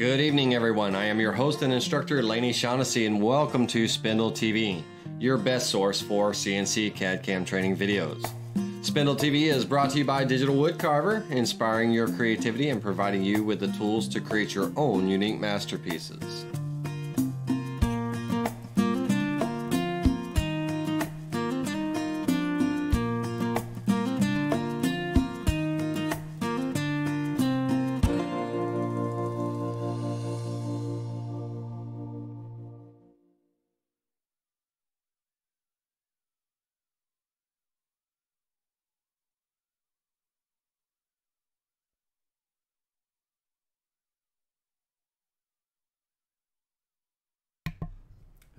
Good evening, everyone. I am your host and instructor, Laney Shaughnessy, and welcome to Spindle TV, your best source for CNC CAD CAM training videos. Spindle TV is brought to you by Digital Woodcarver, inspiring your creativity and providing you with the tools to create your own unique masterpieces.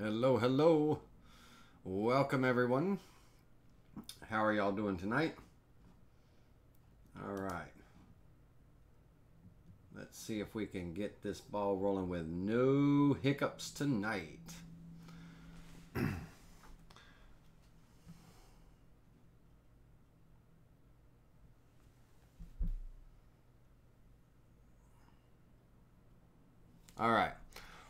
Hello, hello. Welcome, everyone. How are y'all doing tonight? All right. Let's see if we can get this ball rolling with no hiccups tonight. All right.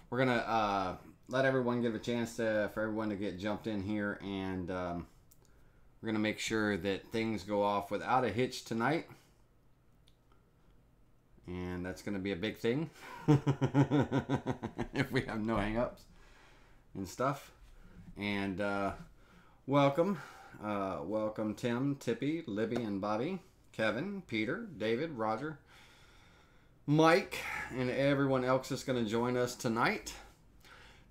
We're going to uh, let everyone give a chance to, for everyone to get jumped in here, and um, we're going to make sure that things go off without a hitch tonight. And that's going to be a big thing if we have no hangups and stuff. And uh, welcome, uh, welcome Tim, Tippy, Libby, and Bobby, Kevin, Peter, David, Roger, Mike, and everyone else that's going to join us tonight.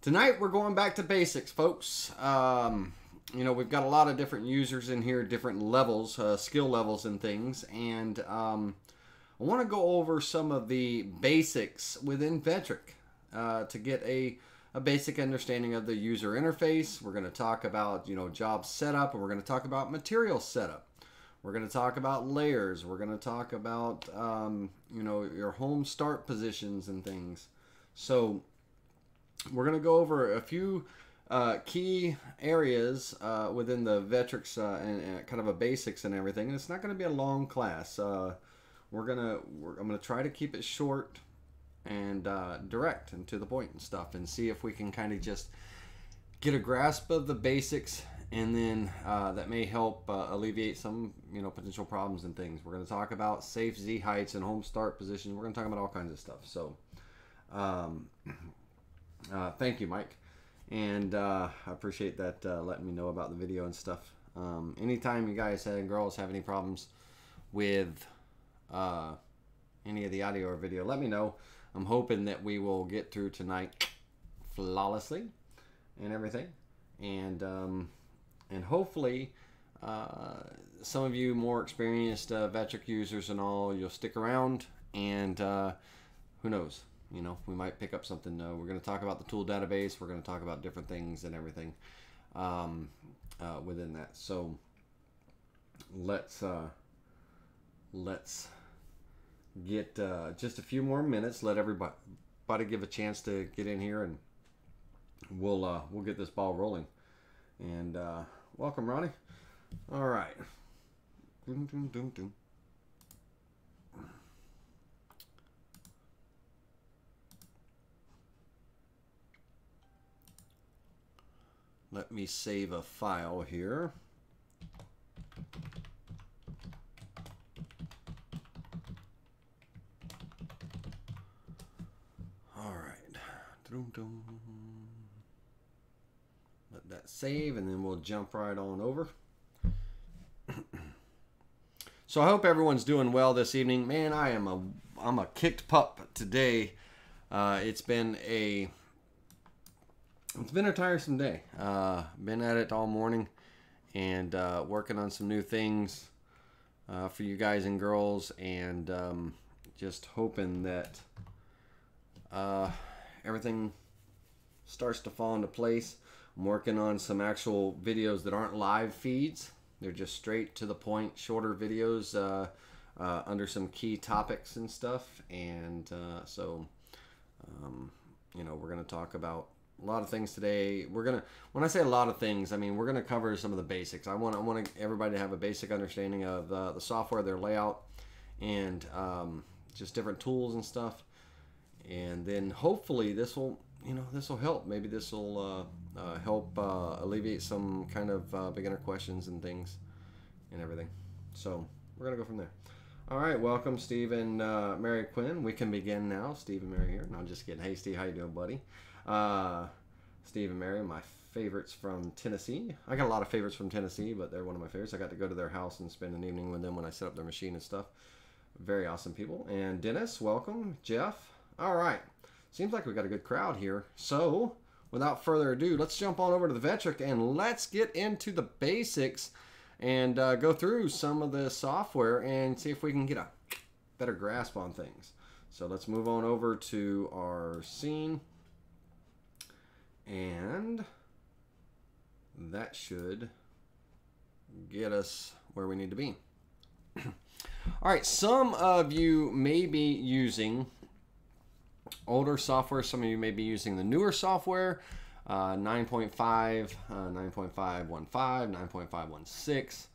Tonight we're going back to basics, folks. Um, you know, we've got a lot of different users in here, different levels, uh, skill levels and things. And um, I want to go over some of the basics within Vectric uh, to get a, a basic understanding of the user interface. We're going to talk about, you know, job setup, and we're going to talk about material setup. We're going to talk about layers. We're going to talk about, um, you know, your home start positions and things. So we're going to go over a few uh, key areas uh, within the Vectric uh, and, and, kind of a basics and everything. And it's not going to be a long class. Uh, we're gonna we're, I'm gonna try to keep it short and uh, direct and to the point and stuff, and see if we can kind of just get a grasp of the basics, and then uh, that may help alleviate some you know potential problems and things. We're going to talk about safe Z heights and home start positions. We're going to talk about all kinds of stuff. So. Um, uh, thank you, Mike. And uh, I appreciate that uh, letting me know about the video and stuff. Um, anytime you guys and girls have any problems with uh, any of the audio or video, let me know. I'm hoping that we will get through tonight flawlessly and everything. And um, and hopefully uh, some of you more experienced uh, users and all, you'll stick around and uh, who knows, you know, we might pick up something. Uh, we're going to talk about the tool database. We're going to talk about different things and everything um, uh, within that. So let's uh, let's get uh, just a few more minutes. Let everybody give a chance to get in here, and we'll uh, we'll get this ball rolling. And uh, welcome, Ronnie. All right. Let me save a file here. All right. Let that save and then we'll jump right on over. so I hope everyone's doing well this evening. Man, I am a I'm a kicked pup today. Uh, it's been a it's been a tiresome day. Uh, been at it all morning and uh, working on some new things uh, for you guys and girls, and um, just hoping that uh, everything starts to fall into place. I'm working on some actual videos that aren't live feeds. They're just straight to the point, shorter videos uh, uh, under some key topics and stuff. And so, um, you know, we're going to talk about a lot of things today. We're gonna when I say a lot of things, I mean we're gonna cover some of the basics. I want I want everybody to have a basic understanding of the software, their layout, and um, just different tools and stuff. and then hopefully this will you know this will help. Maybe this will uh, uh, help uh, alleviate some kind of uh, beginner questions and things and everything. So we're gonna go from there. All right, welcome Steve and uh, Mary Quinn. We can begin now. Steve and Mary here. No, I'm just kidding. Hey Steve, how you doing, buddy? Uh, Steve and Mary, my favorites from Tennessee. I got a lot of favorites from Tennessee, but they're one of my favorites. I got to go to their house and spend an evening with them when I set up their machine and stuff. Very awesome people. And Dennis, welcome. Jeff. All right. Seems like we got a good crowd here. So, without further ado, let's jump on over to the Vectric and let's get into the basics and uh, go through some of the software and see if we can get a better grasp on things. So let's move on over to our scene and that should get us where we need to be. All right, some of you may be using older software, some of you may be using the newer software. Uh, 9.5, uh, 9.515, 9.516,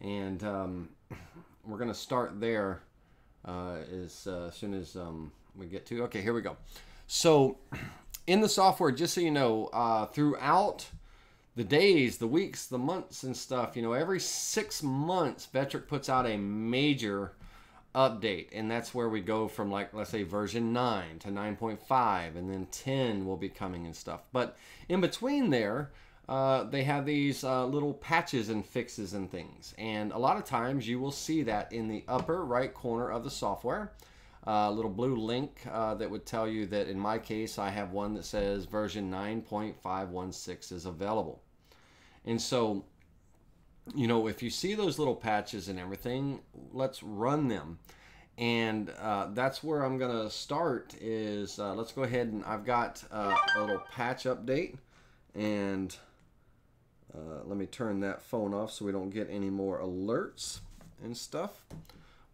and um, we're going to start there uh, as uh, soon as um, we get to. Okay, here we go. So, in the software, just so you know, uh, throughout the days, the weeks, the months, and stuff, you know, every six months, Vectric puts out a major update. And that's where we go from like let's say version 9 to 9.5 and then 10 will be coming and stuff. But in between there uh, they have these uh, little patches and fixes and things. And a lot of times you will see that in the upper right corner of the software uh, little blue link uh, that would tell you that in my case I have one that says version 9.516 is available and so you know, if you see those little patches and everything, let's run them. And uh, that's where I'm going to start is uh, let's go ahead and I've got uh, a little patch update. And uh, let me turn that phone off so we don't get any more alerts and stuff.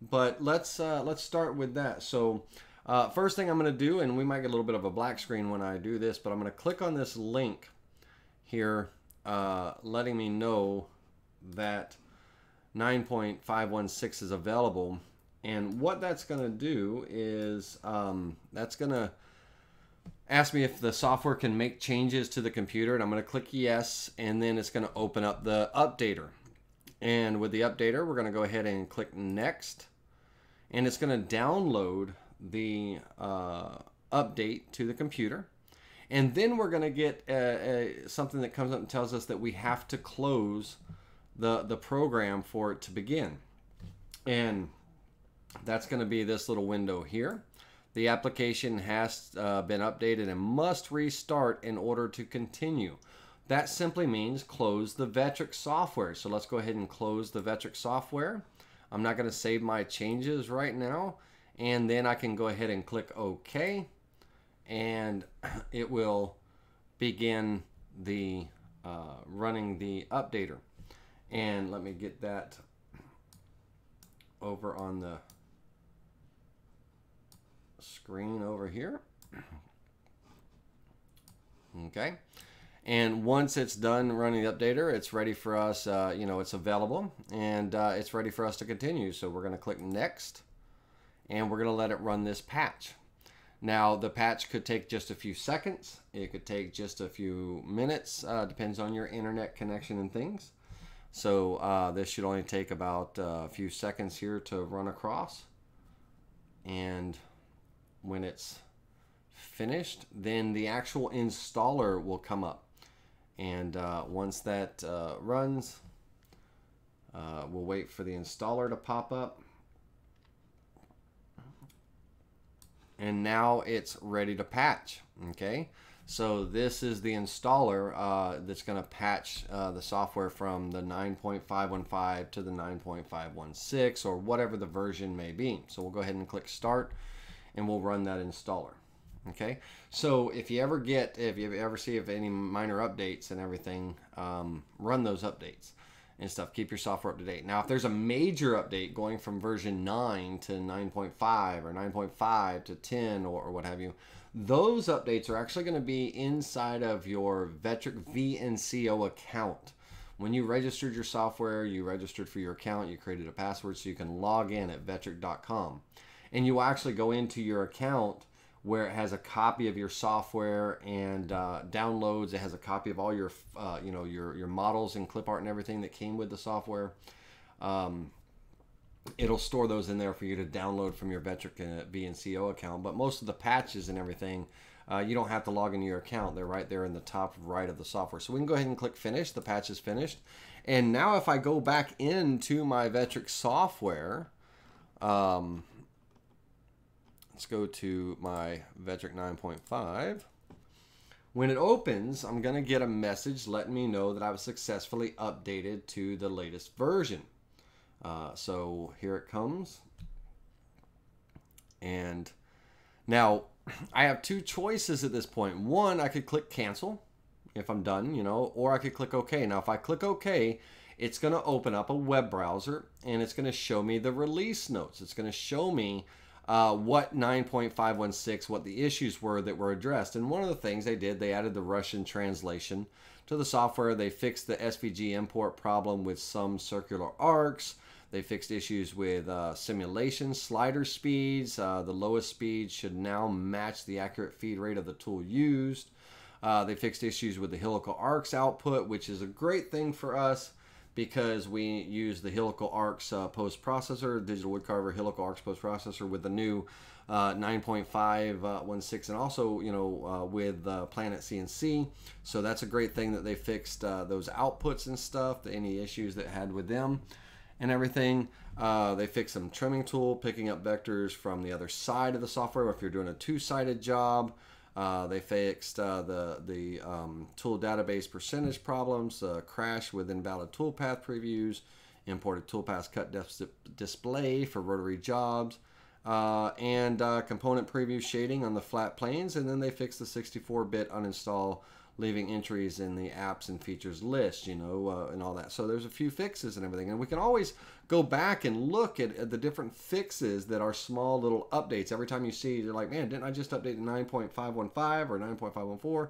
But let's uh, let's start with that. So uh, first thing I'm going to do, and we might get a little bit of a black screen when I do this, but I'm going to click on this link here, letting me know that 9.516 is available. And what that's going to do is um, that's going to ask me if the software can make changes to the computer. And I'm going to click yes. And then it's going to open up the updater. And with the updater, we're going to go ahead and click next. And it's going to download the uh, update to the computer. And then we're going to get uh, uh, something that comes up and tells us that we have to close the, the program for it to begin. And that's going to be this little window here. The application has uh, been updated and must restart in order to continue. That simply means close the Vectric software. So let's go ahead and close the Vectric software. I'm not going to save my changes right now. And then I can go ahead and click OK. And it will begin the uh, running the updater. And let me get that over on the screen over here. Okay. And once it's done running the updater, it's ready for us, uh, you know, it's available and uh, it's ready for us to continue. So we're going to click next and we're going to let it run this patch. Now the patch could take just a few seconds. It could take just a few minutes, uh, depends on your internet connection and things. So uh, this should only take about uh, a few seconds here to run across. And when it's finished, then the actual installer will come up. And uh, once that uh, runs, uh, we'll wait for the installer to pop up. And now it's ready to patch, okay? So this is the installer uh, that's going to patch uh, the software from the 9.515 to the 9.516 or whatever the version may be. So we'll go ahead and click start and we'll run that installer. Okay, so if you ever get, if you ever see if any minor updates and everything, um, run those updates and stuff. Keep your software up to date. Now, if there's a major update going from version 9 to 9.5 or 9.5 to 10 or, or what have you, those updates are actually going to be inside of your Vectric V&Co account. When you registered your software, you registered for your account, you created a password so you can log in at vectric.com. And you actually go into your account where it has a copy of your software and uh, downloads. It has a copy of all your, uh, you know, your your models and clip art and everything that came with the software. Um, it'll store those in there for you to download from your Vectric uh, V&Co account. But most of the patches and everything, uh, you don't have to log into your account. They're right there in the top right of the software. So we can go ahead and click finish. The patch is finished. And now if I go back into my Vectric software, um, let's go to my Vectric 9.5. When it opens, I'm going to get a message letting me know that I was successfully updated to the latest version. Uh, so here it comes. And now I have two choices at this point. One, I could click cancel if I'm done, you know, or I could click OK. Now, if I click OK, it's going to open up a web browser and it's going to show me the release notes. It's going to show me uh, what 9.516, what the issues were that were addressed. And one of the things they did, they added the Russian translation to the software. They fixed the SVG import problem with some circular arcs. They fixed issues with uh, simulation, slider speeds. Uh, the lowest speed should now match the accurate feed rate of the tool used. Uh, they fixed issues with the helical arcs output, which is a great thing for us because we use the helical arcs uh, post processor, digital woodcarver helical arcs post processor with the new uh, 9.516 and also you know uh, with uh, planet cnc so that's a great thing that they fixed uh, those outputs and stuff any issues that had with them and everything. Uh, they fixed some trimming tool picking up vectors from the other side of the software if you're doing a two-sided job uh, they fixed uh, the the um, tool database percentage problems, uh, crash with invalid toolpath previews, imported toolpath cut depth display for rotary jobs, uh, and uh, component preview shading on the flat planes. And then they fixed the 64-bit uninstall leaving entries in the apps and features list, you know, uh, and all that. So there's a few fixes and everything. And we can always go back and look at, at, the different fixes that are small little updates. Every time you see, you're like, man, didn't I just update 9.515 or 9.514?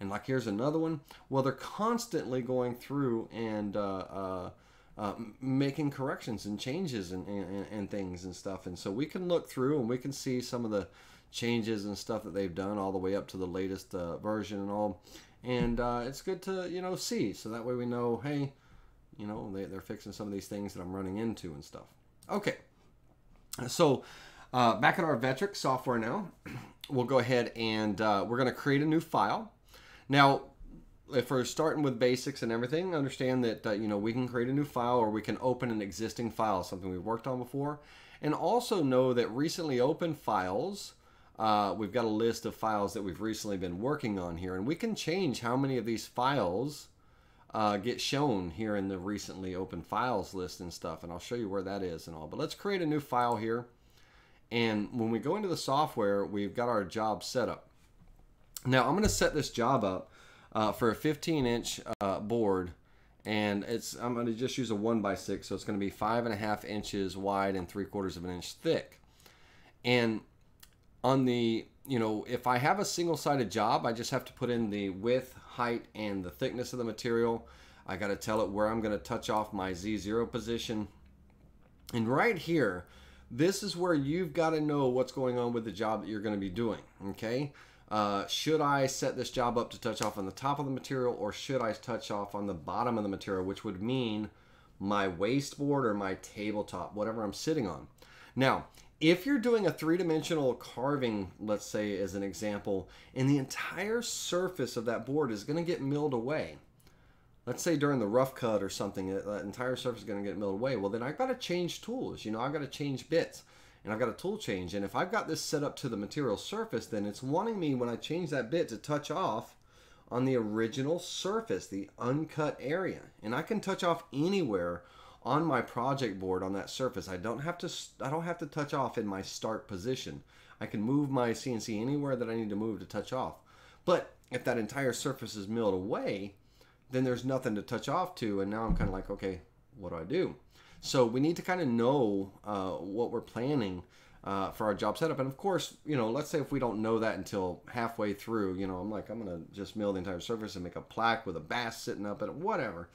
And like, here's another one. Well, they're constantly going through and uh, uh, uh, making corrections and changes and, and, and things and stuff. And so we can look through and we can see some of the changes and stuff that they've done all the way up to the latest uh, version and all and uh, it's good to you know see so that way we know hey you know they, they're fixing some of these things that i'm running into and stuff. Okay. So uh, back in our Vectric software now we'll go ahead and uh, we're going to create a new file. Now if we're starting with basics and everything understand that uh, you know we can create a new file or we can open an existing file something we've worked on before. And also know that recently opened files uh, we've got a list of files that we've recently been working on here, and we can change how many of these files uh, get shown here in the recently open files list and stuff, and I'll show you where that is and all. But let's create a new file here, and when we go into the software, we've got our job set up. Now I'm going to set this job up uh, for a 15 inch uh, board and it's I'm going to just use a one by six so it's going to be five and a half inches wide and three quarters of an inch thick and on the you know if I have a single sided job I just have to put in the width height and the thickness of the material. I got to tell it where I'm going to touch off my Z0 position. And right here this is where you've got to know what's going on with the job that you're going to be doing okay? Uh, should I set this job up to touch off on the top of the material or should I touch off on the bottom of the material which would mean my wasteboard or my tabletop whatever I'm sitting on? Now if you're doing a three-dimensional carving let's say as an example and the entire surface of that board is going to get milled away let's say during the rough cut or something that entire surface is going to get milled away well then i've got to change tools you know i've got to change bits and i've got a tool change and if i've got this set up to the material surface then it's wanting me when i change that bit to touch off on the original surface the uncut area and i can touch off anywhere on my project board on that surface. I don't have to I don't have to touch off in my start position. I can move my CNC anywhere that I need to move to touch off. But if that entire surface is milled away, then there's nothing to touch off to, and now I'm kind of like, okay, what do I do? So we need to kind of know uh, what we're planning uh, for our job setup. And of course, you know, let's say if we don't know that until halfway through, you know, I'm like, I'm gonna just mill the entire surface and make a plaque with a bass sitting up and whatever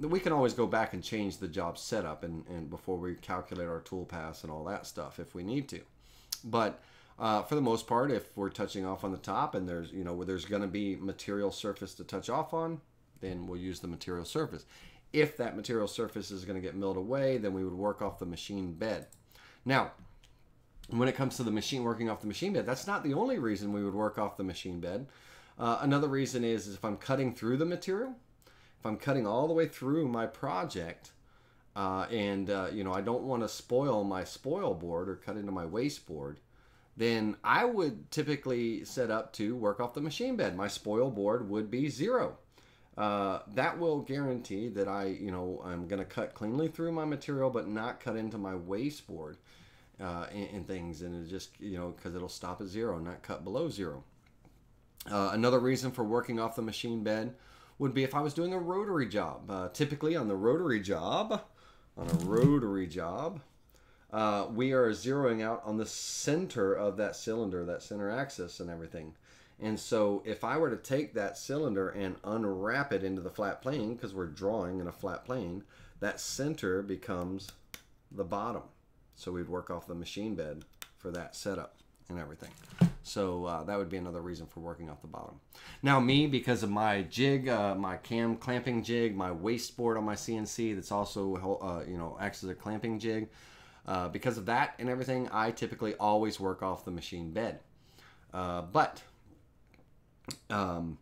we can always go back and change the job setup and, and before we calculate our tool pass and all that stuff if we need to. But Uh, for the most part, if we're touching off on the top and there's you know where there's going to be material surface to touch off on, then we'll use the material surface. If that material surface is going to get milled away, then we would work off the machine bed. Now, when it comes to the machine working off the machine bed, that's not the only reason we would work off the machine bed. Uh, another reason is, is if I'm cutting through the material, if I'm cutting all the way through my project, uh, and uh, you know I don't want to spoil my spoil board or cut into my waste board, then I would typically set up to work off the machine bed. My spoil board would be zero. Uh, that will guarantee that I, you know, I'm going to cut cleanly through my material, but not cut into my waste board uh, and, and, things. And it just, you know, because it'll stop at zero, not cut below zero. Uh, another reason for working off the machine bed would be if I was doing a rotary job. Uh, typically on the rotary job, on a rotary job, uh, we are zeroing out on the center of that cylinder, that center axis and everything. And so if I were to take that cylinder and unwrap it into the flat plane, because we're drawing in a flat plane, that center becomes the bottom. So we'd work off the machine bed for that setup and everything. So uh, that would be another reason for working off the bottom. Now me, because of my jig, uh, my cam clamping jig, my waste board on my CNC that's also, uh, you know, acts as a clamping jig, uh, because of that and everything, I typically always work off the machine bed. Uh, but um,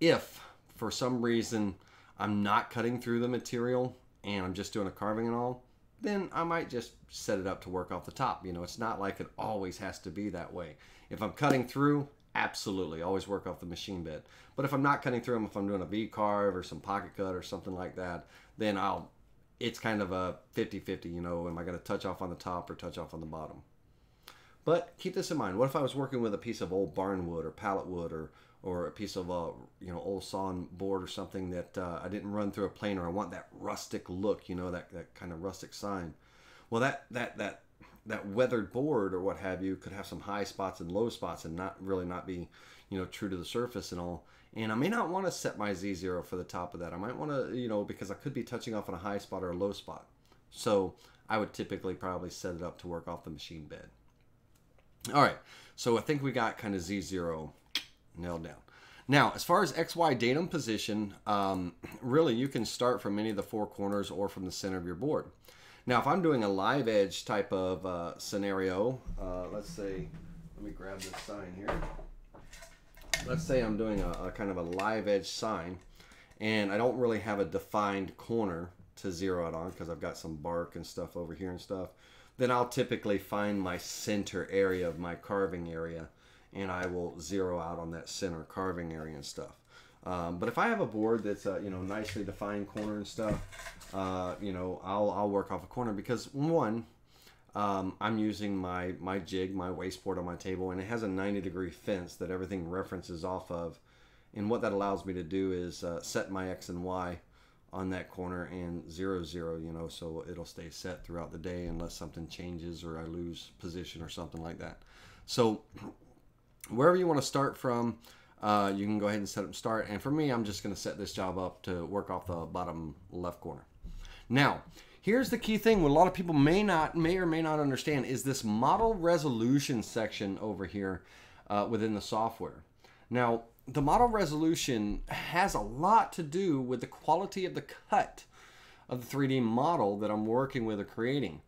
if for some reason I'm not cutting through the material and I'm just doing a carving and all, then I might just set it up to work off the top. You know, it's not like it always has to be that way. If I'm cutting through, absolutely, always work off the machine bed. But if I'm not cutting through them, if I'm doing a V carve or some pocket cut or something like that, then I'll, it's kind of a 50-50, you know, am I going to touch off on the top or touch off on the bottom? But keep this in mind. What if I was working with a piece of old barn wood or pallet wood or or a piece of uh, you know old sawn board or something that uh, I didn't run through a planer. I want that rustic look, you know, that, that kind of rustic sign. Well, that that that that weathered board or what have you could have some high spots and low spots and not really not be you know true to the surface and all. And I may not want to set my Z0 for the top of that. I might want to you know because I could be touching off on a high spot or a low spot. So I would typically probably set it up to work off the machine bed. All right, so I think we got kind of Z0 nailed down. Now, as far as XY datum position, um, really you can start from any of the four corners or from the center of your board. Now, if I'm doing a live edge type of uh, scenario, uh, let's say, let me grab this sign here. Let's say I'm doing a, a kind of a live edge sign, and I don't really have a defined corner to zero it on because I've got some bark and stuff over here and stuff. Then I'll typically find my center area of my carving area and I will zero out on that center carving area and stuff. Um, but if I have a board that's a you know nicely defined corner and stuff, uh, you know I'll I'll work off a corner because one, um, I'm using my my jig, my waste board on my table, and it has a 90 degree fence that everything references off of. And what that allows me to do is uh, set my X and Y on that corner and zero zero, you know, so it'll stay set throughout the day unless something changes or I lose position or something like that. So wherever you want to start from, uh, you can go ahead and set up start. And for me, I'm just going to set this job up to work off the bottom left corner. Now, here's the key thing what a lot of people may not, may or may not understand is this model resolution section over here uh, within the software. Now, the model resolution has a lot to do with the quality of the cut of the 3D model that I'm working with or creating.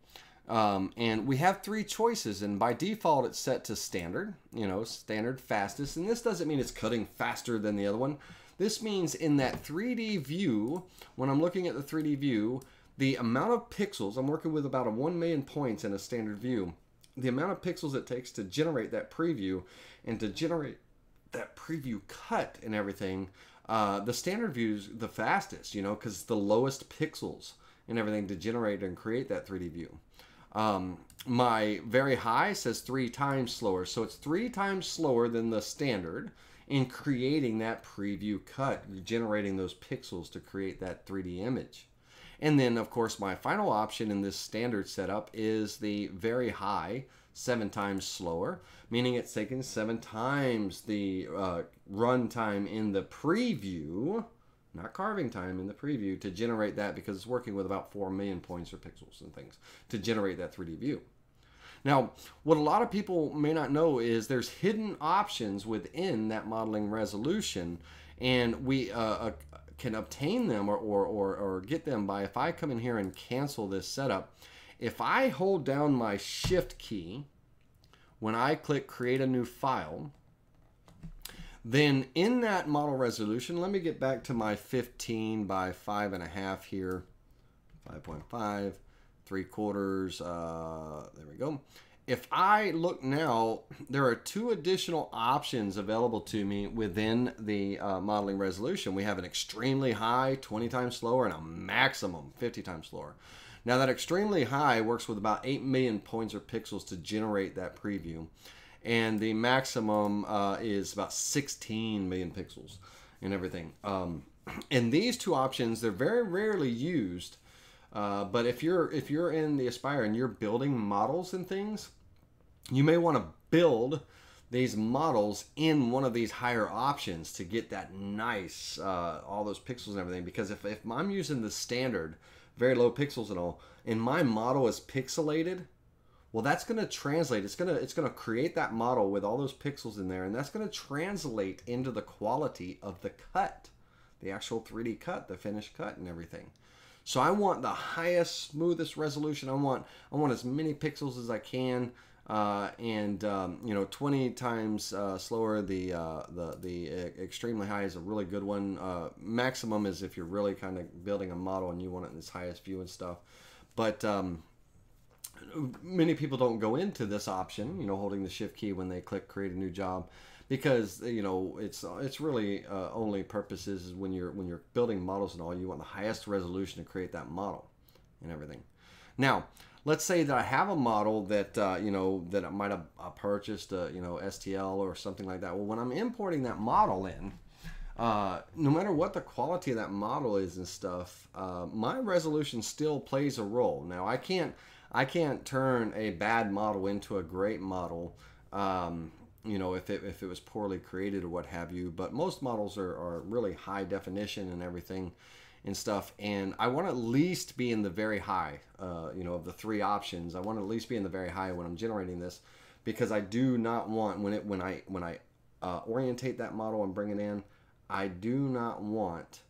Um, and we have three choices, and by default, it's set to standard, you know, standard fastest. And this doesn't mean it's cutting faster than the other one. This means in that 3D view, when I'm looking at the 3D view, the amount of pixels, I'm working with about a 1 million points in a standard view, the amount of pixels it takes to generate that preview and to generate that preview cut and everything, uh, the standard view is the fastest, you know, because the lowest pixels and everything to generate and create that 3D view. Um, my very high says three times slower. So it's three times slower than the standard in creating that preview cut, generating those pixels to create that 3D image. And then, of course, my final option in this standard setup is the very high, seven times slower, meaning it's taking seven times the uh, run time in the preview not carving time in the preview to generate that because it's working with about 4 million points or pixels and things to generate that 3D view. Now, what a lot of people may not know is there's hidden options within that modeling resolution, and we uh, uh, can obtain them or, or, or, or get them by if I come in here and cancel this setup. If I hold down my shift key when I click create a new file, then in that model resolution, let me get back to my 15 by five and a half here, 5.5, three quarters, uh, there we go. If I look now, there are two additional options available to me within the uh, modeling resolution. We have an extremely high, 20 times slower, and a maximum, 50 times slower. Now that extremely high works with about 8 million points or pixels to generate that preview and the maximum uh, is about 16 million pixels and everything. Um, and these two options, they're very rarely used. Uh, but if you're if you're in the Aspire and you're building models and things, you may want to build these models in one of these higher options to get that nice uh, all those pixels and everything. Because if, if I'm using the standard, very low pixels and all, and my model is pixelated, well, that's going to translate. It's going to it's going to create that model with all those pixels in there, and that's going to translate into the quality of the cut, the actual 3D cut, the finished cut, and everything. So I want the highest, smoothest resolution. I want I want as many pixels as I can, uh, and um, you know, 20 times uh, slower. The uh, the the extremely high is a really good one. Uh, maximum is if you're really kind of building a model and you want it in its highest view and stuff. But um, many people don't go into this option, you know, holding the shift key when they click create a new job because you know it's it's really uh, only purposes when you're when you're building models and all you want the highest resolution to create that model and everything now let's say that i have a model that uh, you know that i might have purchased uh, you know stl or something like that well when i'm importing that model in uh, no matter what the quality of that model is and stuff, uh, my resolution still plays a role. Now I can't I can't turn a bad model into a great model. Um, you know, if it, if it was poorly created or what have you. But most models are, are really high definition and everything and stuff. And I want to at least be in the very high, uh, you know, of the three options. I want to at least be in the very high when I'm generating this because I do not want when it when I when I uh, orientate that model and bring it in, I do not want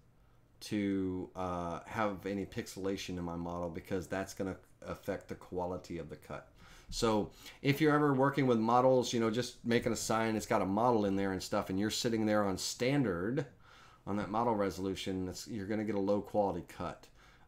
to uh, have any pixelation in my model because that's going to affect the quality of the cut. So if you're ever working with models, you know, just making a sign, it's got a model in there and stuff, and you're sitting there on standard on that model resolution, you're going to get a low quality cut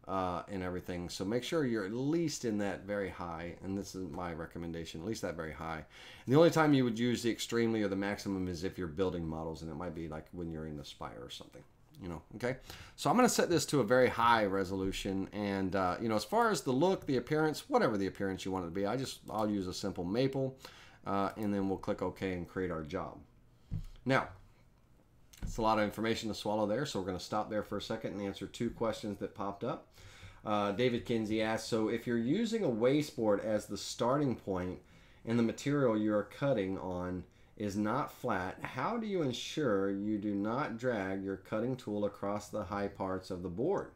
uh, and everything. So make sure you're at least in that very high, and this is my recommendation, at least that very high. And the only time you would use the extremely or the maximum is if you're building models, and it might be like when you're in the Aspire or something you know okay? So i'm going to set this to a very high resolution and uh, you know as far as the look the appearance whatever the appearance you want it to be i just i'll use a simple maple uh, and then we'll click ok and create our job. Now it's a lot of information to swallow there so we're going to stop there for a second and answer two questions that popped up. Uh, david kinsey asked so if you're using a wasteboard as the starting point and the material you're cutting on is not flat, how do you ensure you do not drag your cutting tool across the high parts of the board?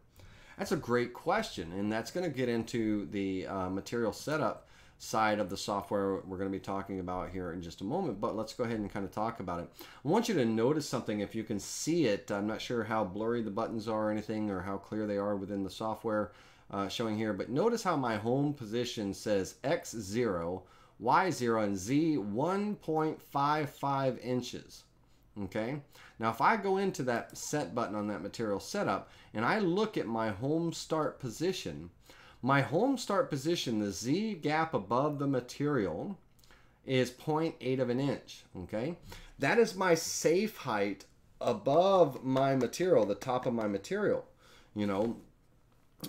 That's a great question, and that's going to get into the uh, material setup side of the software we're going to be talking about here in just a moment, but let's go ahead and kind of talk about it. I want you to notice something if you can see it. I'm not sure how blurry the buttons are or anything or how clear they are within the software uh, showing here, but notice how my home position says X0 Y0 and Z 1.55 inches. Okay, now if I go into that set button on that material setup and I look at my home start position, my home start position, the Z gap above the material is 0.8 of an inch. Okay, that is my safe height above my material, the top of my material. You know,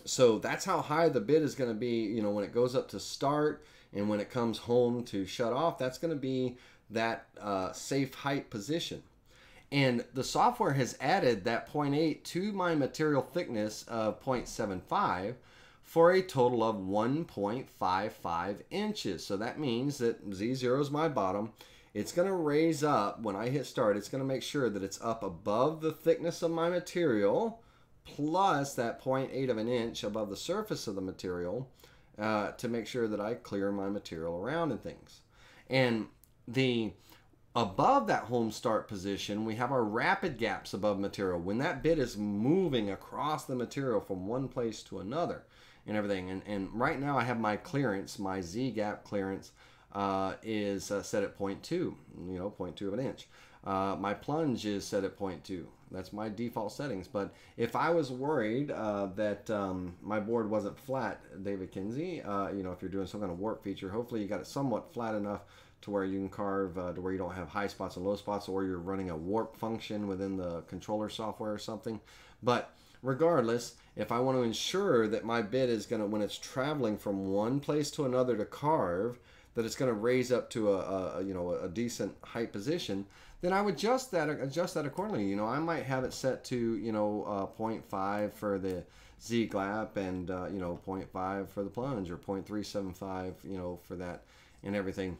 so that's how high the bit is going to be, you know, when it goes up to start and when it comes home to shut off, that's going to be that uh, safe height position. And the software has added that 0.8 to my material thickness of 0.75 for a total of 1.55 inches. So that means that Z0 is my bottom. It's going to raise up when I hit start. It's going to make sure that it's up above the thickness of my material plus that 0.8 of an inch above the surface of the material uh, to make sure that I clear my material around and things. And the above that home start position, we have our rapid gaps above material. When that bit is moving across the material from one place to another and everything. And, and right now I have my clearance, my Z gap clearance uh, is uh, set at 0.2, you know, 0.2 of an inch. Uh, my plunge is set at 0.2. That's my default settings. But if I was worried uh, that um, my board wasn't flat, David Kinsey, uh, you know, if you're doing some kind of warp feature, hopefully you got it somewhat flat enough to where you can carve uh, to where you don't have high spots and low spots, or you're running a warp function within the controller software or something. But regardless, if I want to ensure that my bit is going to, when it's traveling from one place to another to carve, that it's going to raise up to a, a, you know a decent height position, then I would adjust that adjust that accordingly. You know, I might have it set to you know uh, 0.5 for the Z glap and uh, you know 0.5 for the plunge or 0.375 you know for that and everything.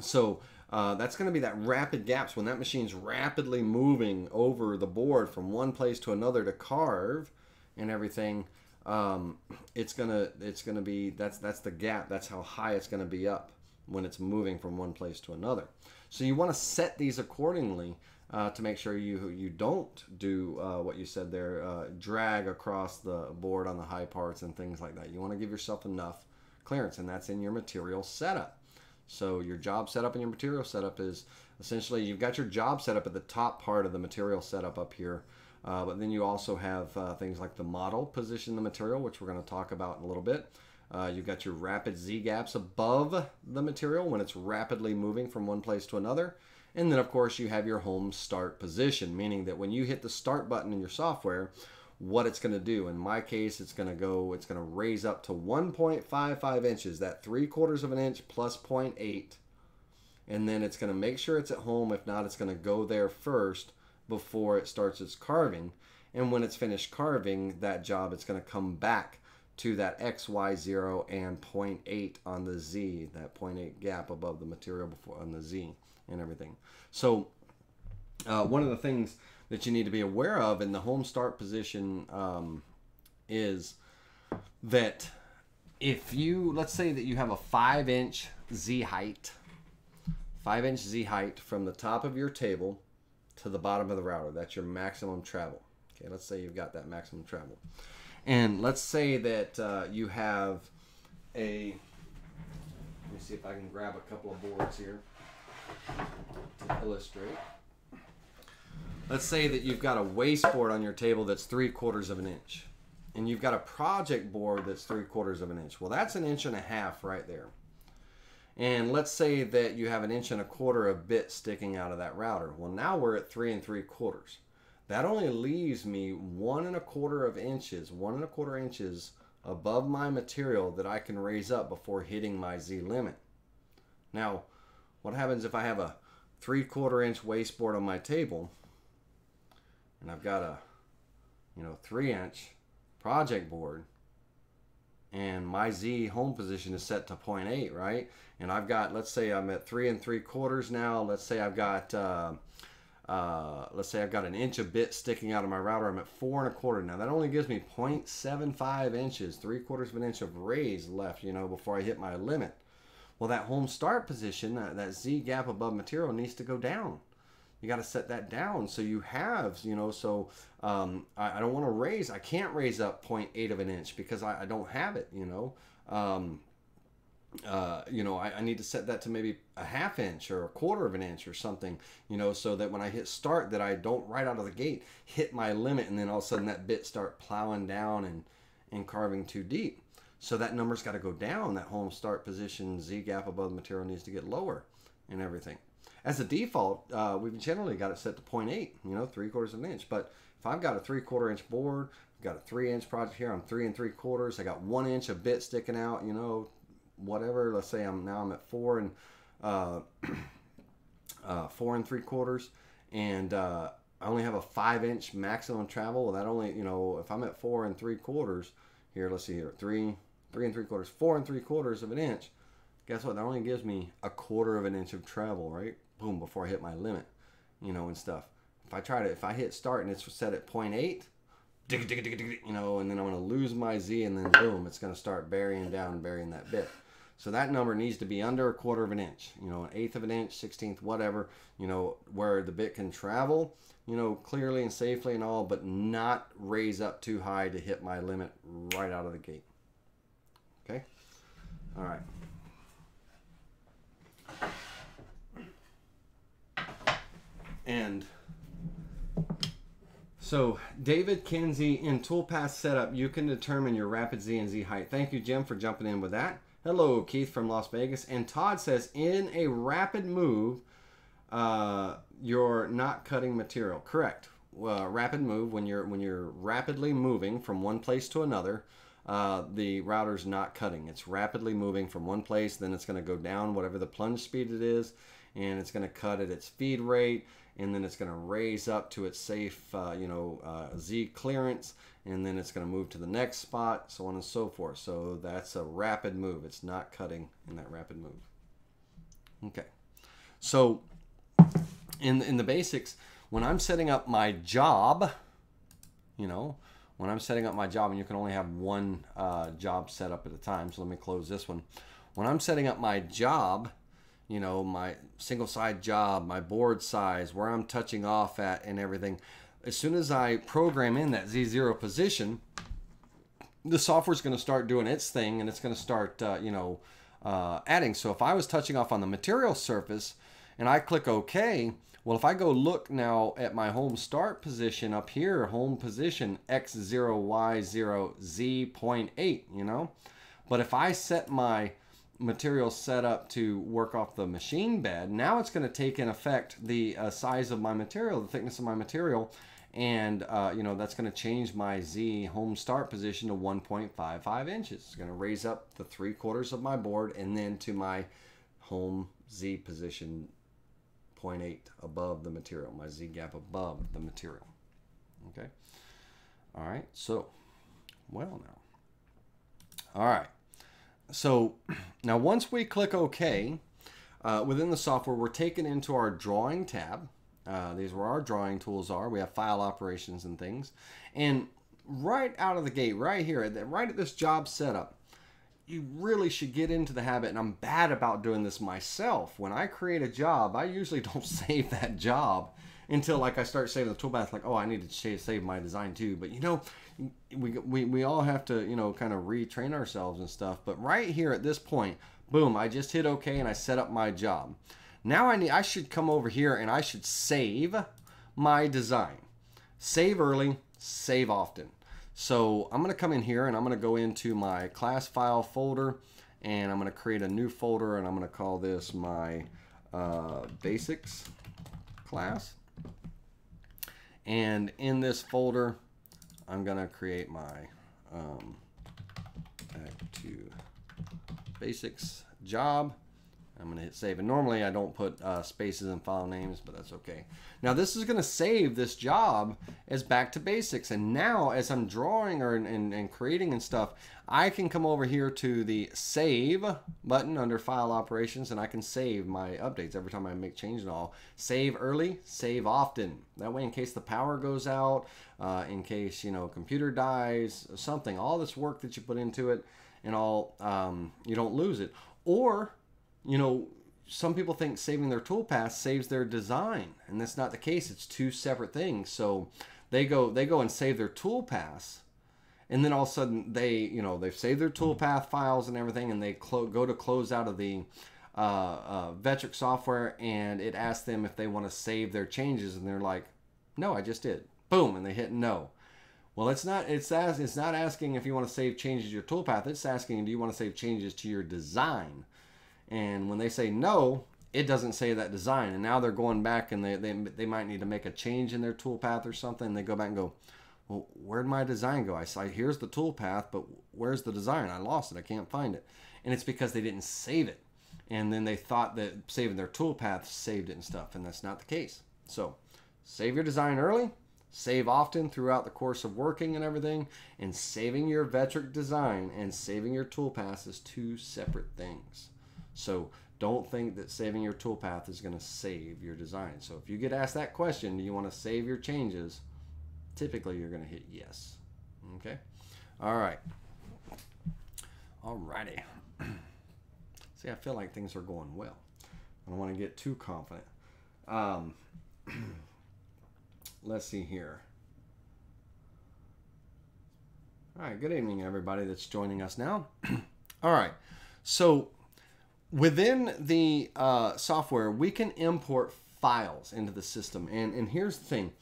So uh, that's going to be that rapid gaps when that machine's rapidly moving over the board from one place to another to carve and everything um, it's gonna it's gonna be that's that's the gap. That's how high it's gonna be up when it's moving from one place to another. So you want to set these accordingly uh, to make sure you you don't do uh, what you said there, uh, drag across the board on the high parts and things like that. You want to give yourself enough clearance, and that's in your material setup. So your job setup and your material setup is essentially you've got your job setup at the top part of the material setup up here. Uh, but then you also have uh, things like the model position the material, which we're going to talk about in a little bit. Uh, you've got your rapid Z gaps above the material when it's rapidly moving from one place to another. And then, of course, you have your home start position, meaning that when you hit the start button in your software, what it's going to do. In my case, it's going to go, it's going to raise up to 1.55 inches, that three quarters of an inch plus 0.8. And then it's going to make sure it's at home. If not, it's going to go there first before it starts its carving. And when it's finished carving that job, it's going to come back to that XY0 and 0.8 on the Z, that 0.8 gap above the material before on the Z and everything. So uh, one of the things that you need to be aware of in the home start position um, is that if you, let's say that you have a five inch Z height, five inch Z height from the top of your table to the bottom of the router. That's your maximum travel. Okay, let's say you've got that maximum travel. And let's say that uh, you have a, let me see if I can grab a couple of boards here to illustrate. Let's say that you've got a waste board on your table that's three quarters of an inch. And you've got a project board that's three quarters of an inch. Well, that's an inch and a half right there. And let's say that you have an inch and a quarter of bit sticking out of that router. Well, now we're at three and three quarters. That only leaves me one and a quarter of inches, one and a quarter inches above my material that I can raise up before hitting my Z limit. Now, what happens if I have a three quarter inch waste board on my table and I've got a, you know, three inch project board and my Z home position is set to 0.8, right? And I've got, let's say I'm at three and three quarters now. Let's say I've got, uh, uh, let's say I've got an inch of bit sticking out of my router. I'm at four and a quarter now. That only gives me 0.75 inches, three quarters of an inch of raise left, you know, before I hit my limit. Well, that home start position, that, that Z gap above material needs to go down you got to set that down so you have you know so um, I, I, don't want to raise i can't raise up 0.8 of an inch because i, I don't have it you know um, uh, you know I, I, need to set that to maybe a half inch or a quarter of an inch or something you know so that when i hit start that i don't right out of the gate hit my limit and then all of a sudden that bit start plowing down and and carving too deep. So that number's got to go down. That home start position z gap above the material needs to get lower and everything. As a default, uh, we've generally got it set to 0.8, you know, three quarters of an inch. But if I've got a three quarter inch board, I've got a three inch project here, I'm three and three quarters, I got one inch of bit sticking out, you know, whatever. Let's say I'm now I'm at four and uh, uh, four and three quarters, and uh, I only have a five inch maximum travel. Well, that only, you know, if I'm at four and three quarters, here, let's see here, three, three and three quarters, four and three quarters of an inch. Guess what? That only gives me a quarter of an inch of travel, right? boom, before I hit my limit, you know, and stuff. If I try to, if I hit start and it's set at 0.8, dig, dig, dig, dig, you know, and then I'm going to lose my Z, and then boom, it's going to start burying down, burying that bit. So that number needs to be under a quarter of an inch, you know, an eighth of an inch, sixteenth, whatever, you know, where the bit can travel, you know, clearly and safely and all, but not raise up too high to hit my limit right out of the gate. Okay? All right. And so, David Kenzie in Toolpath Setup, you can determine your rapid Z and Z height. Thank you, Jim, for jumping in with that. Hello, Keith from Las Vegas. And Todd says, in a rapid move, uh, you're not cutting material. Correct. Uh, rapid move when you're when you're rapidly moving from one place to another. Uh, the router's not cutting. It's rapidly moving from one place, then it's going to go down whatever the plunge speed it is, and it's going to cut at its feed rate, and then it's going to raise up to its safe, uh, you know, uh, Z clearance, and then it's going to move to the next spot, so on and so forth. So that's a rapid move. It's not cutting in that rapid move. Okay. So in in the basics, when I'm setting up my job, you know, when I'm setting up my job, and you can only have one uh, job set up at a time. So let me close this one. When I'm setting up my job, you know, my single side job, my board size, where I'm touching off at, and everything as soon as I program in that Z0 position, the software is going to start doing its thing and it's going to start, uh, you know, uh, adding. So if I was touching off on the material surface and I click OK, well, if I go look now at my home start position up here, home position X0, Y0, Z.8, you know, but if I set my material set up to work off the machine bed, now it's going to take in effect the uh, size of my material, the thickness of my material, and uh, you know that's going to change my Z home start position to 1.55 inches. It's going to raise up the three quarters of my board and then to my home Z position 0.8 above the material, my Z gap above the material. Okay. All right. So, well now. All right. So now once we click OK, uh, within the software, we're taken into our drawing tab. Uh, these where our drawing tools are. We have file operations and things. And right out of the gate, right here, right at this job setup, you really should get into the habit, and I'm bad about doing this myself. When I create a job, I usually don't save that job until like I start saving the toolpath, like, oh, I need to save my design too. But you know, we, we, we all have to, you know, kind of retrain ourselves and stuff. But right here at this point, boom, I just hit OK and I set up my job. Now I need I should come over here and I should save my design. Save early, save often. So I'm going to come in here and I'm going to go into my class file folder and I'm going to create a new folder and I'm going to call this my uh, basics class. And in this folder, I'm going to create my um, back to basics job I'm going to hit save. And normally I don't put uh, spaces in file names, but that's okay. Now this is going to save this job as back to basics. And now as I'm drawing or and, and creating and stuff, I can come over here to the save button under file operations and I can save my updates every time I make change and all. Save early, save often. That way in case the power goes out, uh, in case, you know, computer dies, something, all this work that you put into it and all, um, you don't lose it. Or you know, some people think saving their toolpath saves their design, and that's not the case. It's two separate things. So they go they go and save their toolpaths, and then all of a sudden they you know they've saved their toolpath files and everything, and they go to close out of the uh, uh, Vectric software, and it asks them if they want to save their changes, and they're like, "No, I just did." Boom, and they hit no. Well, it's not. It's as it's not asking if you want to save changes to your toolpath. It's asking, do you want to save changes to your design? And when they say no, it doesn't say that design. And now they're going back and they, they, they might need to make a change in their toolpath or something. They go back and go, well, where'd my design go? I say, here's the toolpath, but where's the design? I lost it. I can't find it. And it's because they didn't save it. And then they thought that saving their toolpath saved it and stuff. And that's not the case. So save your design early, save often throughout the course of working and everything. And saving your Vectric design and saving your toolpath is two separate things. So don't think that saving your toolpath is going to save your design. So if you get asked that question, do you want to save your changes? typically you're going to hit yes. Okay? All right. All righty. See, I feel like things are going well. I don't want to get too confident. Um, let's see here. All right, good evening, everybody that's joining us now. All right, so within the uh, software, we can import files into the system. And, and here's the thing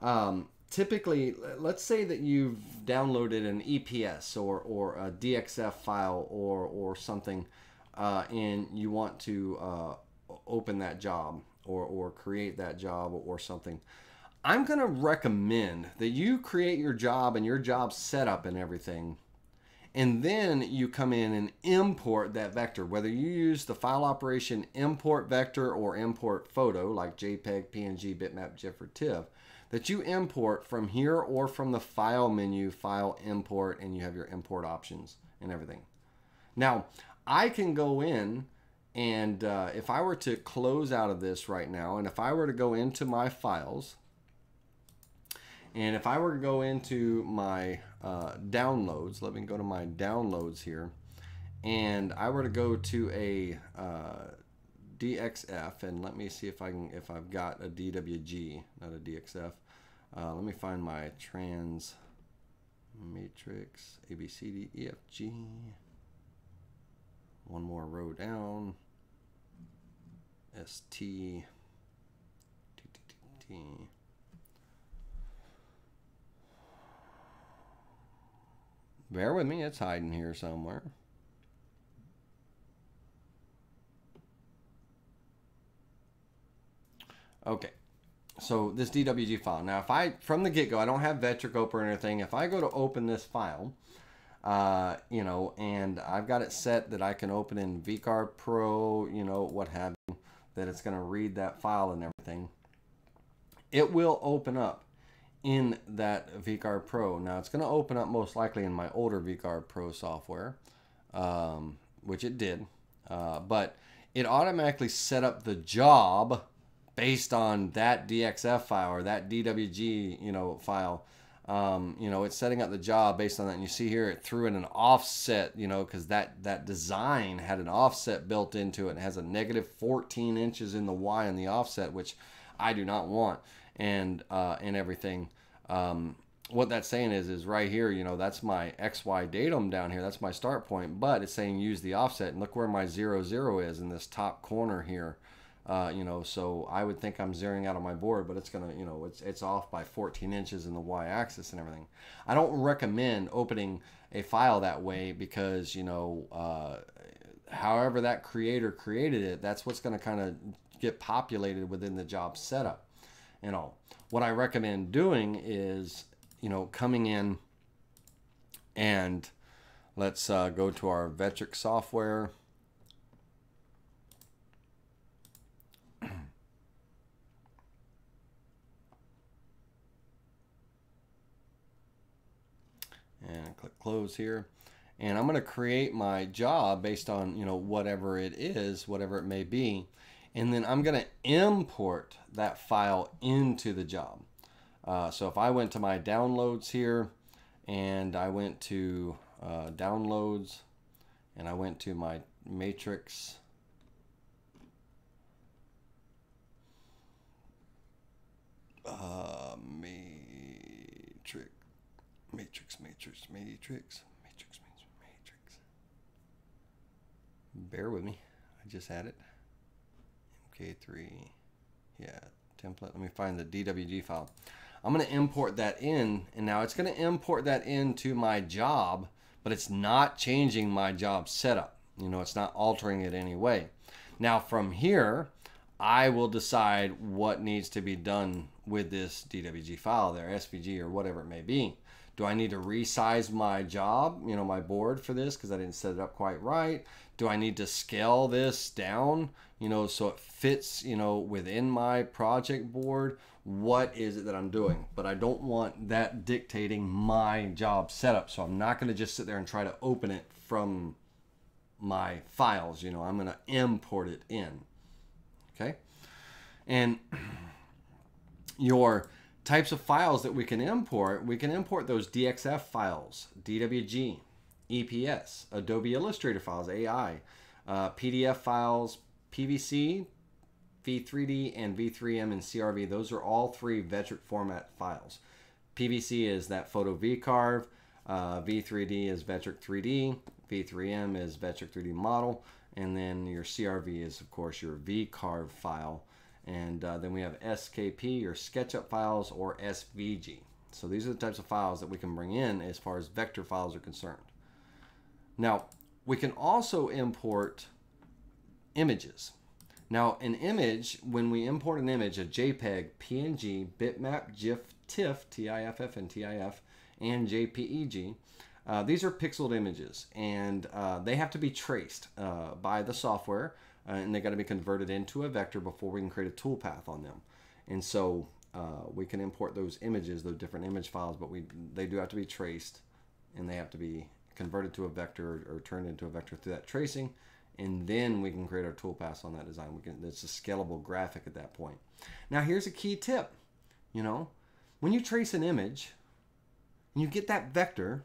um, typically, let's say that you've downloaded an EPS or, or a DXF file or, or something, uh, and you want to uh, open that job or, or create that job or something. I'm going to recommend that you create your job and your job setup and everything. And then you come in and import that vector, whether you use the file operation import vector or import photo like JPEG, PNG, bitmap, GIF, or TIFF, that you import from here or from the file menu, file import, and you have your import options and everything. Now, I can go in and uh, if I were to close out of this right now, and if I were to go into my files, and if I were to go into my uh, downloads, let me go to my downloads here, and I were to go to a uh, DXF, and let me see if I can, if I've got a DWG, not a DXF. Uh, let me find my trans matrix A B C D E F G. One more row down. S T T T T Bear with me, it's hiding here somewhere. Okay, so this DWG file. Now, if I, from the get-go, I don't have Vectric or anything. If I go to open this file, uh, you know, and I've got it set that I can open in VCarve Pro, you know, what have you, that it's going to read that file and everything. It will open up in that VCarve Pro. Now it's going to open up most likely in my older VCarve Pro software, um, which it did, uh, but it automatically set up the job based on that DXF file or that DWG, you know, file. Um, you know, it's setting up the job based on that. And you see here, it threw in an offset, you know, because that, that design had an offset built into it. It has a negative 14 inches in the Y in the offset, which I do not want and uh, and everything. Um, what that's saying is is right here, you know, that's my XY datum down here. That's my start point, but it's saying use the offset. And look where my zero zero is in this top corner here. Uh, you know, so I would think I'm zeroing out on my board, but it's gonna, you know, it's it's off by 14 inches in the y-axis and everything. I don't recommend opening a file that way because you know, uh, however that creator created it, that's what's gonna kind of get populated within the job setup and all. What I recommend doing is, you know, coming in and let's uh, go to our Vectric software. and click close here and I'm going to create my job based on you know whatever it is whatever it may be and then I'm going to import that file into the job. Uh, so if I went to my downloads here and I went to uh, downloads and I went to my matrix uh, matrix matrix matrix matrix matrix matrix. Bear with me. I just had it mk3 yeah template. Let me find the DWG file. I'm going to import that in and now it's going to import that into my job but it's not changing my job setup. You know it's not altering it anyway. Now from here I will decide what needs to be done with this DWG file there SVG or whatever it may be. Do I need to resize my job you know my board for this because I didn't set it up quite right do I need to scale this down you know so it fits you know within my project board what is it that I'm doing. But I don't want that dictating my job setup. So I'm not going to just sit there and try to open it from my files. You know, I'm going to import it in. Okay. And your types of files that we can import, we can import those DXF files, DWG, EPS, Adobe Illustrator files, AI, uh, PDF files, PVC, V3D, and V3M and CRV. Those are all three Vectric format files. PVC is that photo VCarve, uh, V3D is Vectric 3D, V3M is Vectric 3D model, and then your CRV is, of course, your VCarve file. And uh, then we have SKP or SketchUp files or SVG. So these are the types of files that we can bring in as far as vector files are concerned. Now, we can also import images. Now, an image, when we import an image, a JPEG, PNG, bitmap, GIF, TIFF, TIFF, and TIF, and JPEG, uh, these are pixeled images, and uh, they have to be traced uh, by the software, uh, and they got to be converted into a vector before we can create a toolpath on them. And so uh, we can import those images, those different image files, but we they do have to be traced, and they have to be converted to a vector or, or turned into a vector through that tracing, and then we can create our toolpaths on that design. We can it's a scalable graphic at that point. Now here's a key tip, you know, when you trace an image, and you get that vector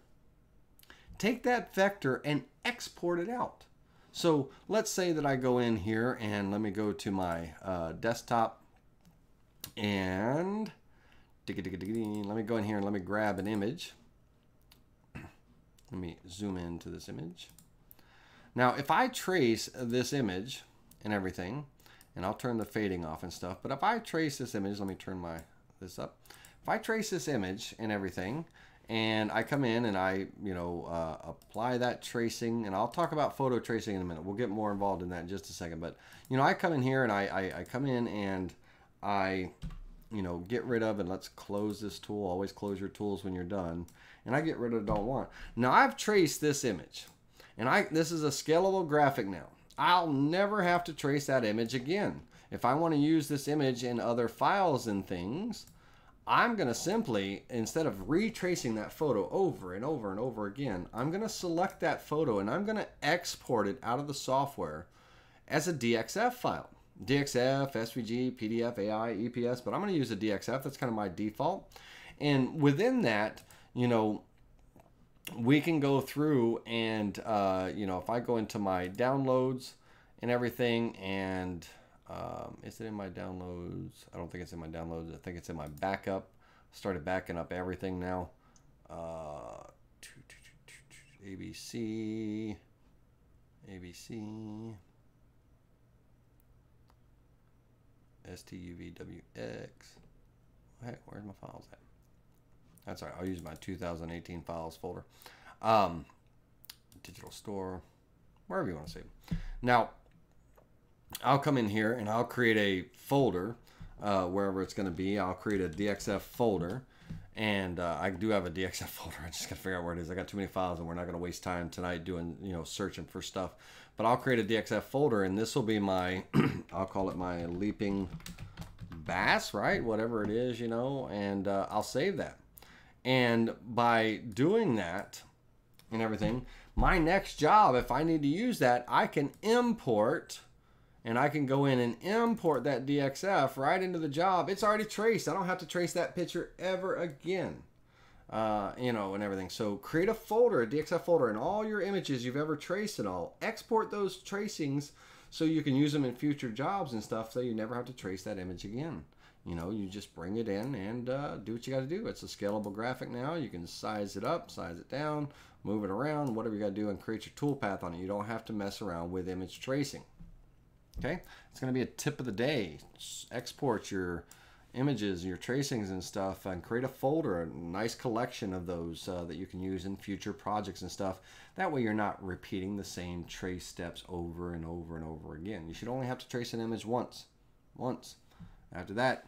take that vector and export it out. So let's say that I go in here and let me go to my uh, desktop and let me go in here and let me grab an image. Let me zoom into this image. Now, if I trace this image and everything, and I'll turn the fading off and stuff, but if I trace this image, let me turn my this up. If I trace this image and everything, and I come in and I, you know, uh, apply that tracing, and I'll talk about photo tracing in a minute. We'll get more involved in that in just a second. But, you know, I come in here and I, I, I come in and I, you know, get rid of, and let's close this tool. Always close your tools when you're done. And I get rid of don't want. Now I've traced this image, and I this is a scalable graphic now. I'll never have to trace that image again. If I want to use this image in other files and things, I'm going to simply, instead of retracing that photo over and over and over again, I'm going to select that photo and I'm going to export it out of the software as a DXF file. DXF, SVG, PDF, AI, EPS, but I'm going to use a DXF. That's kind of my default. And within that, you know, we can go through and, uh, you know, if I go into my downloads and everything and um, is it in my downloads? I don't think it's in my downloads. I think it's in my backup. Started backing up everything now. Uh, ABC, ABC, STUVWX. Heck, where's my files at? That's all right. I'll use my 2018 files folder. Um, digital store, wherever you want to see. Now, I'll come in here and I'll create a folder uh, wherever it's going to be. I'll create a DXF folder. And uh, I do have a DXF folder. I just got to figure out where it is. I got too many files and we're not going to waste time tonight doing, you know, searching for stuff. But I'll create a DXF folder and this will be my, I'll call it my leaping bass, right? Whatever it is, you know, and uh, I'll save that. And by doing that and everything, my next job, if I need to use that, I can import and I can go in and import that DXF right into the job. It's already traced. I don't have to trace that picture ever again. Uh, you know, and everything. So create a folder, a DXF folder, and all your images you've ever traced and all. Export those tracings so you can use them in future jobs and stuff so you never have to trace that image again. You know, you just bring it in and uh, do what you got to do. It's a scalable graphic now. You can size it up, size it down, move it around, whatever you got to do, and create your toolpath on it. You don't have to mess around with image tracing. Okay, it's going to be a tip of the day. export your images, your tracings and stuff, and create a folder, a nice collection of those uh, that you can use in future projects and stuff. That way you're not repeating the same trace steps over and over and over again. You should only have to trace an image once. Once. After that,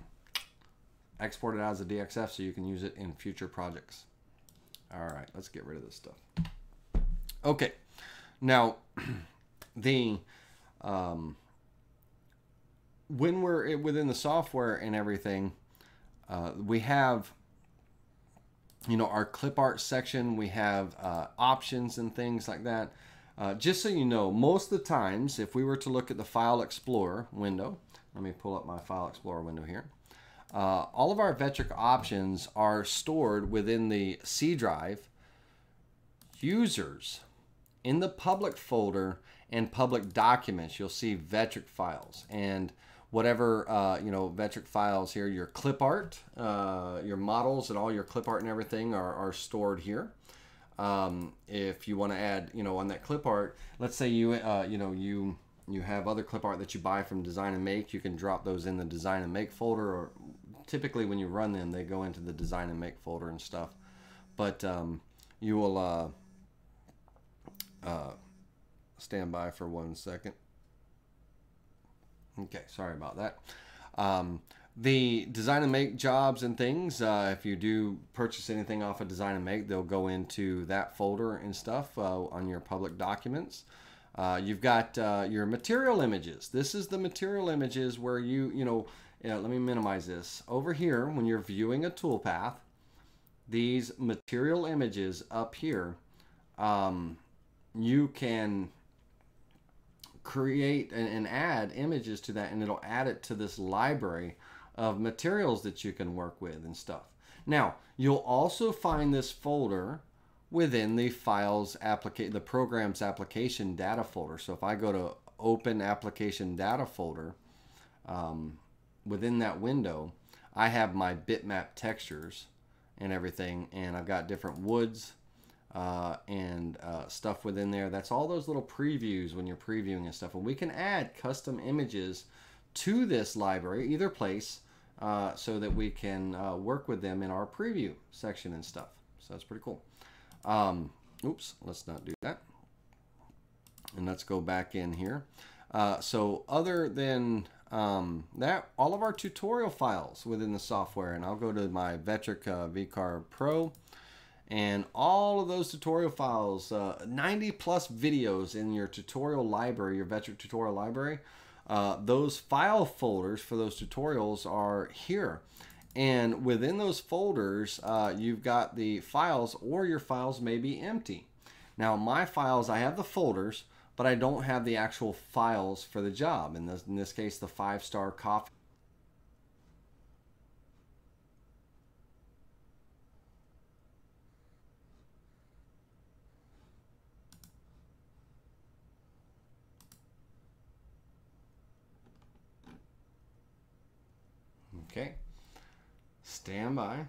export it as a DXF so you can use it in future projects. All right, let's get rid of this stuff. Okay, now the um, when we're within the software and everything, uh, we have you know our clip art section. We have uh, options and things like that. Uh, just so you know, most of the times, if we were to look at the File Explorer window, let me pull up my File Explorer window here. Uh, all of our Vectric options are stored within the C drive, users, in the public folder, and public documents. You'll see Vectric files and whatever uh, you know Vectric files here. Your clip art, uh, your models, and all your clip art and everything are, are stored here. Um, if you want to add, you know, on that clip art, let's say you uh, you know you you have other clip art that you buy from Design and Make, you can drop those in the Design and Make folder, or typically when you run them, they go into the Design and Make folder and stuff. But um, you will uh, uh, stand by for one second. Okay, sorry about that. Um, the design and make jobs and things, uh, if you do purchase anything off of design and make, they'll go into that folder and stuff uh, on your public documents. Uh, you've got uh, your material images. This is the material images where you, you know, let me minimize this. Over here, when you're viewing a toolpath, these material images up here, um, you can create and, and add images to that and it'll add it to this library of materials that you can work with and stuff. Now, you'll also find this folder within the files application, the programs application data folder. So if I go to open application data folder, um, within that window, I have my bitmap textures and everything, and I've got different woods uh, and uh, stuff within there. That's all those little previews when you're previewing and stuff. And we can add custom images to this library, either place, uh, so that we can uh, work with them in our preview section and stuff. So that's pretty cool. Um, oops, let's not do that. And let's go back in here. Uh, so other than um, that, all of our tutorial files within the software, and I'll go to my Vectric VCarve Pro, and all of those tutorial files, uh, 90 plus videos in your tutorial library, your Vectric tutorial library, uh, those file folders for those tutorials are here. And within those folders, uh, you've got the files or your files may be empty. Now my files, I have the folders, but I don't have the actual files for the job. In this, in this case, the five-star coffee. Okay. Stand by.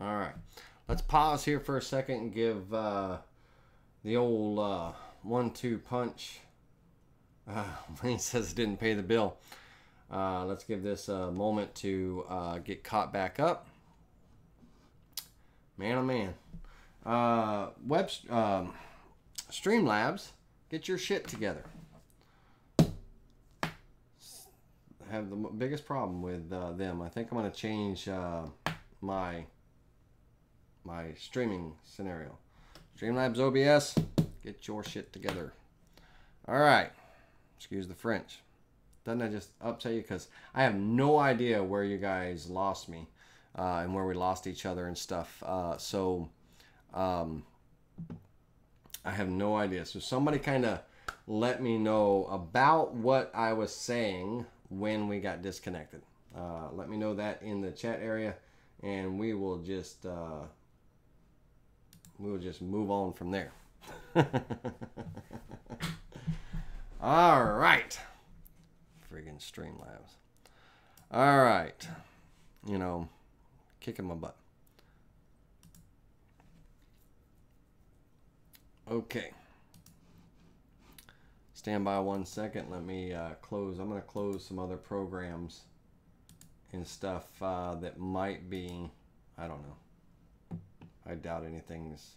All right. Let's pause here for a second and give uh, the old uh, one-two punch. Uh, he says didn't pay the bill. Uh, let's give this a moment to uh, get caught back up. Man, oh man. Uh, web um, Streamlabs, get your shit together. have the biggest problem with uh, them. I think I'm going to change uh, my my streaming scenario. Streamlabs OBS, get your shit together. All right, excuse the French. Doesn't that just upset you? Because I have no idea where you guys lost me uh, and where we lost each other and stuff. Uh, so um, I have no idea. So somebody kind of let me know about what I was saying when we got disconnected. Uh, let me know that in the chat area and we will just uh, we'll just move on from there. All right. Friggin' Streamlabs. All right. You know, kicking my butt. Okay. Stand by one second. Let me uh, close. I'm going to close some other programs and stuff uh, that might be, I don't know. I doubt anything's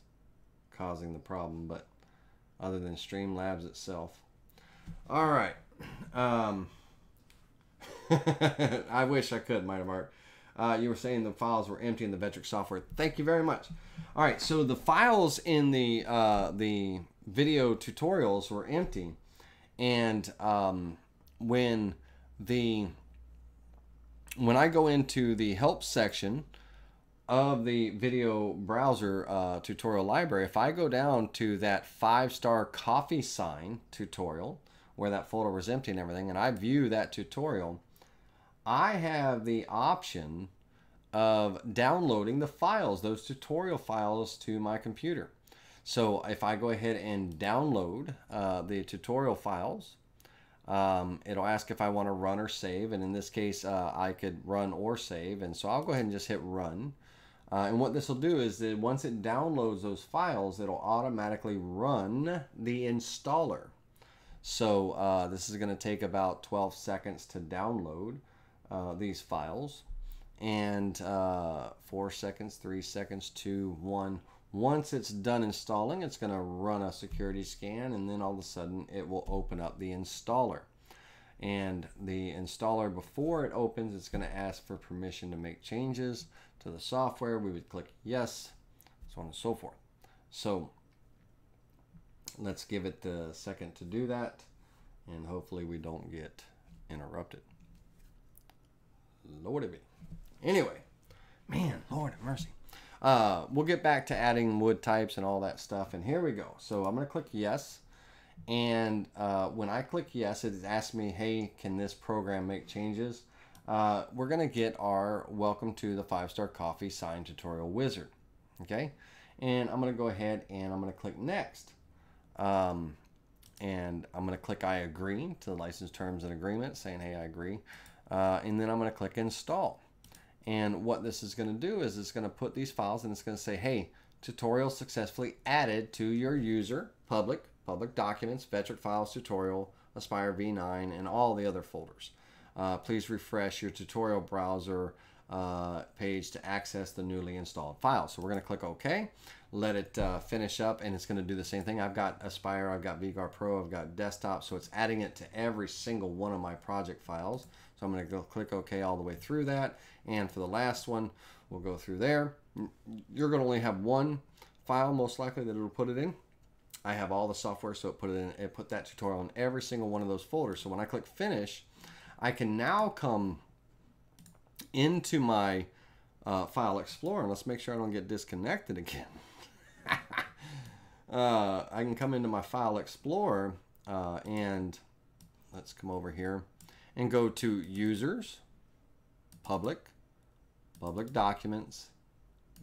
causing the problem, but other than Streamlabs itself. All right. Um, I wish I could, Mighty Mark. Uh, you were saying the files were empty in the Vectric software. Thank you very much. All right, so the files in the uh, the video tutorials were empty, and um, when the when I go into the help section of the video browser uh, tutorial library, if I go down to that five star coffee sign tutorial where that folder was empty and everything, and I view that tutorial, I have the option of downloading the files, those tutorial files to my computer. So if I go ahead and download uh, the tutorial files, um, it'll ask if I want to run or save. And in this case, uh, I could run or save. And so I'll go ahead and just hit run. Uh, and what this will do is that once it downloads those files, it'll automatically run the installer. So uh, this is going to take about 12 seconds to download uh, these files. And uh, four seconds, three seconds, two, one. Once it's done installing, it's going to run a security scan and then all of a sudden it will open up the installer. And the installer, before it opens, it's going to ask for permission to make changes to the software. We would click yes, so on and so forth. So let's give it a second to do that and hopefully we don't get interrupted. Lordy be. Anyway, man, Lord have mercy. Uh, we'll get back to adding wood types and all that stuff. And here we go. So I'm going to click yes. And uh, when I click yes, it asks me, hey, can this program make changes? Uh, we're going to get our welcome to the five star coffee sign tutorial wizard. Okay. And I'm going to go ahead and I'm going to click next. Um, and I'm going to click I agree to the license terms and agreement saying, hey, I agree. Uh, and then I'm going to click install. And what this is going to do is it's going to put these files and it's going to say, hey, tutorial successfully added to your user, public, public documents, Vectric files tutorial, Aspire v9, and all the other folders. Uh, please refresh your tutorial browser uh, page to access the newly installed file. So we're going to click OK, let it uh, finish up, and it's going to do the same thing. I've got Aspire, I've got VCarve Pro, I've got Desktop, so it's adding it to every single one of my project files. So I'm going to go click OK all the way through that. And for the last one, we'll go through there. You're going to only have one file, most likely, that it'll put it in. I have all the software, so it put it in. It put that tutorial in every single one of those folders. So when I click Finish, I can now come into my uh, File Explorer. And let's make sure I don't get disconnected again. uh, I can come into my File Explorer uh, and let's come over here and go to Users, Public, Public Documents,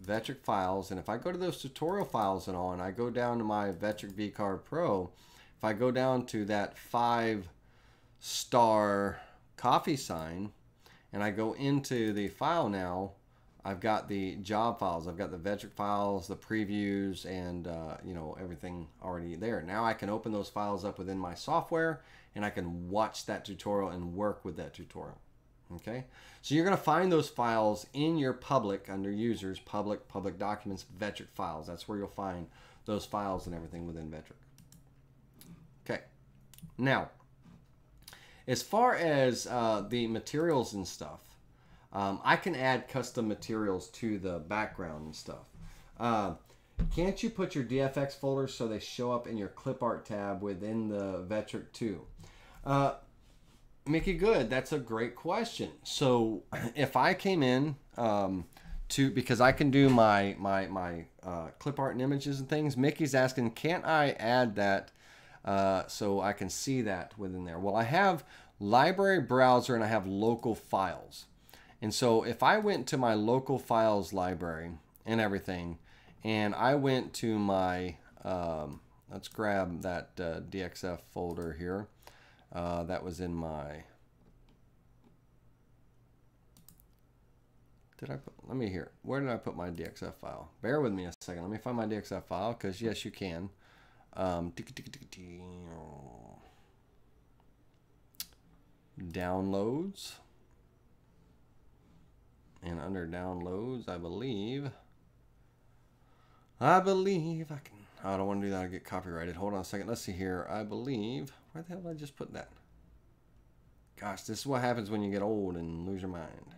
Vectric Files. And if I go to those tutorial files and all, and I go down to my Vectric VCarve Pro, if I go down to that five star coffee sign and I go into the file now, I've got the job files, I've got the Vectric files, the previews, and uh, you know everything already there. Now I can open those files up within my software and I can watch that tutorial and work with that tutorial. Okay, so you're going to find those files in your public under users, public, public documents, Vectric files. That's where you'll find those files and everything within Vectric. Okay, now as far as uh, the materials and stuff, um, I can add custom materials to the background and stuff. Uh, can't you put your DFX folders so they show up in your clip art tab within the Vectric 2? Uh, Mickey Good, that's a great question. So if I came in um, to because I can do my my my uh, clip art and images and things, Mickey's asking, can't I add that uh, so I can see that within there? Well, I have library browser and I have local files. And so if I went to my local files library and everything, and I went to my, um, let's grab that uh, DXF folder here. Uh, that was in my, did I put, let me hear, where did I put my DXF file? Bear with me a second. Let me find my DXF file because yes, you can. Um, downloads. And under downloads, I believe. I believe I can. I don't want to do that. I get copyrighted. Hold on a second. Let's see here. I believe. Where the hell did I just put that? Gosh, this is what happens when you get old and lose your mind.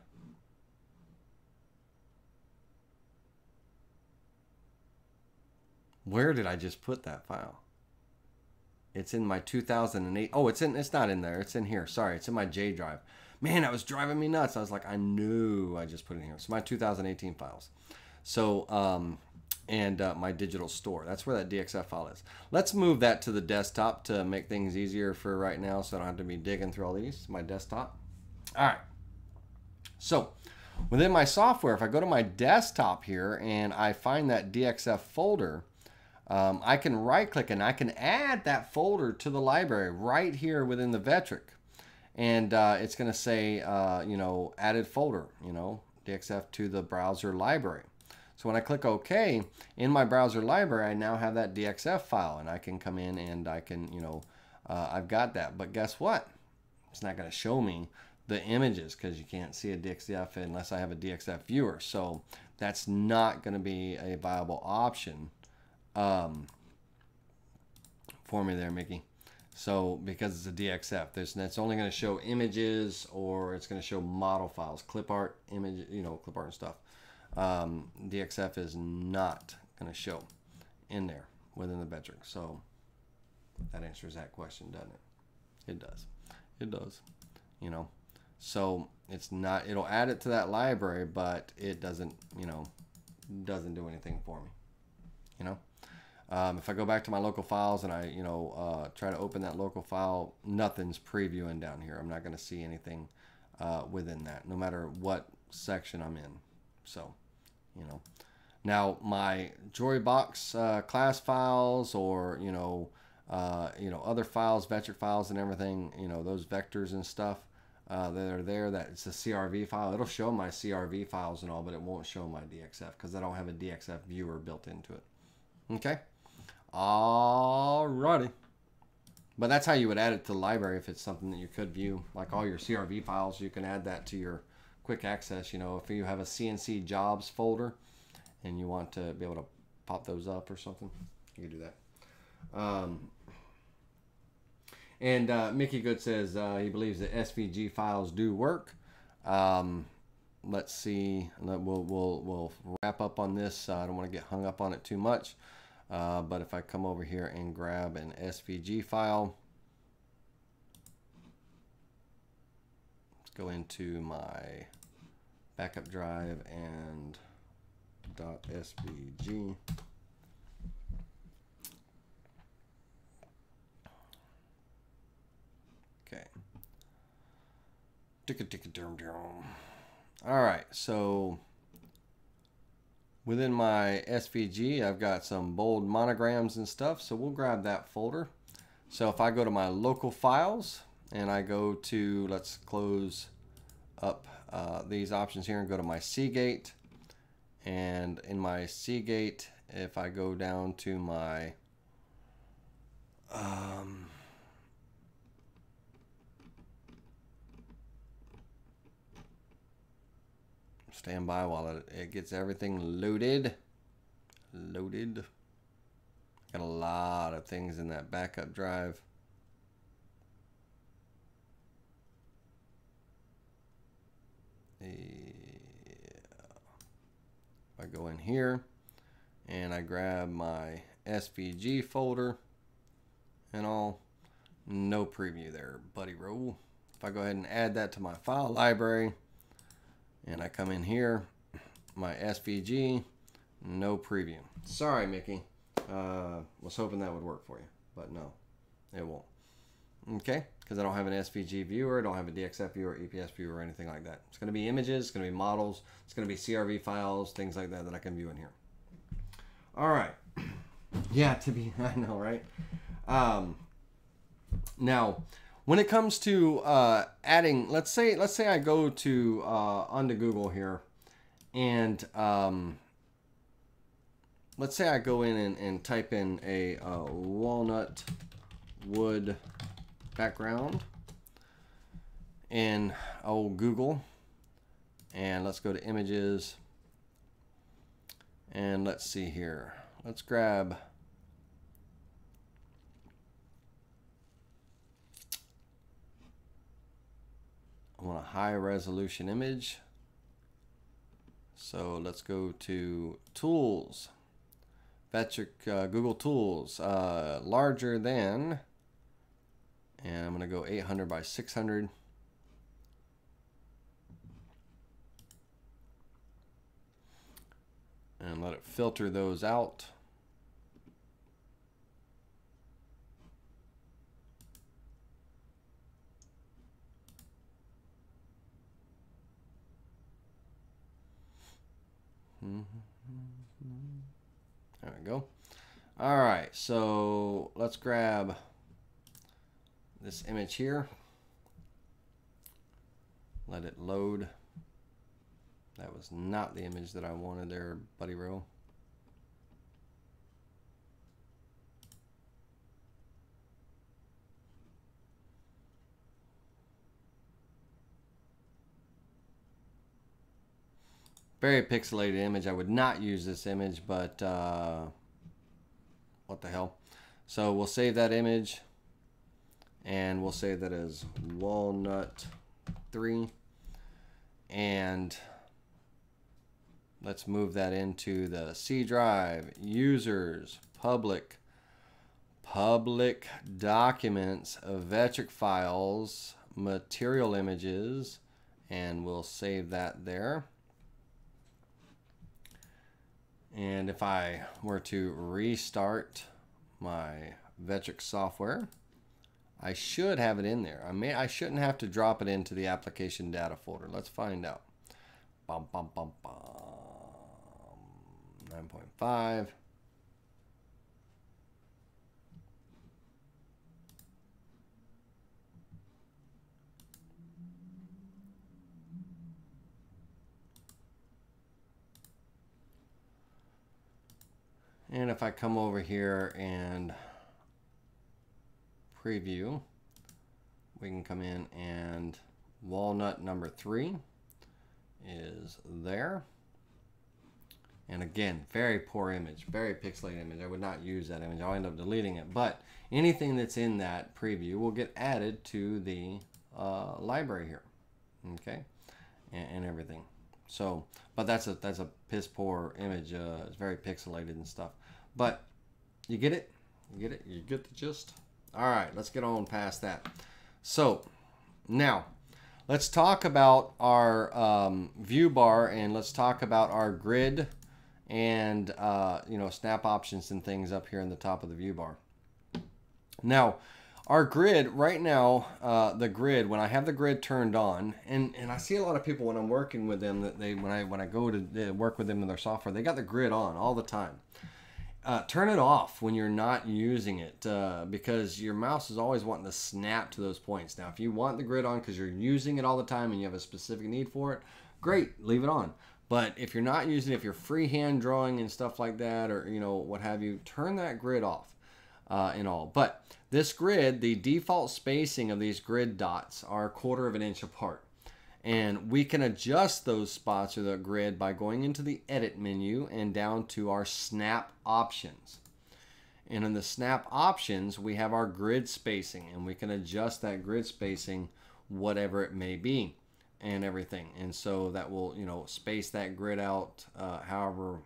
Where did I just put that file? It's in my 2008. Oh, it's in. It's not in there. It's in here. Sorry, it's in my J drive. Man, that was driving me nuts. I was like, I knew I just put it in here. So my 2018 files. So, um, and uh, my digital store. That's where that DXF file is. Let's move that to the desktop to make things easier for right now, so I don't have to be digging through all these. My desktop. All right. So, within my software, if I go to my desktop here and I find that DXF folder um, I can right click and I can add that folder to the library right here within the Vectric. And uh, it's going to say, uh, you know, added folder, you know, DXF to the browser library. So when I click OK, in my browser library, I now have that DXF file and I can come in and I can, you know, uh, I've got that. But guess what? It's not going to show me the images because you can't see a DXF unless I have a DXF viewer. So that's not going to be a viable option um, for me there, Mickey. So because it's a DXF, there's it's only going to show images or it's going to show model files, clip art, image, you know, clip art and stuff. Um, DXF is not going to show in there within the Vectric. So that answers that question, doesn't it? It does. It does. You know, so it's not. It'll add it to that library, but it doesn't. You know, doesn't do anything for me. You know. Um, if I go back to my local files and I, you know, uh, try to open that local file, nothing's previewing down here. I'm not going to see anything uh, within that, no matter what section I'm in. So, you know. Now, my Joybox uh, class files or, you know, uh, you know, other files, vector files and everything, you know, those vectors and stuff uh, that are there, that it's a CRV file. It'll show my CRV files and all, but it won't show my DXF because I don't have a DXF viewer built into it. Okay. Alrighty. But that's how you would add it to the library if it's something that you could view. Like all your CRV files, you can add that to your quick access. You know, if you have a CNC jobs folder and you want to be able to pop those up or something, you can do that. Um, and uh, Mickey Good says uh, he believes that SVG files do work. Um, let's see. We'll, we'll, we'll wrap up on this. Uh, I don't want to get hung up on it too much. Uh, but if I come over here and grab an SVG file, let's go into my backup drive and .svg. Okay. All right, so Within my SVG, I've got some bold monograms and stuff, so we'll grab that folder. So if I go to my local files and I go to, let's close up uh, these options here and go to my Seagate. And in my Seagate, if I go down to my um, Stand by while it, it gets everything loaded. Loaded. Got a lot of things in that backup drive. Yeah. I go in here and I grab my SVG folder and all. No preview there, buddy roll. If I go ahead and add that to my file library, and I come in here, my SVG, no preview. Sorry, Mickey. Uh, was hoping that would work for you, but no, it won't. Okay, because I don't have an SVG viewer, I don't have a DXF viewer, EPS viewer, or anything like that. It's going to be images, it's going to be models, it's going to be CRV files, things like that that I can view in here. All right. Yeah, to be, I know, right? Um, now, when it comes to uh, adding, let's say let's say I go to uh, onto Google here, and um, let's say I go in and, and type in a uh, walnut wood background, in I'll Google, And let's go to images. And let's see here. Let's grab I want a high resolution image. So let's go to tools, Vectric uh, Google Tools, uh, larger than, and I'm going to go 800 by 600. And let it filter those out. Mm-hmm. There we go. All right, so let's grab this image here. Let it load. That was not the image that I wanted there, Buddy Row. Very pixelated image. I would not use this image, but uh, what the hell. So we'll save that image and we'll save that as walnut 3 and let's move that into the C drive users public public documents Vectric files material images and we'll save that there and if I were to restart my Vectric software, I should have it in there. I may I shouldn't have to drop it into the application data folder. Let's find out. Bum, bum, bum. 9.5. And if I come over here and preview, we can come in and walnut number three is there. And again, very poor image, very pixelated image. I would not use that image. I'll end up deleting it. But anything that's in that preview will get added to the uh, library here. Okay, and, and everything. So, but that's a that's a piss poor image. Uh, it's very pixelated and stuff. But you get it? You get it? You get the gist? All right, let's get on past that. So now let's talk about our um, view bar and let's talk about our grid and uh, you know snap options and things up here in the top of the view bar. Now our grid right now, uh, the grid when I have the grid turned on, and and I see a lot of people when I'm working with them that they when I when I go to work with them in their software, they got the grid on all the time. Uh, turn it off when you're not using it uh, because your mouse is always wanting to snap to those points. Now, if you want the grid on because you're using it all the time and you have a specific need for it, great, leave it on. But if you're not using it, if you're freehand drawing and stuff like that, or you know what have you, turn that grid off uh, and all. But this grid, the default spacing of these grid dots are a quarter of an inch apart. And we can adjust those spots of the grid by going into the edit menu and down to our snap options. And in the snap options, we have our grid spacing and we can adjust that grid spacing whatever it may be and everything. And so that will, you know, space that grid out uh, however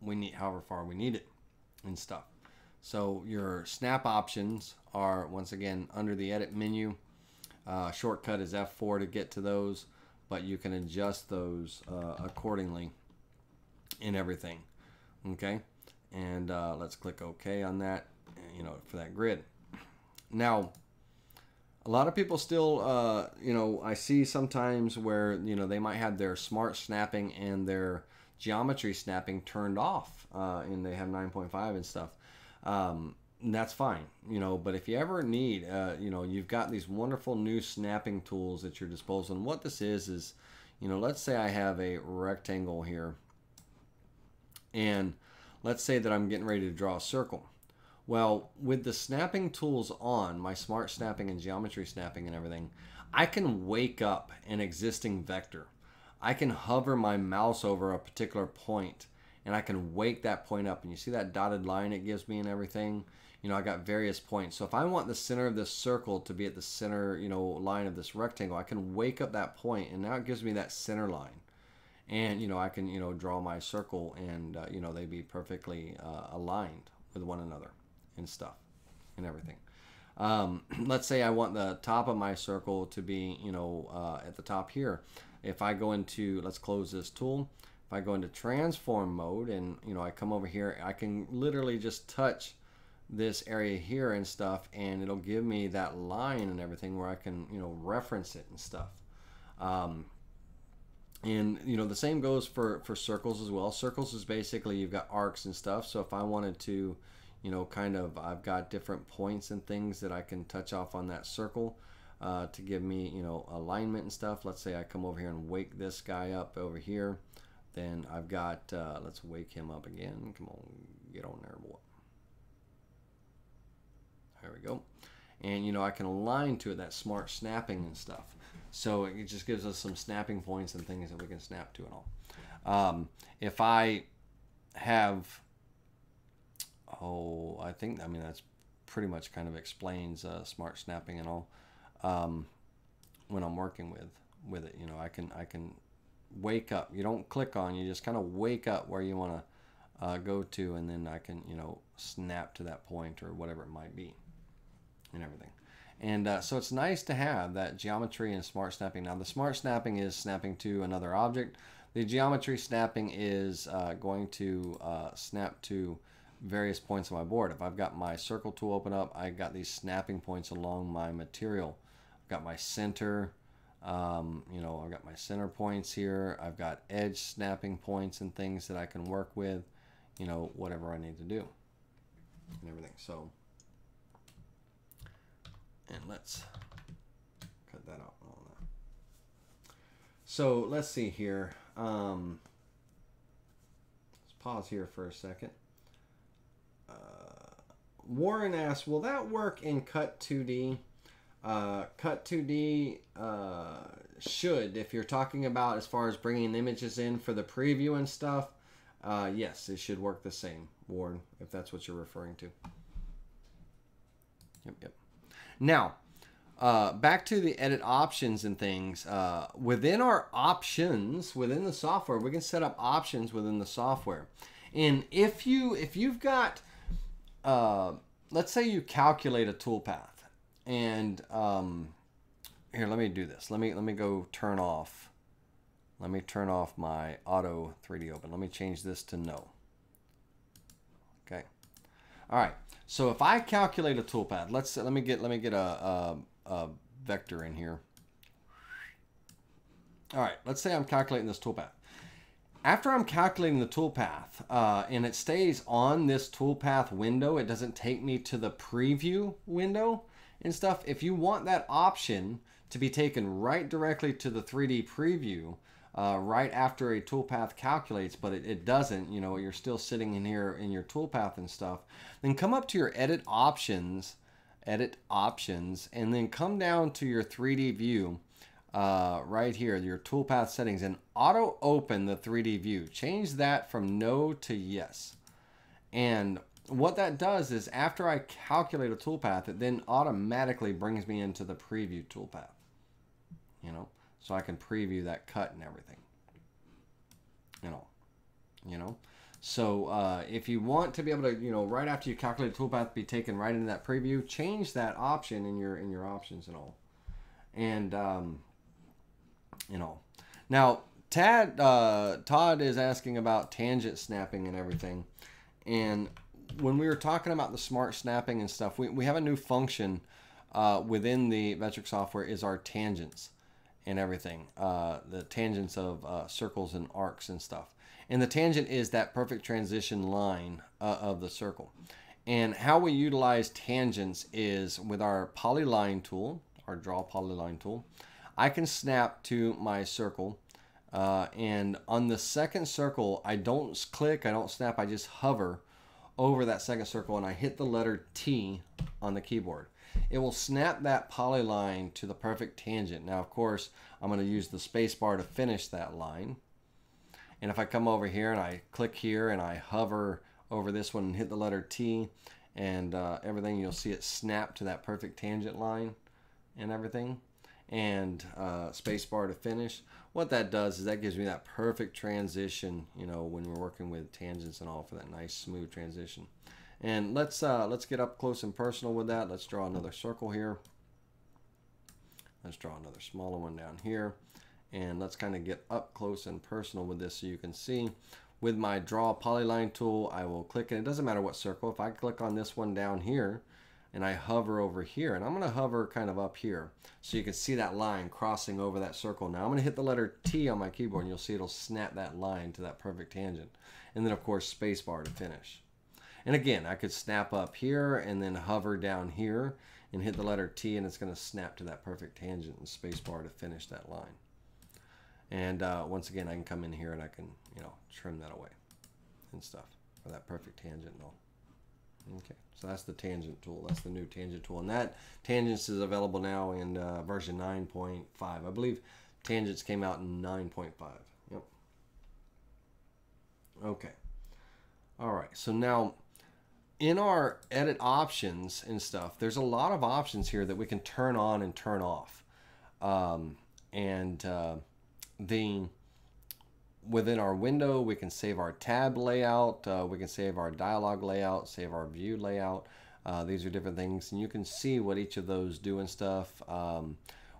we need, however far we need it and stuff. So your snap options are once again under the edit menu uh, shortcut is F4 to get to those, but you can adjust those uh, accordingly in everything. Okay, and uh, let's click OK on that. You know, for that grid. Now, a lot of people still, uh, you know, I see sometimes where you know they might have their smart snapping and their geometry snapping turned off, uh, and they have 9.5 and stuff. Um, that's fine, you know. But if you ever need, uh, you know, you've got these wonderful new snapping tools at your disposal. And what this is is, you know, let's say I have a rectangle here, and let's say that I'm getting ready to draw a circle. Well, with the snapping tools on, my smart snapping and geometry snapping and everything, I can wake up an existing vector. I can hover my mouse over a particular point and I can wake that point up. And you see that dotted line it gives me and everything? You know, I got various points. So if I want the center of this circle to be at the center, you know, line of this rectangle, I can wake up that point and now it gives me that center line. And, you know, I can, you know, draw my circle and, uh, you know, they'd be perfectly uh, aligned with one another and stuff and everything. Um, let's say I want the top of my circle to be, you know, uh, at the top here. If I go into, let's close this tool. If I go into transform mode and, you know, I come over here, I can literally just touch this area here and stuff and it'll give me that line and everything where I can, you know, reference it and stuff. Um, and you know the same goes for for circles as well circles is basically you've got arcs and stuff so if i wanted to you know, kind of I've got different points and things that I can touch off on that circle uh, to give me, you know, alignment and stuff. Let's say I come over here and wake this guy up over here. Then I've got, uh, let's wake him up again. Come on, get on there, boy. There we go. And, you know, I can align to it that smart snapping and stuff. So it just gives us some snapping points and things that we can snap to and all. Um, if I have oh, I think I mean that's pretty much kind of explains uh, smart snapping and all. Um, when I'm working with with it, you know, I can I can wake up. You don't click on. You just kind of wake up where you want to uh, go to, and then I can you know snap to that point or whatever it might be, and everything. And uh, so it's nice to have that geometry and smart snapping. Now the smart snapping is snapping to another object. The geometry snapping is uh, going to uh, snap to various points on my board. If I've got my circle tool open up, I've got these snapping points along my material. I've got my center, um, you know, I've got my center points here. I've got edge snapping points and things that I can work with, you know, whatever I need to do and everything. So, and let's cut that out. So let's see here. Um, let's pause here for a second. Warren asks, will that work in Cut 2D? Uh, Cut 2D uh, should, if you're talking about as far as bringing images in for the preview and stuff, uh, yes, it should work the same, Warren, if that's what you're referring to. Yep, yep. Now, uh, back to the edit options and things. Uh, within our options, within the software, we can set up options within the software. And if you if you've got uh, let's say you calculate a toolpath, and um, here, let me do this. Let me let me go turn off. Let me turn off my auto 3D open. Let me change this to no. Okay. All right. So if I calculate a toolpath, let's let me get let me get a, a, a vector in here. All right. Let's say I'm calculating this toolpath after I'm calculating the toolpath uh, and it stays on this toolpath window, it doesn't take me to the preview window and stuff. If you want that option to be taken right directly to the 3D preview uh, right after a toolpath calculates, but it, it doesn't, you know, you're still sitting in here in your toolpath and stuff, then come up to your edit options, edit options, and then come down to your 3D view uh, right here, your toolpath settings, and auto open the 3D view. Change that from no to yes. And what that does is after I calculate a toolpath, it then automatically brings me into the preview toolpath. You know, so I can preview that cut and everything. You know, you know. So uh, if you want to be able to, you know, right after you calculate the toolpath, be taken right into that preview, change that option in your in your options and all. And um, you know. Now, Tad, uh, Todd is asking about tangent snapping and everything. And when we were talking about the smart snapping and stuff, we, we have a new function uh, within the Vectric software is our tangents and everything. Uh, the tangents of uh, circles and arcs and stuff. And the tangent is that perfect transition line uh, of the circle. And how we utilize tangents is with our polyline tool, our draw polyline tool. I can snap to my circle. Uh, and on the second circle, I don't click, I don't snap, I just hover over that second circle and I hit the letter T on the keyboard. It will snap that polyline to the perfect tangent. Now, of course, I'm going to use the spacebar to finish that line. And if I come over here and I click here and I hover over this one and hit the letter T and uh, everything, you'll see it snap to that perfect tangent line and everything. And uh, spacebar to finish. What that does is that gives me that perfect transition, you know, when we're working with tangents and all for that nice smooth transition. And let's uh, let's get up close and personal with that. Let's draw another circle here. Let's draw another smaller one down here. And let's kind of get up close and personal with this so you can see. With my draw polyline tool, I will click, and it doesn't matter what circle. If I click on this one down here, and I hover over here, and I'm going to hover kind of up here so you can see that line crossing over that circle. Now I'm going to hit the letter T on my keyboard, and you'll see it'll snap that line to that perfect tangent. And then, of course, spacebar to finish. And again, I could snap up here and then hover down here and hit the letter T and it's going to snap to that perfect tangent and spacebar to finish that line. And uh, once again, I can come in here and I can, you know, trim that away and stuff for that perfect tangent and all. Okay, so that's the tangent tool. That's the new tangent tool. And that tangents is available now in uh, version 9.5. I believe tangents came out in 9.5. Yep. Okay. All right, so now in our edit options and stuff, there's a lot of options here that we can turn on and turn off. Um, and uh, the within our window, we can save our tab layout, uh, we can save our dialog layout, save our view layout. Uh, these are different things, and you can see what each of those do and stuff. Um,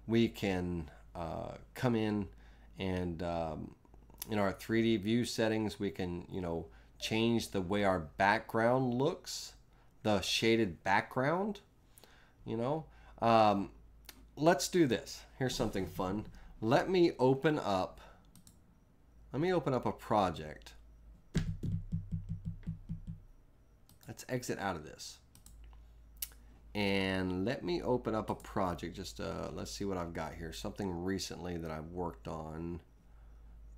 we can uh, come in and um, in our 3D view settings, we can, you know, change the way our background looks, the shaded background, you know. Um, let's do this. Here's something fun. Let me open up, let me open up a project. Let's exit out of this. And let me open up a project. Just uh, let's see what I've got here. Something recently that I've worked on.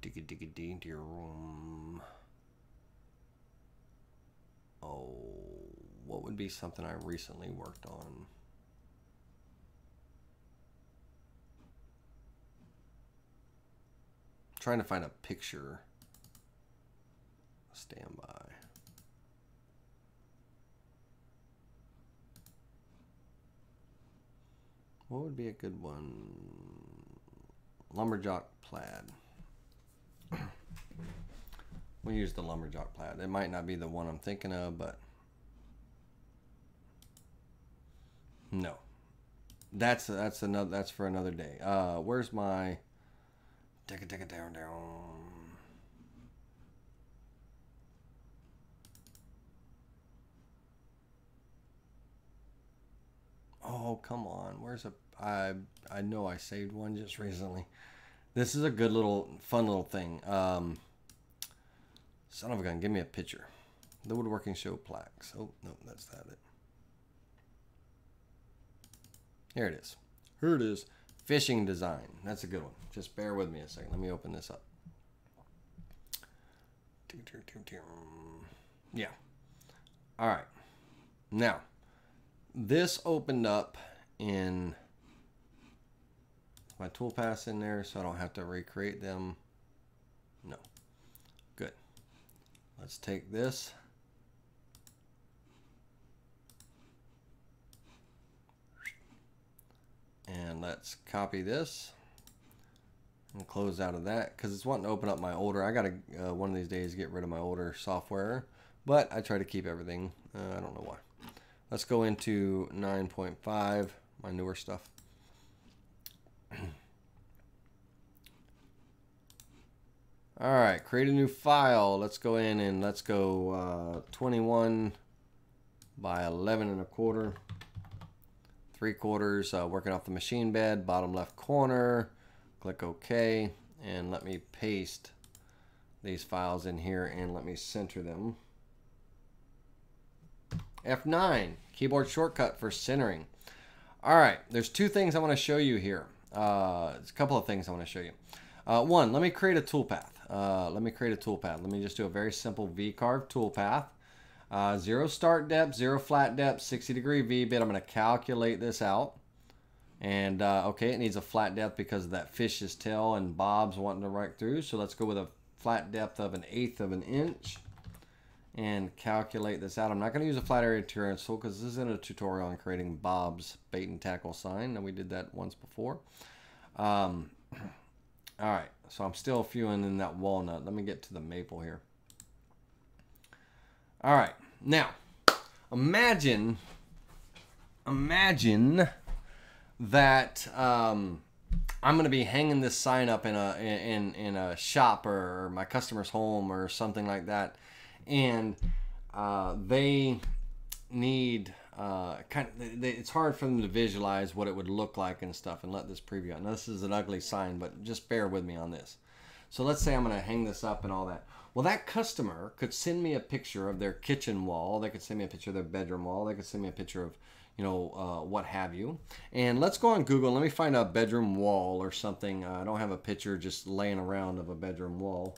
Dear room. Oh, what would be something I recently worked on? trying to find a picture. Standby. What would be a good one? Lumberjack plaid. We use the lumberjack plaid. It might not be the one I'm thinking of, but no. That's that's another that's for another day. Uh, where's my take it take it down down. Oh come on, where's a I I know I saved one just recently. This is a good little fun little thing. Um, Son of a gun, give me a picture. The woodworking show plaques. Oh, no, that's that it. Here it is. Here it is. Fishing design. That's a good one. Just bear with me a second. Let me open this up. Yeah. All right. Now, this opened up in my toolpaths in there so I don't have to recreate them. No. Let's take this. And let's copy this and close out of that because it's wanting to open up my older. I got to uh, one of these days get rid of my older software, but I try to keep everything. Uh, I don't know why. Let's go into 9.5, my newer stuff. All right, create a new file. Let's go in and let's go uh, 21 by 11 and a quarter. Three quarters, uh, working off the machine bed, bottom left corner. Click OK, and let me paste these files in here and let me center them. F9, keyboard shortcut for centering. All right, there's two things I want to show you here. Uh, there's a couple of things I want to show you. Uh, one, let me create a toolpath. Uh, let me create a toolpath. Let me just do a very simple V-carve toolpath. Uh, zero start depth, zero flat depth, 60 degree V-bit. I'm going to calculate this out. And uh, okay, it needs a flat depth because of that fish's tail and bob's wanting to right through. So let's go with a flat depth of an eighth of an inch and calculate this out. I'm not going to use a flat area tool because this isn't a tutorial on creating Bob's bait and tackle sign. And we did that once before. Um, all right, so I'm still fewing in that walnut. Let me get to the maple here. All right, now imagine, imagine that um, I'm going to be hanging this sign up in a in in a shop or my customer's home or something like that, and uh, they need uh, kind of, they, it's hard for them to visualize what it would look like and stuff and let this preview out. Now this is an ugly sign, but just bear with me on this. So let's say I'm going to hang this up and all that. Well, that customer could send me a picture of their kitchen wall. They could send me a picture of their bedroom wall. They could send me a picture of, you know, uh, what have you. And let's go on Google. Let me find a bedroom wall or something. Uh, I don't have a picture just laying around of a bedroom wall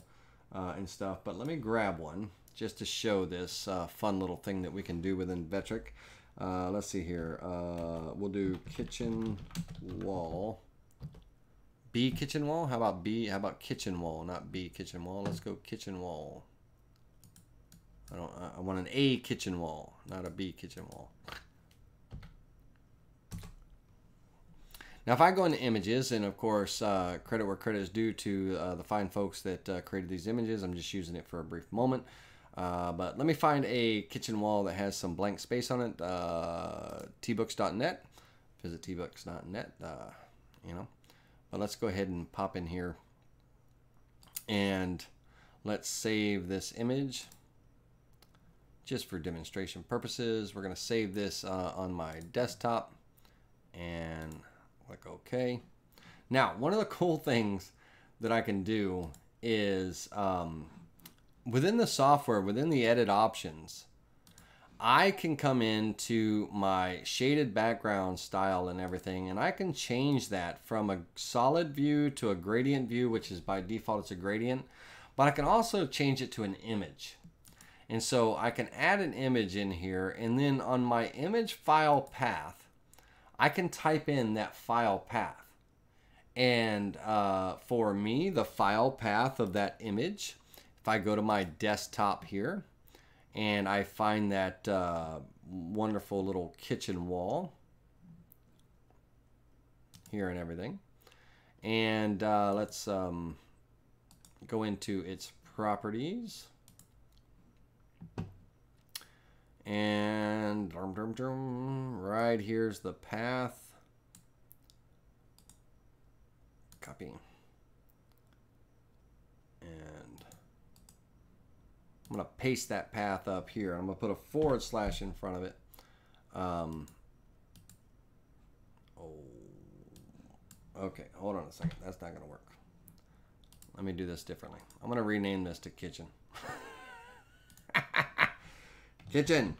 uh, and stuff, but let me grab one just to show this uh, fun little thing that we can do within Vectric. Uh, let's see here. Uh, we'll do kitchen wall. B kitchen wall? How about B? How about kitchen wall, not B kitchen wall? Let's go kitchen wall. I don't. I want an A kitchen wall, not a B kitchen wall. Now, if I go into images, and of course, uh, credit where credit is due to uh, the fine folks that uh, created these images, I'm just using it for a brief moment. Uh, but let me find a kitchen wall that has some blank space on it. Uh, tbooks.net. Visit tbooks.net. Uh, you know. But let's go ahead and pop in here. And let's save this image. Just for demonstration purposes. We're going to save this uh, on my desktop. And click OK. Now, one of the cool things that I can do is um, within the software, within the edit options, I can come into my shaded background style and everything, and I can change that from a solid view to a gradient view, which is by default, it's a gradient. But I can also change it to an image. And so I can add an image in here, and then on my image file path, I can type in that file path. And uh, for me, the file path of that image if I go to my desktop here and I find that uh, wonderful little kitchen wall here and everything. And uh, let's um, go into its properties. And dum, dum, dum, right here's the path. Copy. I'm going to paste that path up here. I'm going to put a forward slash in front of it. Um, oh, okay, hold on a second. That's not going to work. Let me do this differently. I'm going to rename this to kitchen. kitchen.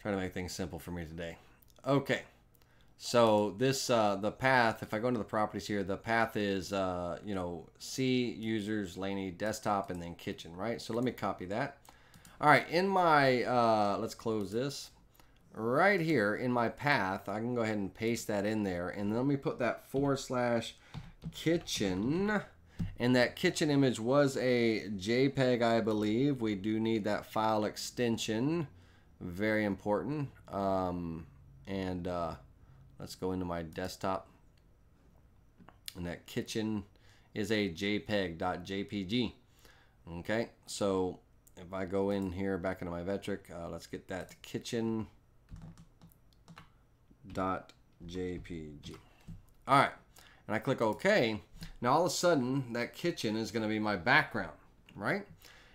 Trying to make things simple for me today. Okay. So this, uh, the path, if I go into the properties here, the path is, uh, you know, C, users, Laney, desktop, and then kitchen, right? So let me copy that. All right, in my, uh, let's close this. Right here in my path, I can go ahead and paste that in there. And then let me put that forward slash kitchen. And that kitchen image was a JPEG, I believe. We do need that file extension. Very important. Um, and, uh, Let's go into my desktop. And that kitchen is a JPEG.jpg. Okay, so if I go in here back into my Vectric, uh, let's get that kitchen dot jpg all right and i click ok now all of a sudden that kitchen is going to be my background right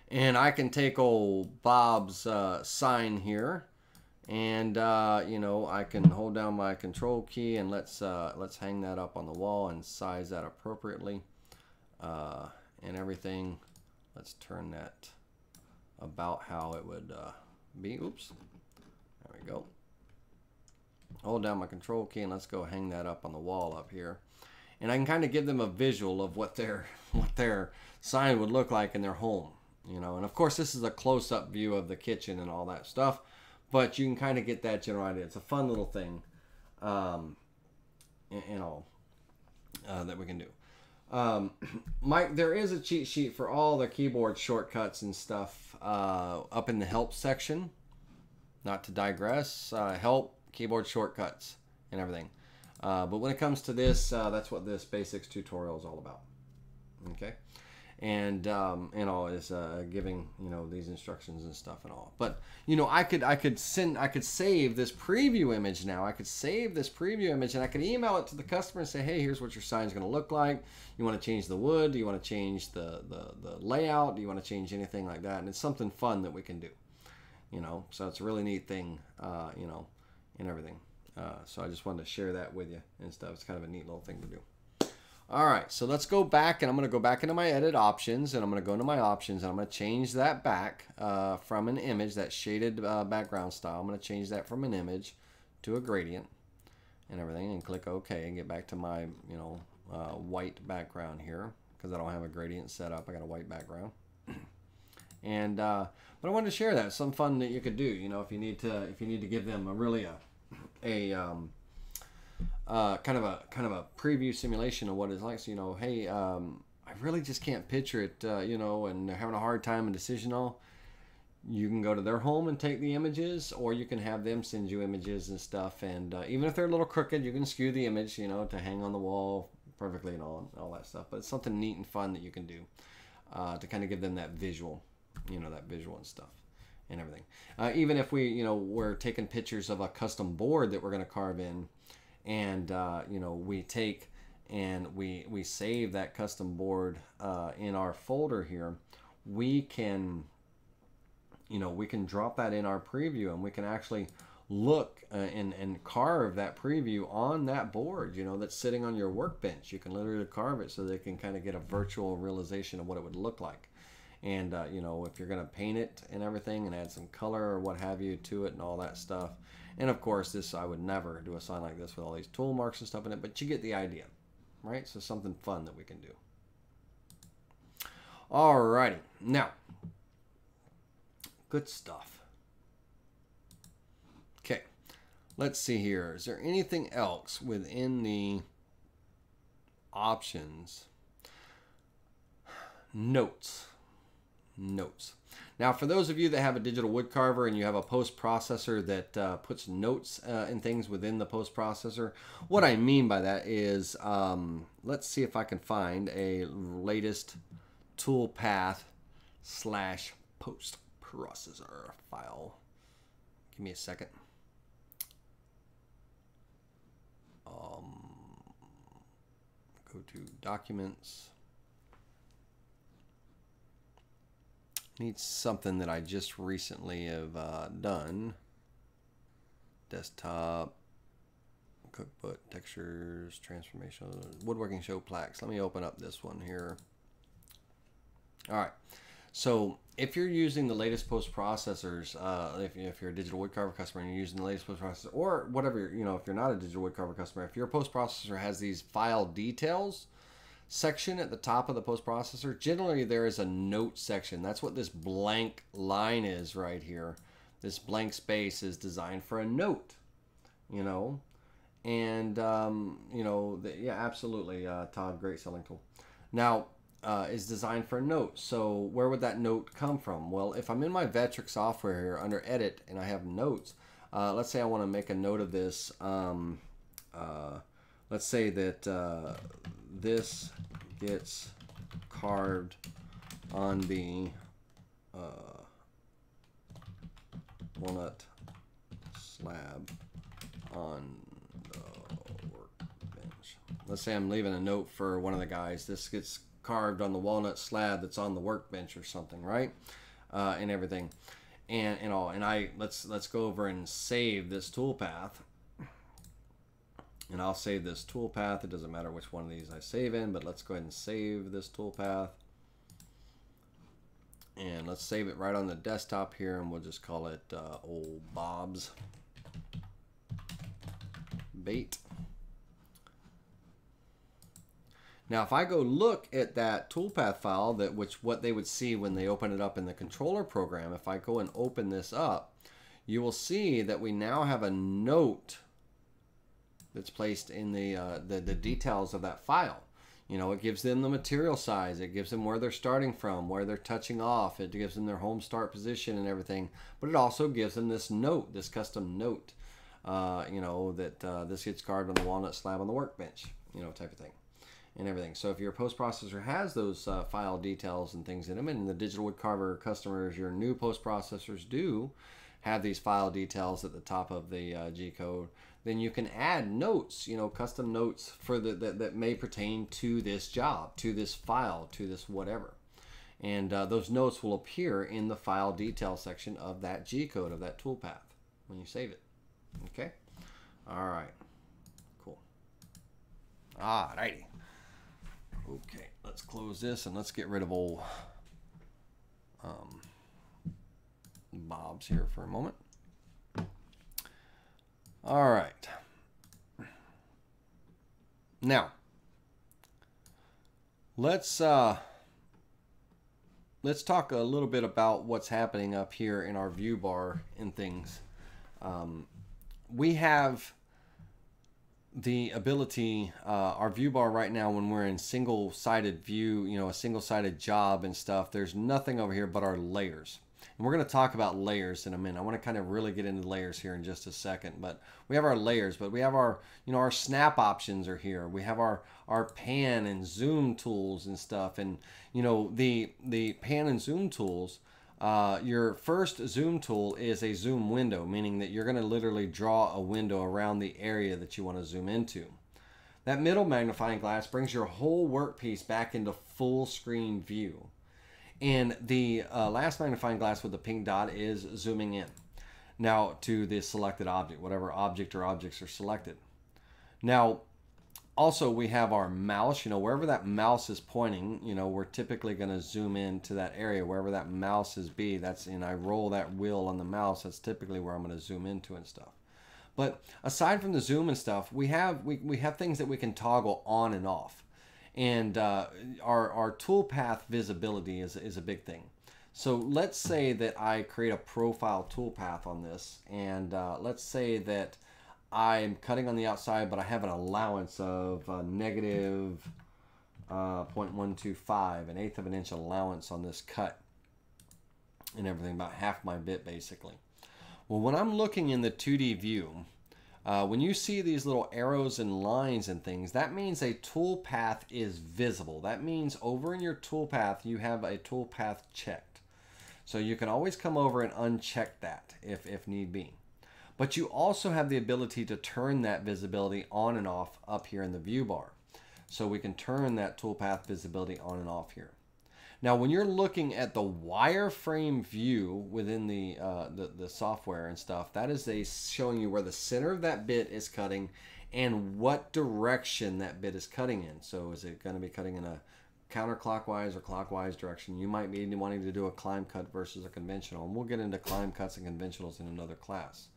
and i can take old bob's uh, sign here and uh, you know I can hold down my control key and let's uh, let's hang that up on the wall and size that appropriately. Uh, and everything let's turn that about how it would uh, be. Oops. There we go. Hold down my control key and let's go hang that up on the wall up here. And I can kind of give them a visual of what their what their sign would look like in their home you know. And of course, this is a close-up view of the kitchen and all that stuff, but you can kind of get that general idea. It's a fun little thing, um, and, and all uh, that we can do. Um, Mike, there is a cheat sheet for all the keyboard shortcuts and stuff uh, up in the help section. Not to digress, uh, help keyboard shortcuts and everything. Uh, but when it comes to this, uh, that's what this basics tutorial is all about. Okay, and um, you know is uh, giving you know these instructions and stuff and all. But you know I could I could send I could save this preview image now. I could save this preview image and I could email it to the customer and say, hey, here's what your sign is going to look like. You want to change the wood? Do you want to change the, the the layout? Do you want to change anything like that? And it's something fun that we can do. You know, so it's a really neat thing. Uh, you know, and everything. Uh, so I just wanted to share that with you and stuff. It's kind of a neat little thing to do. All right, so let's go back and I'm going to go back into my edit options and I'm going to go into my options and I'm going to change that back uh, from an image, that shaded uh, background style. I'm going to change that from an image to a gradient and everything and click OK and get back to my, you know, uh, white background here because I don't have a gradient set up. I got a white background. and uh, but I wanted to share that some fun that you could do. You know, if you need to if you need to give them a really a a um, uh, kind of a kind of a preview simulation of what it's like. So you know, hey, um, I really just can't picture it, uh, you know, and they're having a hard time in decision all. You can go to their home and take the images, or you can have them send you images and stuff. And uh, even if they're a little crooked, you can skew the image, you know, to hang on the wall perfectly and all all that stuff. But it's something neat and fun that you can do uh, to kind of give them that visual, you know, that visual and stuff and everything. Uh, even if we, you know, we're taking pictures of a custom board that we're going to carve in, and uh, you know, we take and we we save that custom board uh, in our folder here, we can, you know, we can drop that in our preview, and we can actually look uh, and and carve that preview on that board, you know, that's sitting on your workbench. You can literally carve it so they can kind of get a virtual realization of what it would look like and uh, you know if you're going to paint it and everything and add some color or what have you to it and all that stuff and of course this I would never do a sign like this with all these tool marks and stuff in it but you get the idea right? So something fun that we can do. Alrighty now good stuff. Okay let's see here. Is there anything else within the options? Notes. Notes. Now, for those of you that have a digital wood carver and you have a post processor that uh, puts notes uh, and things within the post processor, what I mean by that is, um, let's see if I can find a latest toolpath slash post processor file. Give me a second. Um, go to documents. Needs something that I just recently have uh, done. Desktop, cookbook, textures, transformation, woodworking show plaques. Let me open up this one here. All right. So if you're using the latest post processors, uh, if, if you're a digital woodcarver customer and you're using the latest post processor, or whatever, you know, if you're not a digital woodcarver customer, if your post processor has these file details, section at the top of the post processor, generally there is a note section. That's what this blank line is right here. This blank space is designed for a note, you know. And, um, you know, the, yeah, absolutely, uh, Todd, great selling tool. Now, uh, is designed for a note. So where would that note come from? Well, if I'm in my Vectric software here under Edit and I have notes, uh, let's say I want to make a note of this. Um, uh, let's say that uh, this gets carved on the uh, walnut slab on the workbench. Let's say I'm leaving a note for one of the guys. This gets carved on the walnut slab that's on the workbench or something, right? Uh, and everything, and and all. And I let's let's go over and save this toolpath and I'll save this toolpath. It doesn't matter which one of these I save in, but let's go ahead and save this toolpath. And let's save it right on the desktop here, and we'll just call it uh, Old Bob's Bait. Now, if I go look at that toolpath file, that which what they would see when they open it up in the controller program, if I go and open this up, you will see that we now have a note that's placed in the, uh, the, the details of that file. You know, it gives them the material size, it gives them where they're starting from, where they're touching off, it gives them their home start position and everything, but it also gives them this note, this custom note, uh, you know, that uh, this gets carved on the walnut slab on the workbench, you know, type of thing and everything. So if your post processor has those uh, file details and things in them, and the digital wood carver customers, your new post processors do have these file details at the top of the uh, G code, then you can add notes, you know, custom notes for the that, that may pertain to this job, to this file, to this whatever. And uh, those notes will appear in the file detail section of that G code of that toolpath when you save it. Okay. All right. Cool. All righty. Okay, let's close this and let's get rid of old um, Bob's here for a moment. All right. Now, let's uh, let's talk a little bit about what's happening up here in our view bar and things. Um, we have the ability, uh, our view bar right now, when we're in single sided view, you know, a single sided job and stuff, there's nothing over here but our layers. And we're going to talk about layers in a minute. I want to kind of really get into layers here in just a second. But we have our layers, but we have our, you know, our snap options are here. We have our, our pan and zoom tools and stuff. And, you know, the, the pan and zoom tools, uh, your first zoom tool is a zoom window, meaning that you're going to literally draw a window around the area that you want to zoom into. That middle magnifying glass brings your whole workpiece back into full screen view. And the uh, last magnifying glass with the pink dot is zooming in. Now to the selected object, whatever object or objects are selected. Now, also we have our mouse, you know, wherever that mouse is pointing, you know, we're typically going to zoom in to that area, wherever that mouse is be, that's, and I roll that wheel on the mouse, that's typically where I'm going to zoom into and stuff. But aside from the zoom and stuff, we have, we, we have things that we can toggle on and off and uh, our, our toolpath visibility is, is a big thing. So let's say that I create a profile toolpath on this, and uh, let's say that I'm cutting on the outside, but I have an allowance of uh, negative, uh, 0.125, an eighth of an inch allowance on this cut and everything, about half my bit basically. Well, when I'm looking in the 2D view, uh, when you see these little arrows and lines and things, that means a toolpath is visible. That means over in your toolpath, you have a toolpath checked. So you can always come over and uncheck that if, if need be. But you also have the ability to turn that visibility on and off up here in the view bar. So we can turn that toolpath visibility on and off here. Now, when you're looking at the wireframe view within the, uh, the, the software and stuff, that is a showing you where the center of that bit is cutting and what direction that bit is cutting in. So is it going to be cutting in a counterclockwise or clockwise direction? You might be wanting to do a climb cut versus a conventional. And we'll get into climb cuts and conventionals in another class.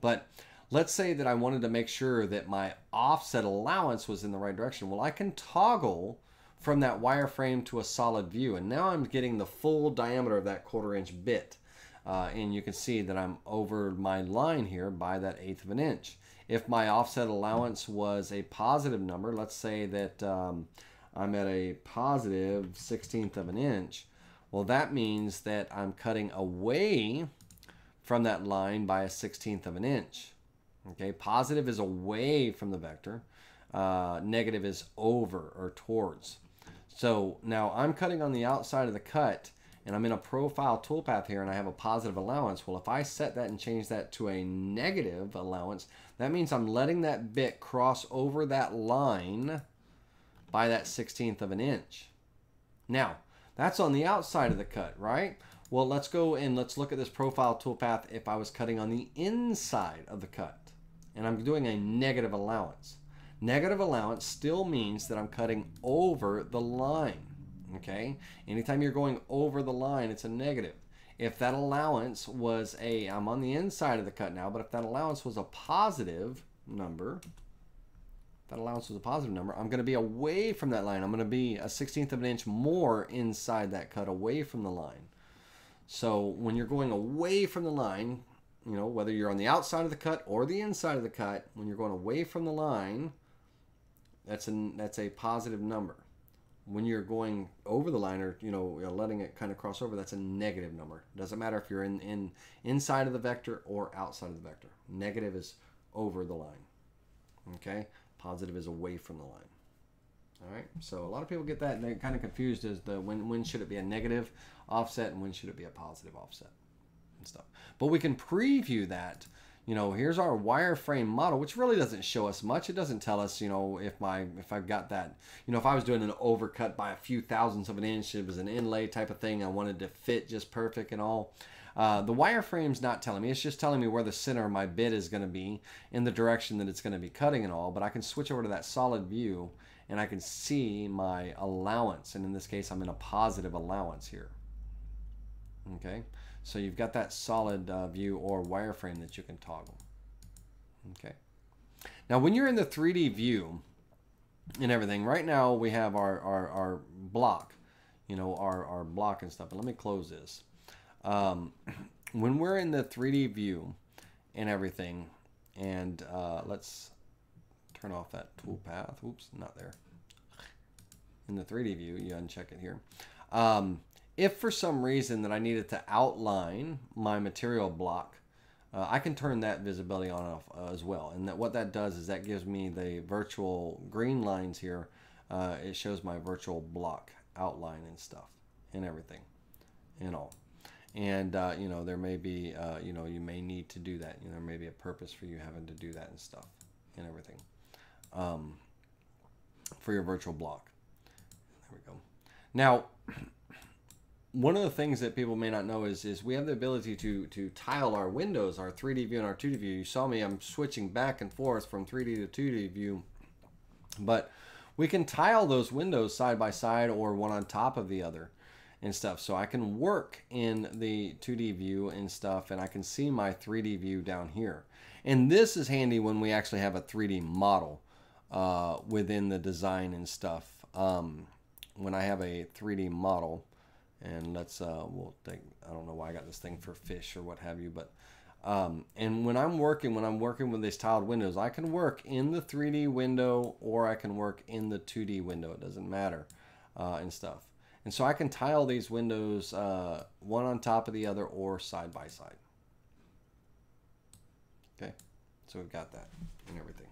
But let's say that I wanted to make sure that my offset allowance was in the right direction. Well, I can toggle from that wireframe to a solid view. And now I'm getting the full diameter of that quarter inch bit. Uh, and you can see that I'm over my line here by that eighth of an inch. If my offset allowance was a positive number, let's say that um, I'm at a positive 16th of an inch, well that means that I'm cutting away from that line by a 16th of an inch. Okay, positive is away from the vector, uh, negative is over or towards. So now I'm cutting on the outside of the cut and I'm in a profile toolpath here and I have a positive allowance. Well, if I set that and change that to a negative allowance, that means I'm letting that bit cross over that line by that 16th of an inch. Now, that's on the outside of the cut, right? Well, let's go and let's look at this profile toolpath if I was cutting on the inside of the cut and I'm doing a negative allowance. Negative allowance still means that I'm cutting over the line. Okay? Anytime you're going over the line, it's a negative. If that allowance was a, I'm on the inside of the cut now, but if that allowance was a positive number, that allowance was a positive number, I'm going to be away from that line. I'm going to be a 16th of an inch more inside that cut, away from the line. So when you're going away from the line, you know, whether you're on the outside of the cut or the inside of the cut, when you're going away from the line, that's a, that's a positive number. When you're going over the line or, you know, letting it kind of cross over, that's a negative number. Doesn't matter if you're in, in inside of the vector or outside of the vector. Negative is over the line. Okay? Positive is away from the line. All right. So a lot of people get that and they're kind of confused as the when when should it be a negative offset and when should it be a positive offset and stuff. But we can preview that. You know, here's our wireframe model, which really doesn't show us much. It doesn't tell us, you know, if my if I've got that, you know, if I was doing an overcut by a few thousandths of an inch, it was an inlay type of thing. I wanted to fit just perfect and all. Uh, the wireframe's not telling me. It's just telling me where the center of my bit is going to be in the direction that it's going to be cutting and all. But I can switch over to that solid view and I can see my allowance. And in this case, I'm in a positive allowance here. Okay, so you've got that solid uh, view or wireframe that you can toggle. Okay, now when you're in the 3D view and everything, right now we have our, our, our block, you know, our, our block and stuff. But let me close this. Um, when we're in the 3D view and everything, and uh, let's turn off that toolpath. Oops, not there. In the 3D view, you uncheck it here. Um, if for some reason that I needed to outline my material block, uh, I can turn that visibility on off uh, as well. And that what that does is that gives me the virtual green lines here. Uh, it shows my virtual block outline and stuff and everything and all. And uh, you know there may be uh, you know you may need to do that. You know, there may be a purpose for you having to do that and stuff and everything um, for your virtual block. There we go. Now one of the things that people may not know is is we have the ability to to tile our windows, our 3D view and our 2D view. You saw me, I'm switching back and forth from 3D to 2D view, but we can tile those windows side by side or one on top of the other and stuff. So I can work in the 2D view and stuff, and I can see my 3D view down here. And this is handy when we actually have a 3D model uh, within the design and stuff. Um, when I have a 3D model, and let's uh, we'll think I don't know why I got this thing for fish or what have you, but um, and when I'm working when I'm working with these tiled windows, I can work in the 3D window or I can work in the 2D window. It doesn't matter uh, and stuff. And so I can tile these windows uh, one on top of the other or side by side. Okay, so we've got that and everything.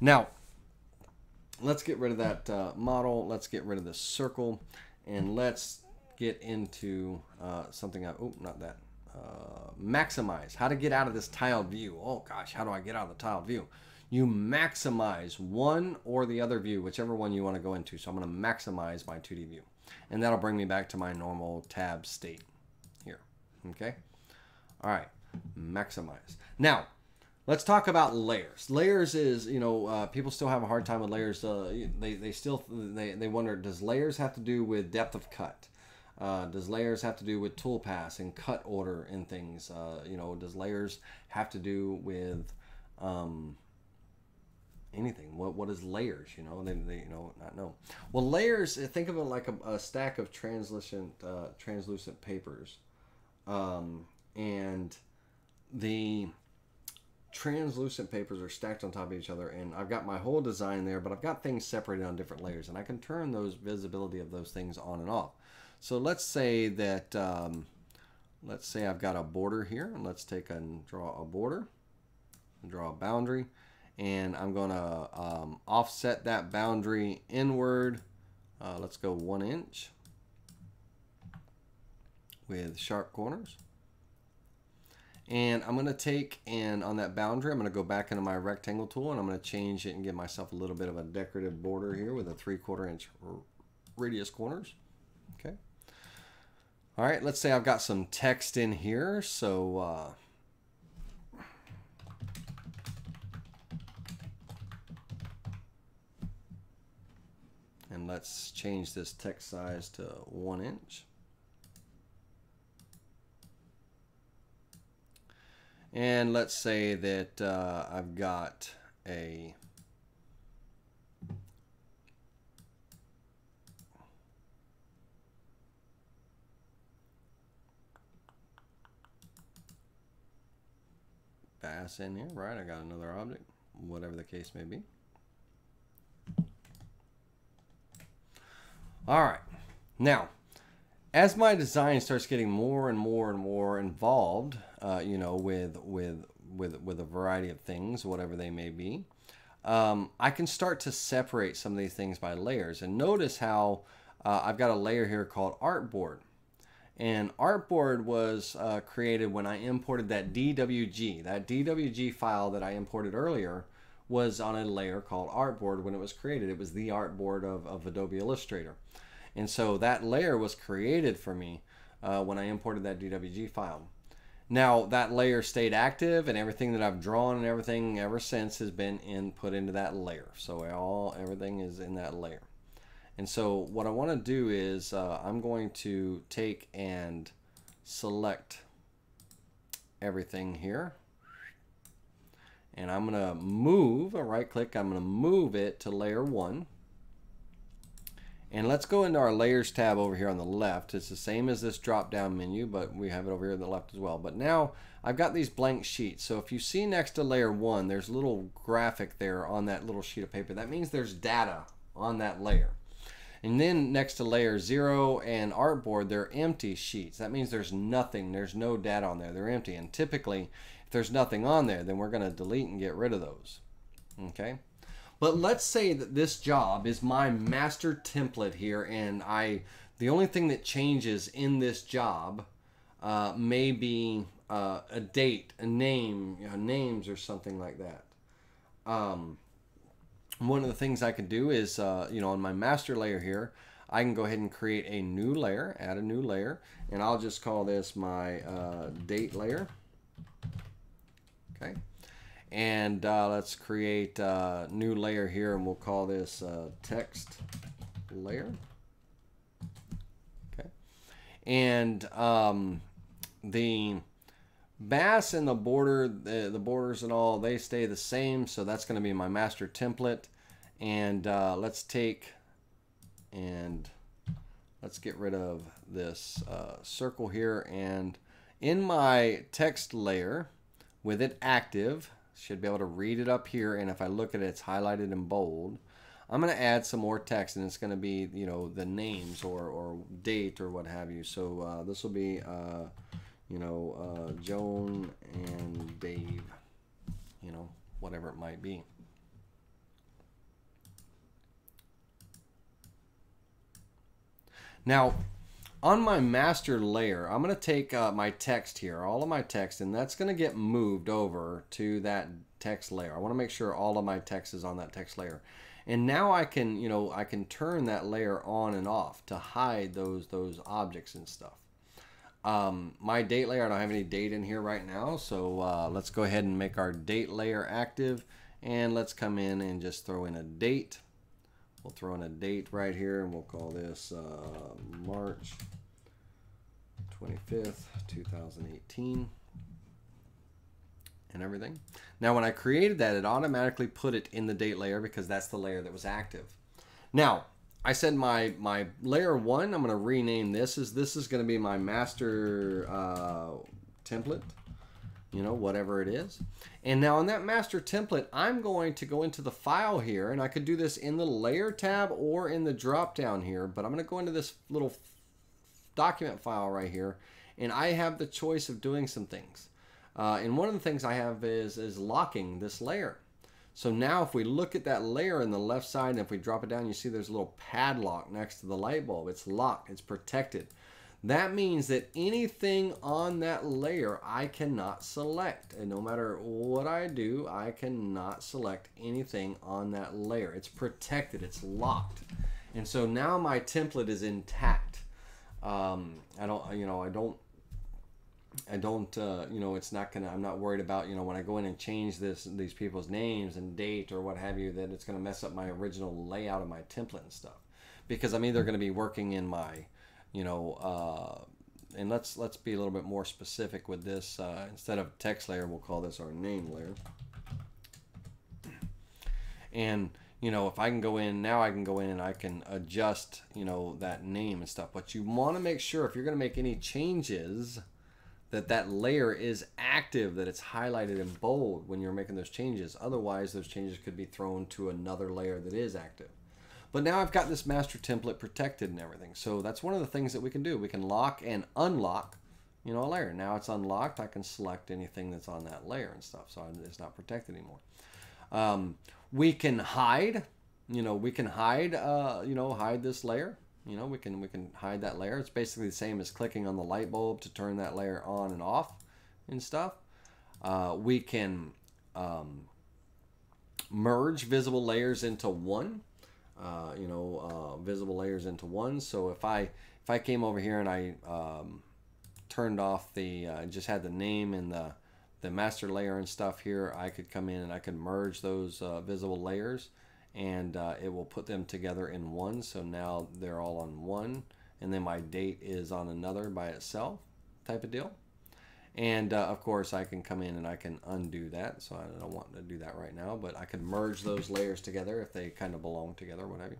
Now, let's get rid of that uh, model. Let's get rid of the circle and let's get into uh, something. I, oh, not that. Uh, maximize. How to get out of this tiled view. Oh gosh, how do I get out of the tiled view? You maximize one or the other view, whichever one you want to go into. So I'm going to maximize my 2D view. And that'll bring me back to my normal tab state here. Okay? All right. Maximize. Now, let's talk about layers. Layers is, you know, uh, people still have a hard time with layers. Uh, they, they still, they, they wonder, does layers have to do with depth of cut? Uh, does layers have to do with tool pass and cut order and things? Uh, you know, does layers have to do with um, anything? What what is layers? You know, they, they you know not know. Well, layers. Think of it like a, a stack of translucent uh, translucent papers, um, and the translucent papers are stacked on top of each other and I've got my whole design there but I've got things separated on different layers and I can turn those visibility of those things on and off so let's say that, um, let's say I've got a border here, and let's take and draw a border, draw a boundary, and I'm going to um, offset that boundary inward. Uh, let's go one inch with sharp corners. And I'm going to take and on that boundary, I'm going to go back into my rectangle tool and I'm going to change it and give myself a little bit of a decorative border here with a three quarter inch radius corners. All right, let's say I've got some text in here. So uh, and let's change this text size to one inch. And let's say that uh, I've got a bass in here, right? I got another object, whatever the case may be. All right. Now, as my design starts getting more and more and more involved, uh, you know, with with with with a variety of things, whatever they may be, um, I can start to separate some of these things by layers. And notice how uh, I've got a layer here called Artboard. And Artboard was uh, created when I imported that DWG. That DWG file that I imported earlier was on a layer called Artboard when it was created. It was the artboard of, of Adobe Illustrator. And so that layer was created for me uh, when I imported that DWG file. Now that layer stayed active and everything that I've drawn and everything ever since has been input into that layer. So all everything is in that layer. And so what I want to do is uh, I'm going to take and select everything here. And I'm going to move, a right click, I'm going to move it to layer one. And let's go into our layers tab over here on the left. It's the same as this drop down menu, but we have it over here on the left as well. But now I've got these blank sheets. So if you see next to layer one, there's a little graphic there on that little sheet of paper. That means there's data on that layer. And then next to layer zero and artboard, they're empty sheets. That means there's nothing, there's no data on there. They're empty. And typically, if there's nothing on there, then we're going to delete and get rid of those. Okay. But let's say that this job is my master template here, and I the only thing that changes in this job uh, may be uh, a date, a name, you know, names, or something like that. Um, one of the things I can do is, uh, you know, on my master layer here, I can go ahead and create a new layer, add a new layer, and I'll just call this my uh, date layer. Okay. And uh, let's create a new layer here and we'll call this uh, text layer. Okay. And um, the bass and the border, the, the borders and all, they stay the same. So that's going to be my master template. And uh, let's take and let's get rid of this uh, circle here. And in my text layer, with it active, should be able to read it up here. And if I look at it it's highlighted in bold. I'm going to add some more text and it's going to be you know the names or, or date or what have you. So uh, this will be uh, you know uh, Joan and Dave you know whatever it might be now on my master layer, I'm going to take uh, my text here, all of my text, and that's going to get moved over to that text layer. I want to make sure all of my text is on that text layer. And now I can, you know, I can turn that layer on and off to hide those those objects and stuff. Um, my date layer, I don't have any date in here right now, so uh, let's go ahead and make our date layer active. And let's come in and just throw in a date. We'll throw in a date right here and we'll call this uh, March 25th, 2018 and everything. Now when I created that, it automatically put it in the date layer because that's the layer that was active. Now, I said my, my layer one, I'm going to rename this as this is going to be my master uh, template you know, whatever it is. And now in that master template, I'm going to go into the file here, and I could do this in the layer tab or in the drop down here, but I'm going to go into this little document file right here, and I have the choice of doing some things. Uh, and one of the things I have is, is locking this layer. So now if we look at that layer in the left side, and if we drop it down, you see there's a little padlock next to the light bulb. It's locked, it's protected. That means that anything on that layer I cannot select. And no matter what I do, I cannot select anything on that layer. It's protected, it's locked. And so now my template is intact. Um, I don't, you know, I don't, I don't, uh, you know, it's not gonna. I'm not worried about, you know, when I go in and change this, these people's names and date or what have you, that it's gonna mess up my original layout of my template and stuff, because I'm either gonna be working in my you know, uh, and let's let's be a little bit more specific with this. Uh, instead of text layer, we'll call this our name layer. And you know, if I can go in now, I can go in and I can adjust, you know, that name and stuff. But you want to make sure if you're going to make any changes that that layer is active, that it's highlighted in bold when you're making those changes. Otherwise, those changes could be thrown to another layer that is active. But now I've got this master template protected and everything. So that's one of the things that we can do. We can lock and unlock, you know, a layer. Now it's unlocked. I can select anything that's on that layer and stuff. So it's not protected anymore. Um, we can hide, you know, we can hide, uh, you know, hide this layer. You know, we can we can hide that layer. It's basically the same as clicking on the light bulb to turn that layer on and off and stuff. Uh, we can um, merge visible layers into one. Uh, you know, uh, visible layers into one. So if I if I came over here and I um, turned off the uh, just had the name and the the master layer and stuff here, I could come in and I could merge those uh, visible layers and uh, it will put them together in one. So now they're all on one, and then my date is on another by itself, type of deal. And uh, of course, I can come in and I can undo that. So I don't want to do that right now, but I can merge those layers together if they kind of belong together, whatever.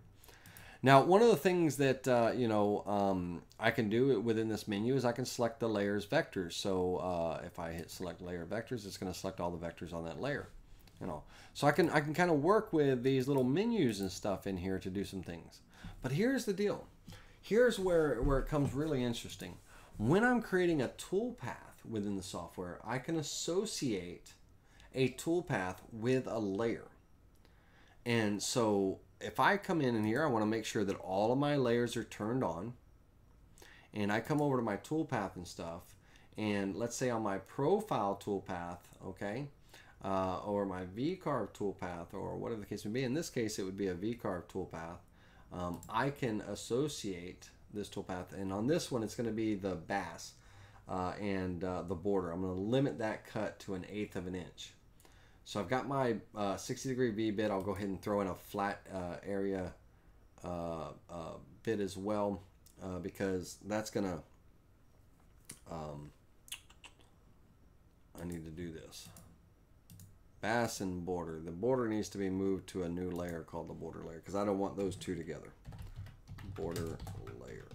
Now, one of the things that uh, you know um, I can do within this menu is I can select the layers vectors. So uh, if I hit select layer vectors, it's going to select all the vectors on that layer you know. So I can I can kind of work with these little menus and stuff in here to do some things. But here's the deal. Here's where where it comes really interesting. When I'm creating a toolpath within the software, I can associate a toolpath with a layer. And so if I come in here, I want to make sure that all of my layers are turned on. And I come over to my toolpath and stuff. And let's say on my profile toolpath, okay, uh, or my V-carve toolpath or whatever the case may be. In this case, it would be a V-carve toolpath. Um, I can associate this toolpath, and on this one, it's going to be the bass uh, and uh, the border. I'm going to limit that cut to an eighth of an inch. So I've got my uh, 60 degree V bit. I'll go ahead and throw in a flat uh, area uh, bit as well because that's going to um, I need to do this. Bass and border. The border needs to be moved to a new layer called the border layer because I don't want those two together. Border layer.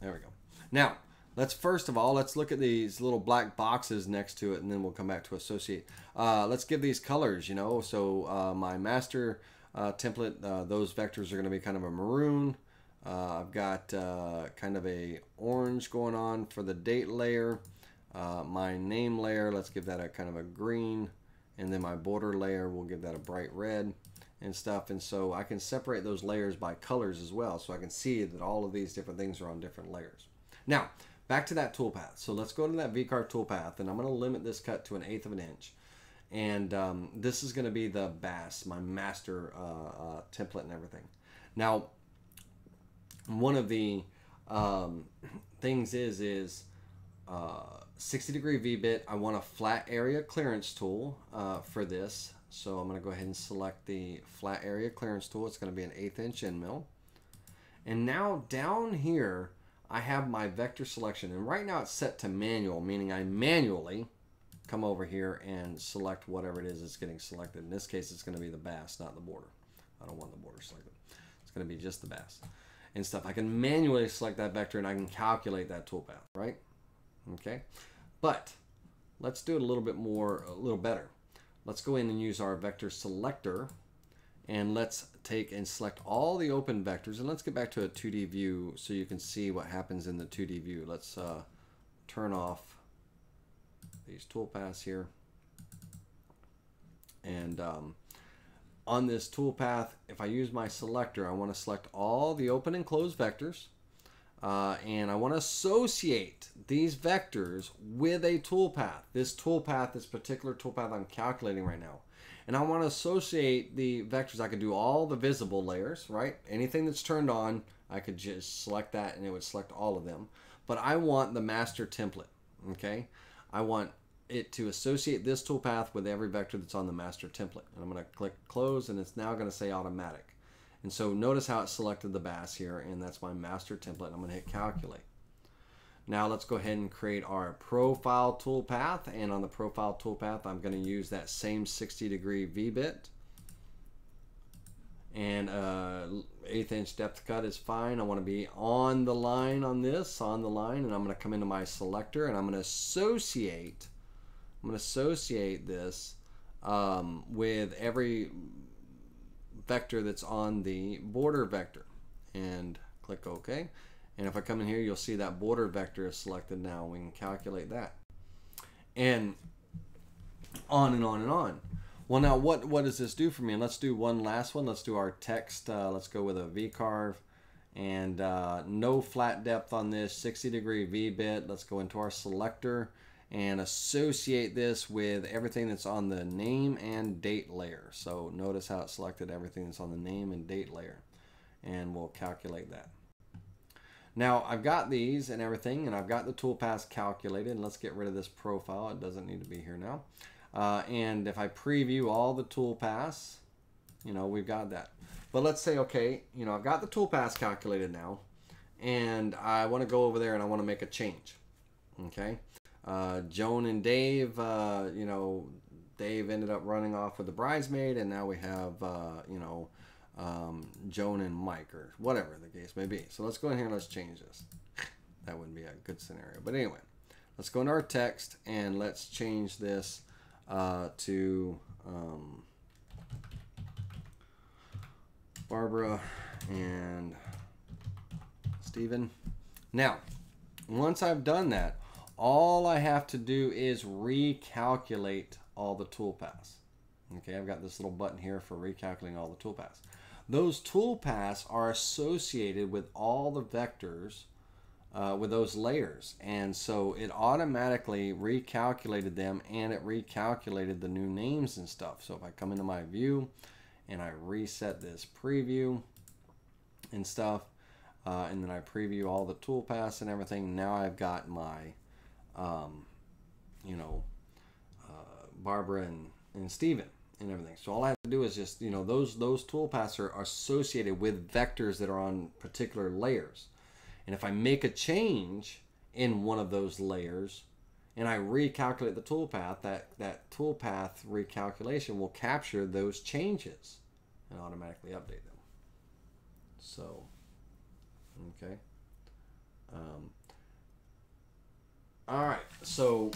There we go. Now, let's first of all, let's look at these little black boxes next to it and then we'll come back to associate. Uh, let's give these colors, you know. So uh, my master uh, template, uh, those vectors are going to be kind of a maroon. Uh, I've got uh, kind of a orange going on for the date layer. my name layer, let's give that a kind of a green and then my border layer we'll give that a bright red and stuff and so I can separate those layers by colors as well so I can see that all of these different things are on different layers. Now back to that toolpath. So let's go to that VCarve toolpath and I'm going to limit this cut to an eighth of an inch and um, this is going to be the bass, my master uh, uh, template and everything. Now one of the um, things is is uh, 60 degree V-bit. I want a flat area clearance tool uh, for this. So I'm going to go ahead and select the flat area clearance tool. It's going to be an eighth inch end mill. And now down here, I have my vector selection. And right now it's set to manual, meaning I manually come over here and select whatever it is that's getting selected. In this case, it's going to be the bass, not the border. I don't want the border selected. It's going to be just the bass and stuff. I can manually select that vector and I can calculate that toolpath, right? Okay, but let's do it a little bit more, a little better. Let's go in and use our vector selector and let's take and select all the open vectors and let's get back to a 2D view so you can see what happens in the 2D view. Let's uh, turn off these toolpaths here and um, on this toolpath if I use my selector I want to select all the open and closed vectors uh, and I want to associate these vectors with a toolpath. This toolpath, this particular toolpath I'm calculating right now. And I want to associate the vectors. I could do all the visible layers, right? Anything that's turned on, I could just select that and it would select all of them. But I want the master template, okay? I want it to associate this toolpath with every vector that's on the master template. And I'm going to click close and it's now going to say automatic. And so notice how it selected the bass here, and that's my master template. I'm going to hit calculate. Now let's go ahead and create our profile toolpath, and on the profile toolpath, I'm going to use that same 60 degree V-bit. and uh, eighth inch depth cut is fine. I want to be on the line on this, on the line, and I'm going to come into my selector and I'm going to associate. I'm going to associate this um, with every vector that's on the border vector, and click OK. And if I come in here, you'll see that border vector is selected now. We can calculate that, and on and on and on. Well, now what what does this do for me? And let's do one last one. Let's do our text. Uh, let's go with a V-carve and uh, no flat depth on this 60 degree V-bit. Let's go into our selector and associate this with everything that's on the name and date layer. So notice how it selected everything that's on the name and date layer and we'll calculate that. Now I've got these and everything and I've got the toolpaths calculated and let's get rid of this profile. It doesn't need to be here now. Uh, and if I preview all the toolpaths, you know, we've got that. But let's say, okay, you know, I've got the toolpaths calculated now, and I want to go over there and I want to make a change. Okay. Uh, Joan and Dave, uh, you know, Dave ended up running off with the bridesmaid, and now we have, uh, you know, um, Joan and Mike, or whatever the case may be. So let's go in here and let's change this. That wouldn't be a good scenario. But anyway, let's go into our text and let's change this uh, to um, Barbara and Stephen. Now, once I've done that, all I have to do is recalculate all the toolpaths. Okay, I've got this little button here for recalculating all the toolpaths. Those toolpaths are associated with all the vectors uh, with those layers. And so it automatically recalculated them and it recalculated the new names and stuff. So if I come into my view and I reset this preview and stuff, uh, and then I preview all the toolpaths and everything, now I've got my, um, you know, uh, Barbara and, and Steven and everything. So all I have to do is just, you know, those, those toolpaths are associated with vectors that are on particular layers. And if I make a change in one of those layers and I recalculate the toolpath, that, that toolpath recalculation will capture those changes and automatically update them. So, okay. Um, all right, so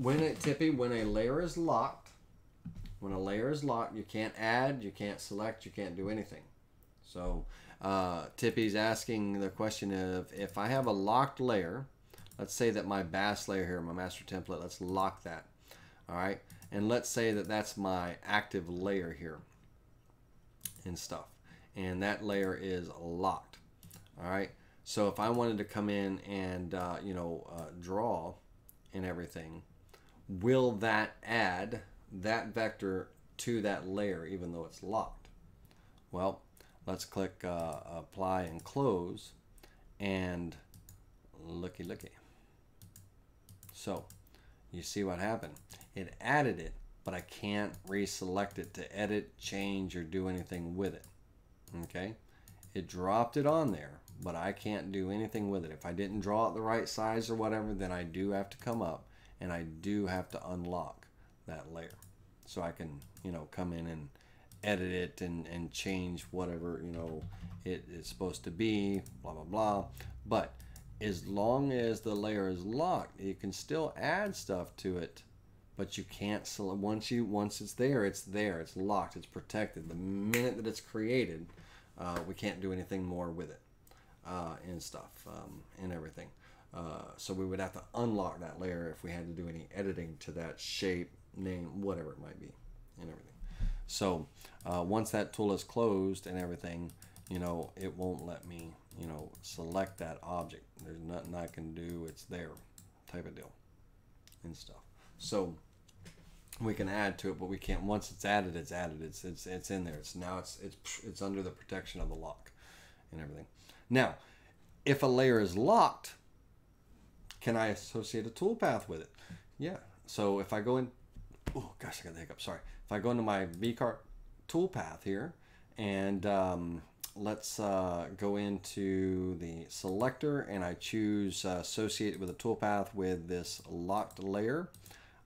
when it Tippy, when a layer is locked, when a layer is locked, you can't add, you can't select, you can't do anything. So uh, Tippy's asking the question of if I have a locked layer, let's say that my bass layer here, my master template, let's lock that. All right. And let's say that that's my active layer here and stuff. And that layer is locked. All right. So if I wanted to come in and, uh, you know, uh, draw and everything, will that add that vector to that layer even though it's locked? Well, let's click uh, apply and close and looky looky. So you see what happened? It added it but I can't reselect it to edit change or do anything with it. Okay? It dropped it on there but I can't do anything with it. If I didn't draw it the right size or whatever then I do have to come up and I do have to unlock that layer. So I can you know come in and edit it and, and change whatever you know it is supposed to be blah blah blah. But as long as the layer is locked you can still add stuff to it but you can't select once you once it's there it's there. It's locked. It's protected. The minute that it's created uh, we can't do anything more with it uh, and stuff um, and everything. Uh, so we would have to unlock that layer if we had to do any editing to that shape name whatever it might be and everything so uh, once that tool is closed and everything, you know, it won't let me, you know, select that object. There's nothing I can do. It's there type of deal and stuff. So we can add to it, but we can't. Once it's added, it's added. It's it's it's in there. It's now it's it's it's under the protection of the lock and everything. Now, if a layer is locked, can I associate a toolpath with it? Yeah. So if I go in, oh gosh, I got the hiccup. Sorry. If I go into my VCarve toolpath here, and um, let's uh, go into the selector, and I choose uh, associate with a toolpath with this locked layer.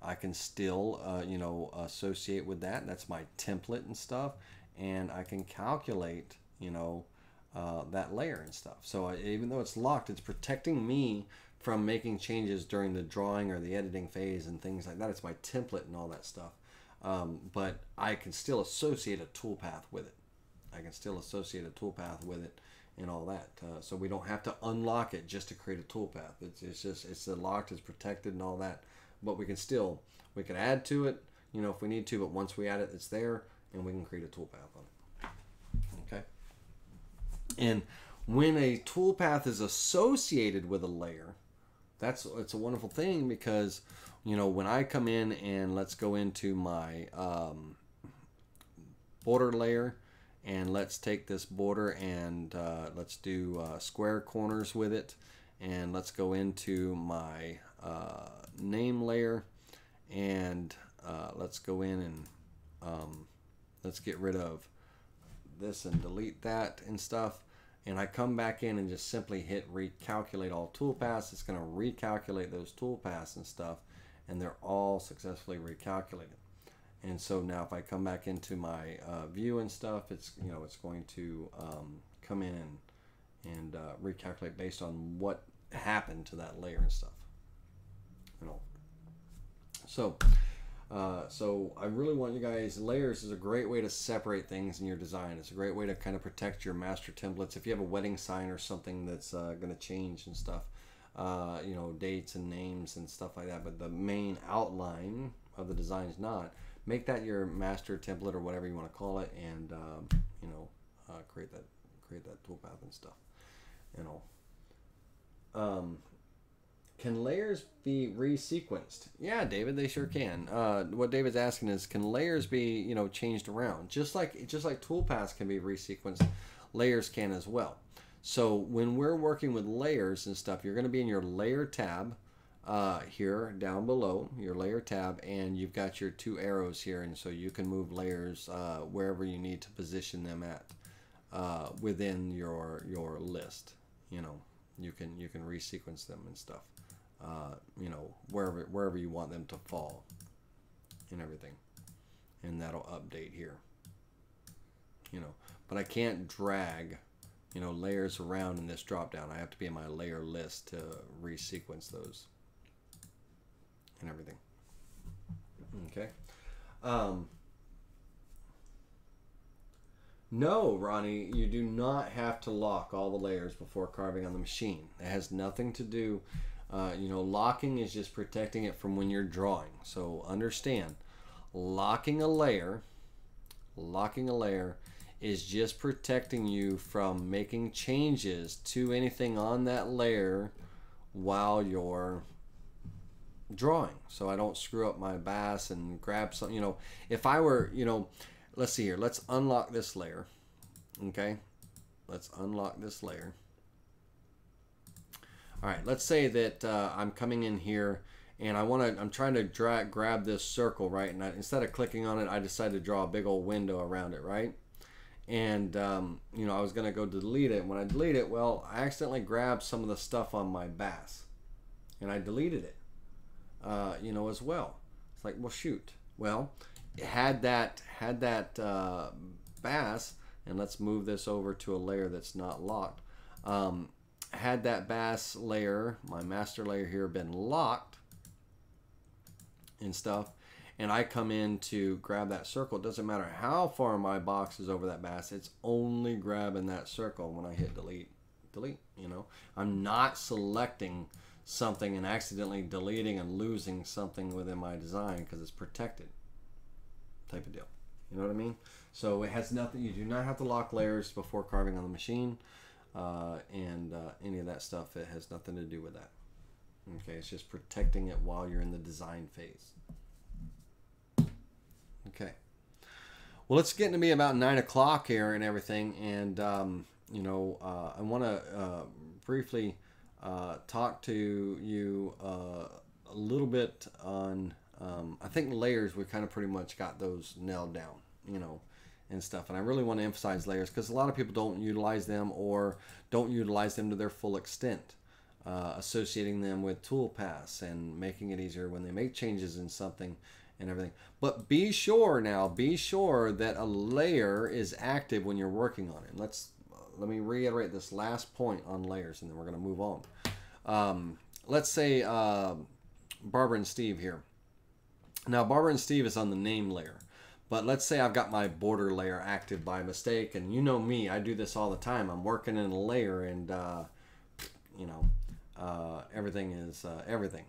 I can still, uh, you know, associate with that. That's my template and stuff. and I can calculate, you know, uh, that layer and stuff. So I, even though it's locked, it's protecting me from making changes during the drawing or the editing phase and things like that. It's my template and all that stuff. Um, but I can still associate a toolpath with it. I can still associate a toolpath with it and all that. Uh, so we don't have to unlock it just to create a toolpath. It's, it's just it's locked, it's protected, and all that. But we can still we can add to it, you know, if we need to. But once we add it, it's there, and we can create a toolpath on it. Okay. And when a toolpath is associated with a layer, that's it's a wonderful thing because you know when I come in and let's go into my um, border layer and let's take this border and uh, let's do uh, square corners with it and let's go into my uh, name layer and uh, let's go in and um, let's get rid of this and delete that and stuff and I come back in and just simply hit recalculate all toolpaths it's going to recalculate those toolpaths and stuff and they're all successfully recalculated. And so now if I come back into my uh, view and stuff it's you know it's going to um, come in and and uh, recalculate based on what happened to that layer and stuff. You know so uh, so I really want you guys layers is a great way to separate things in your design it's a great way to kind of protect your master templates if you have a wedding sign or something that's uh, going to change and stuff uh, you know dates and names and stuff like that but the main outline of the design is not make that your master template or whatever you want to call it, and um, you know, uh, create that create that toolpath and stuff. You know. Um, can layers be resequenced? Yeah, David, they sure can. Uh, what David's asking is, can layers be you know changed around? Just like just like toolpaths can be resequenced, layers can as well. So when we're working with layers and stuff, you're going to be in your layer tab uh, here down below your layer tab and you've got your two arrows here and so you can move layers uh, wherever you need to position them at uh, within your your list you know you can you can resequence them and stuff uh, you know wherever wherever you want them to fall and everything and that'll update here you know but I can't drag you know layers around in this drop down I have to be in my layer list to resequence those and everything. Okay. Um, no, Ronnie, you do not have to lock all the layers before carving on the machine. It has nothing to do, uh, you know, locking is just protecting it from when you're drawing. So understand, locking a layer, locking a layer is just protecting you from making changes to anything on that layer while you're drawing. So I don't screw up my bass and grab some you know if I were you know let's see here let's unlock this layer okay? Let's unlock this layer all right let's say that uh, I'm coming in here and I want to I'm trying to drag grab this circle right and I, instead of clicking on it I decided to draw a big old window around it right and um, you know I was gonna go delete it and when I delete it well I accidentally grabbed some of the stuff on my bass and I deleted it uh, you know, as well. It's like, well, shoot. Well, had that had that uh, bass, and let's move this over to a layer that's not locked. Um, had that bass layer, my master layer here, been locked and stuff, and I come in to grab that circle, it doesn't matter how far my box is over that bass, it's only grabbing that circle when I hit delete. Delete, you know. I'm not selecting something and accidentally deleting and losing something within my design because it's protected type of deal. You know what I mean? So it has nothing, you do not have to lock layers before carving on the machine uh, and uh, any of that stuff. It has nothing to do with that. Okay, it's just protecting it while you're in the design phase. Okay. Well, it's getting to be about 9 o'clock here and everything. And, um, you know, uh, I want to uh, briefly uh, talk to you uh, a little bit on. Um, I think layers we kind of pretty much got those nailed down, you know, and stuff. And I really want to emphasize layers because a lot of people don't utilize them or don't utilize them to their full extent. Uh, associating them with toolpaths and making it easier when they make changes in something and everything. But be sure now, be sure that a layer is active when you're working on it. Let's let me reiterate this last point on layers, and then we're going to move on. Um, let's say uh, Barbara and Steve here. Now, Barbara and Steve is on the name layer. But let's say I've got my border layer active by mistake, and you know me, I do this all the time. I'm working in a layer, and uh, you know, uh, everything is uh, everything.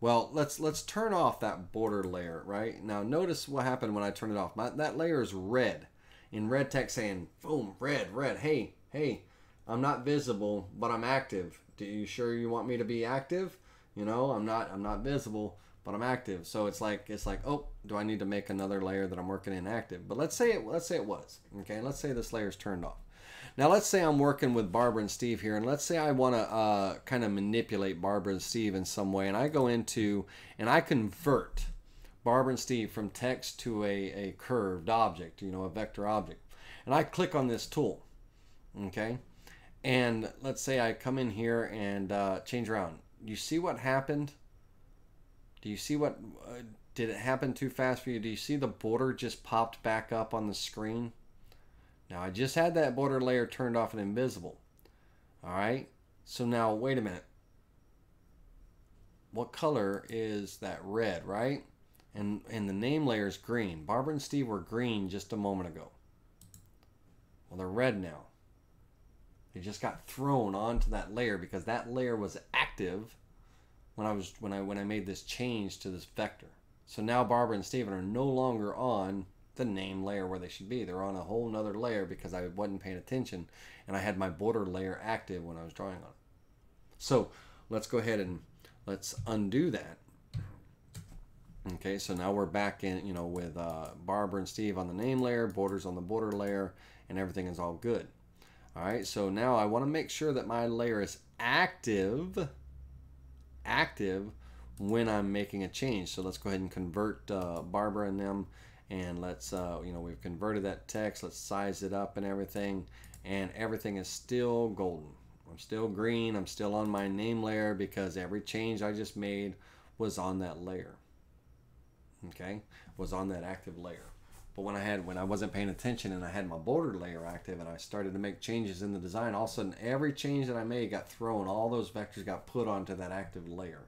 Well, let's let's turn off that border layer, right? Now, notice what happened when I turn it off. My, that layer is red, in red text saying, boom, red, red. Hey, hey, I'm not visible, but I'm active. Do you sure you want me to be active? You know, I'm not I'm not visible, but I'm active. So it's like it's like, oh, do I need to make another layer that I'm working in active? But let's say it let's say it was. Okay, let's say this layer is turned off. Now let's say I'm working with Barbara and Steve here, and let's say I want to uh, kind of manipulate Barbara and Steve in some way, and I go into and I convert Barbara and Steve from text to a, a curved object, you know, a vector object, and I click on this tool, okay, and let's say I come in here and uh, change around. You see what happened? Do you see what uh, did it happen too fast for you? Do you see the border just popped back up on the screen? Now I just had that border layer turned off and invisible. All right. So now wait a minute. What color is that red, right? And and the name layer is green. Barbara and Steve were green just a moment ago. Well, they're red now. They just got thrown onto that layer because that layer was active when I was when I when I made this change to this vector. So now Barbara and Steven are no longer on the name layer where they should be. They're on a whole nother layer because I wasn't paying attention and I had my border layer active when I was drawing on it. So let's go ahead and let's undo that. Okay, so now we're back in, you know, with uh, Barbara and Steve on the name layer, borders on the border layer, and everything is all good. All right, so now I want to make sure that my layer is active, active when I'm making a change. So let's go ahead and convert uh, Barbara and them and let's, uh, you know, we've converted that text. Let's size it up and everything and everything is still golden. I'm still green. I'm still on my name layer because every change I just made was on that layer. Okay, was on that active layer. But when I had when I wasn't paying attention and I had my border layer active and I started to make changes in the design, all of a sudden every change that I made got thrown. All those vectors got put onto that active layer.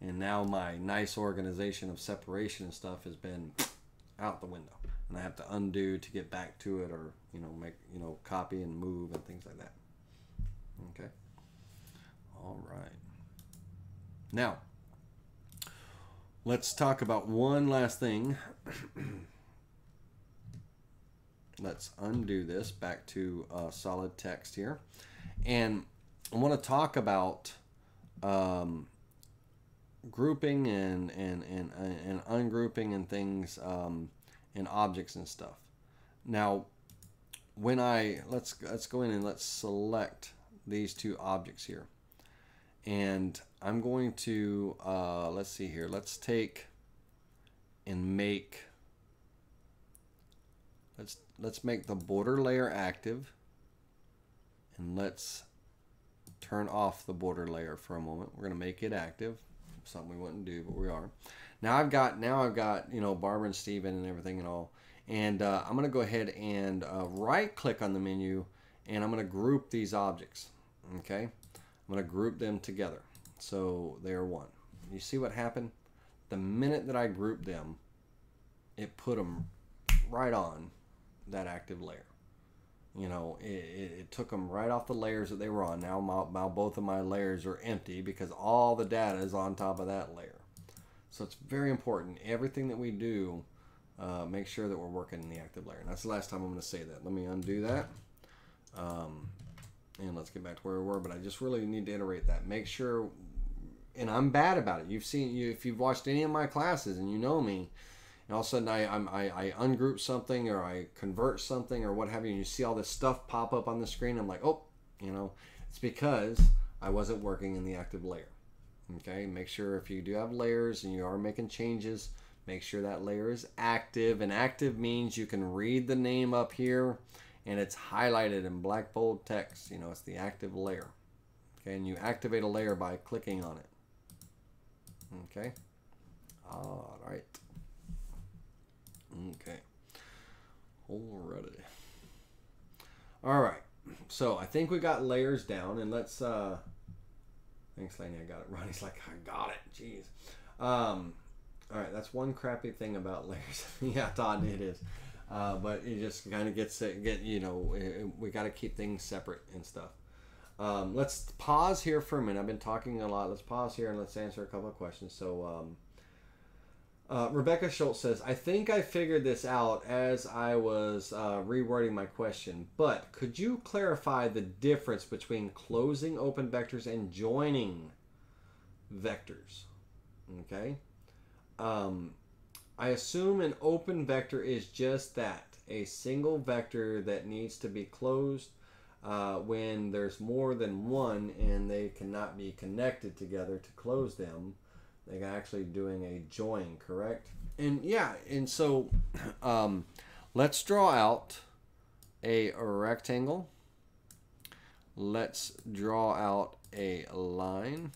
And now my nice organization of separation and stuff has been out the window. And I have to undo to get back to it or, you know, make, you know, copy and move and things like that. Okay. All right. Now, let's talk about one last thing. let's undo this back to uh, solid text here. And I want to talk about um, grouping and, and, and, and ungrouping and things um, and objects and stuff. Now, when I, let's, let's go in and let's select these two objects here. And I'm going to, uh, let's see here, let's take and make Let's, let's make the border layer active and let's turn off the border layer for a moment. We're going to make it active, something we wouldn't do, but we are. Now I've got, now I've got, you know, Barbara and Steven and everything and all. And uh, I'm going to go ahead and uh, right click on the menu and I'm going to group these objects. Okay. I'm going to group them together. So they're one. You see what happened? The minute that I grouped them, it put them right on that active layer. You know, it, it, it, took them right off the layers that they were on. Now, my, now both of my layers are empty because all the data is on top of that layer. So it's very important. Everything that we do, uh, make sure that we're working in the active layer. And that's the last time I'm going to say that. Let me undo that. Um, and let's get back to where we were. But I just really need to iterate that. Make sure, and I'm bad about it. You've seen, you if you've watched any of my classes and you know me, and all of a sudden I, I'm, I, I ungroup something or I convert something or what have you, and you see all this stuff pop up on the screen. I'm like, oh, you know, it's because I wasn't working in the active layer. Okay, make sure if you do have layers and you are making changes, make sure that layer is active. And active means you can read the name up here and it's highlighted in black bold text. You know, it's the active layer. Okay, and you activate a layer by clicking on it. Okay, all right. Okay. Alrighty. All right. So I think we got layers down, and let's. uh Thanks, Laney. I got it. Ronnie's like, I got it. Jeez. Um, all right. That's one crappy thing about layers. yeah, Todd, it is. Uh, but it just kind of gets it. Get you know, we got to keep things separate and stuff. Um, let's pause here for a minute. I've been talking a lot. Let's pause here and let's answer a couple of questions. So. Um, uh, Rebecca Schultz says, I think I figured this out as I was uh, rewording my question, but could you clarify the difference between closing open vectors and joining vectors? Okay. Um, I assume an open vector is just that a single vector that needs to be closed uh, when there's more than one and they cannot be connected together to close them like actually doing a join, correct? And yeah, and so um, let's draw out a, rectangle. Let's draw out a line.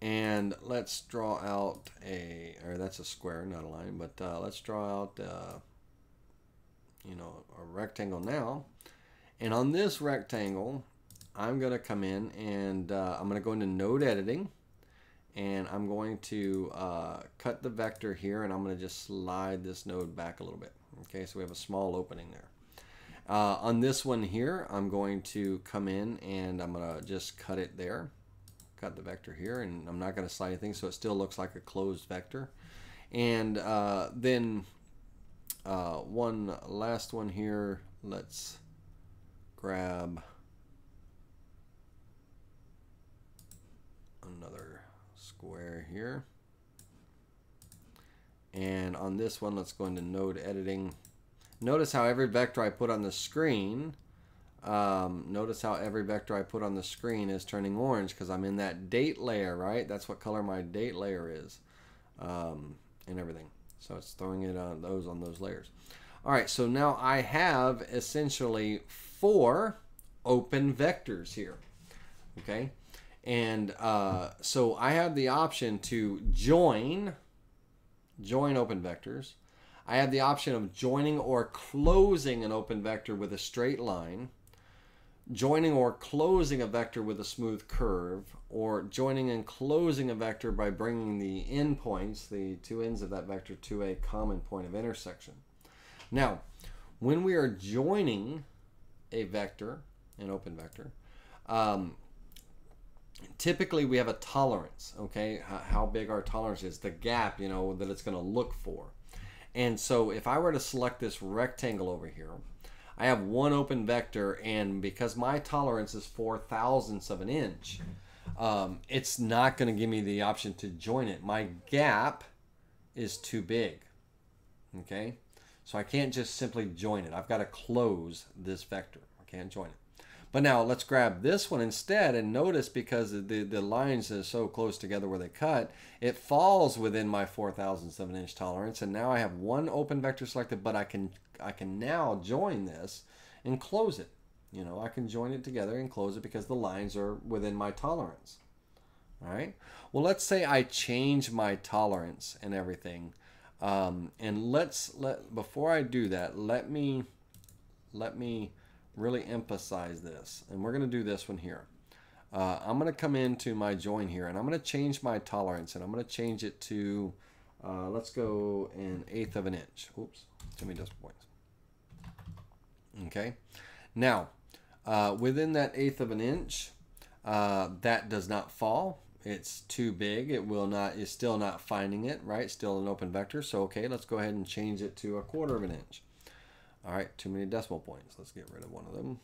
And let's draw out a, or that's a square, not a line, but uh, let's draw out, uh, you know, a rectangle now. And on this rectangle, I'm going to come in and uh, I'm going to go into node editing and I'm going to uh, cut the vector here and I'm going to just slide this node back a little bit. Okay, so we have a small opening there. Uh, on this one here, I'm going to come in and I'm going to just cut it there. Cut the vector here and I'm not going to slide anything so it still looks like a closed vector. And uh, then uh, one last one here, let's grab another square here. And on this one, let's go into node editing. Notice how every vector I put on the screen, um, notice how every vector I put on the screen is turning orange because I'm in that date layer, right? That's what color my date layer is um, and everything. So it's throwing it on those on those layers. All right, so now I have essentially four open vectors here. Okay, and uh, so I have the option to join, join open vectors. I have the option of joining or closing an open vector with a straight line, joining or closing a vector with a smooth curve, or joining and closing a vector by bringing the endpoints, the two ends of that vector, to a common point of intersection. Now, when we are joining a vector, an open vector, um, typically we have a tolerance okay? How big our tolerance is the gap you know that it's going to look for. And so if i were to select this rectangle over here i have one open vector and because my tolerance is four thousandths of an inch um, it's not going to give me the option to join it. My gap is too big okay? So i can't just simply join it. I've got to close this vector i can't join it but now let's grab this one instead and notice because the, the lines are so close together where they cut, it falls within my 4 thousandths of an inch tolerance. And now I have one open vector selected, but I can, I can now join this and close it. You know, I can join it together and close it because the lines are within my tolerance. All right. Well, let's say I change my tolerance and everything. Um, and let's let, before I do that, let me, let me, really emphasize this. And we're going to do this one here. Uh, I'm going to come into my join here and I'm going to change my tolerance and I'm going to change it to, uh, let's go an eighth of an inch. Oops, too many decimal points. Okay. Now, uh, within that eighth of an inch, uh, that does not fall. It's too big. It will not, is still not finding it, right? Still an open vector. So, okay, let's go ahead and change it to a quarter of an inch. All right, too many decimal points. Let's get rid of one of them.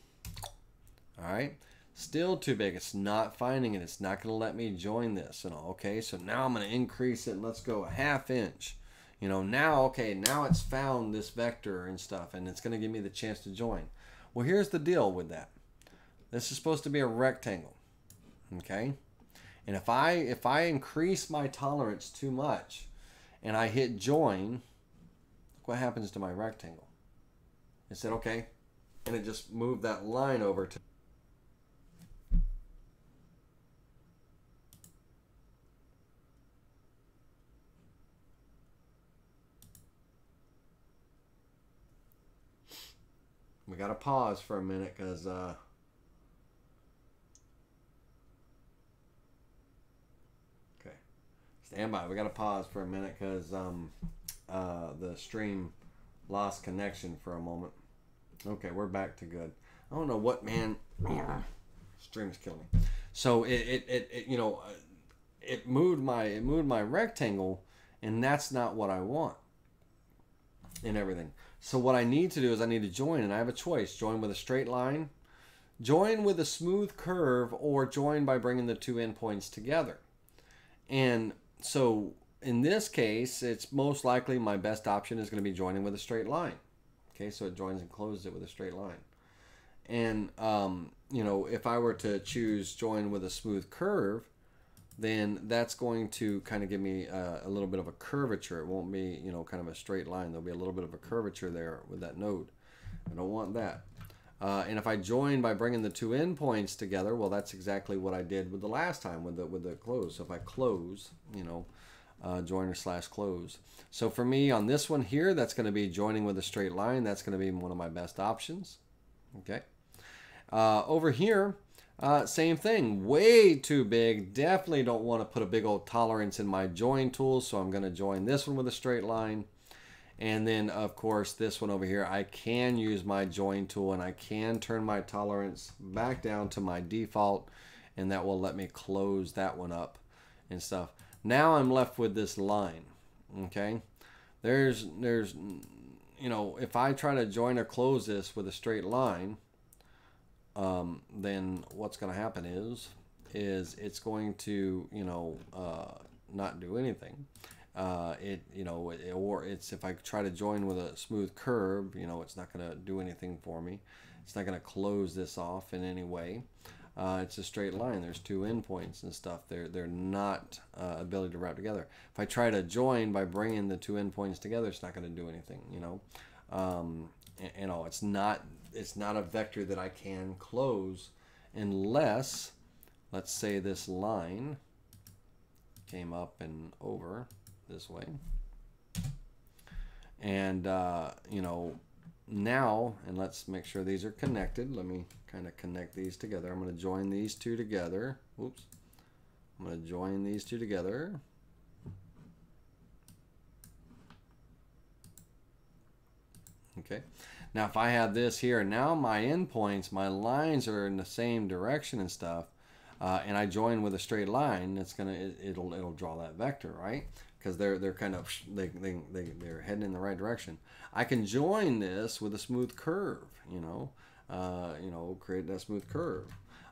All right, still too big. It's not finding it. It's not going to let me join this and all. Okay, so now I'm going to increase it let's go a half inch. You know, now, okay, now it's found this vector and stuff and it's going to give me the chance to join. Well, here's the deal with that. This is supposed to be a rectangle. Okay, and if I if I increase my tolerance too much and I hit join, look what happens to my rectangle and said, okay. And it just moved that line over to we got to pause for a minute because uh, okay stand by we got to pause for a minute because um, uh, the stream lost connection for a moment Okay, we're back to good. I don't know what man. Stream's killing me. So it, it, it, it you know, uh, it moved my it moved my rectangle, and that's not what I want. And everything. So what I need to do is I need to join, and I have a choice: join with a straight line, join with a smooth curve, or join by bringing the two endpoints together. And so in this case, it's most likely my best option is going to be joining with a straight line. Okay, so it joins and closes it with a straight line. And, um, you know, if I were to choose join with a smooth curve, then that's going to kind of give me a, a, little bit of a curvature. It won't be, you know, kind of a straight line. There'll be a little bit of a curvature there with that node. I don't want that. Uh, and if I join by bringing the two endpoints together, well, that's exactly what I did with the last time with the with the close. So if I close, you know, uh, joiner slash close. So for me on this one here, that's going to be joining with a straight line. That's going to be one of my best options. Okay. Uh, over here, uh, same thing, way too big. Definitely don't want to put a big old tolerance in my join tool. So I'm going to join this one with a straight line. And then of course this one over here, I can use my join tool and I can turn my tolerance back down to my default and that will let me close that one up and stuff. Now I'm left with this line, okay? There's, there's, you know, if I try to join or close this with a straight line, um, then what's going to happen is, is it's going to, you know, uh, not do anything. Uh, it, you know, it, or it's if I try to join with a smooth curve, you know, it's not going to do anything for me. It's not going to close this off in any way. Uh, it's a straight line. There's two endpoints and stuff. They're they're not uh, ability to wrap together. If I try to join by bringing the two endpoints together, it's not going to do anything. You know, um, and, you know it's not it's not a vector that I can close unless, let's say, this line came up and over this way, and uh, you know now, and let's make sure these are connected. Let me kind of connect these together. I'm going to join these two together. Oops. I'm going to join these two together. Okay. Now, if I have this here, now my endpoints, my lines are in the same direction and stuff, uh, and I join with a straight line, it's gonna it, it'll it'll draw that vector, right? Because they're they're kind of they they they they're heading in the right direction. I can join this with a smooth curve, you know uh, you know, create that smooth curve.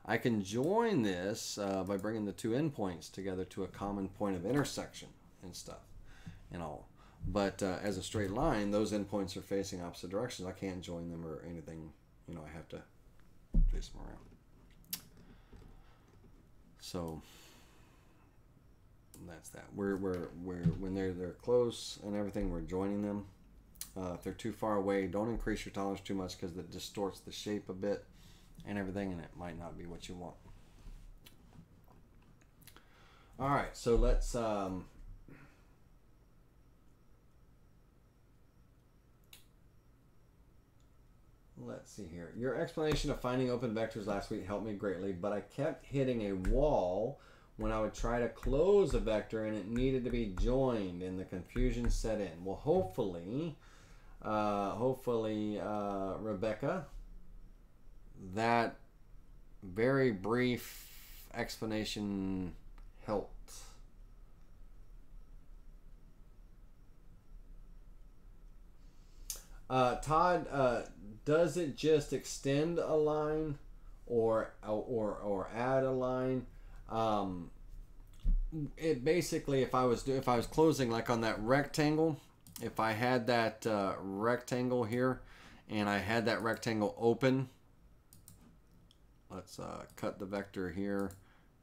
I can join this uh, by bringing the two endpoints together to a common point of intersection and stuff, and all. But uh, as a straight line, those endpoints are facing opposite directions. I can't join them or anything. You know, I have to face them around. So that's that. We're, we're, we're when they're they're close and everything, we're joining them. Uh, if they're too far away, don't increase your tolerance too much because it distorts the shape a bit and everything, and it might not be what you want. All right, so let's um, let's see here. Your explanation of finding open vectors last week helped me greatly, but I kept hitting a wall when I would try to close a vector and it needed to be joined and the confusion set in. Well, hopefully uh, hopefully, uh, Rebecca, that very brief explanation helped. Uh, Todd, uh, does it just extend a line or or or add a line? Um, it basically, if I was if I was closing like on that rectangle, if I had that uh, rectangle here and I had that rectangle open, let's uh, cut the vector here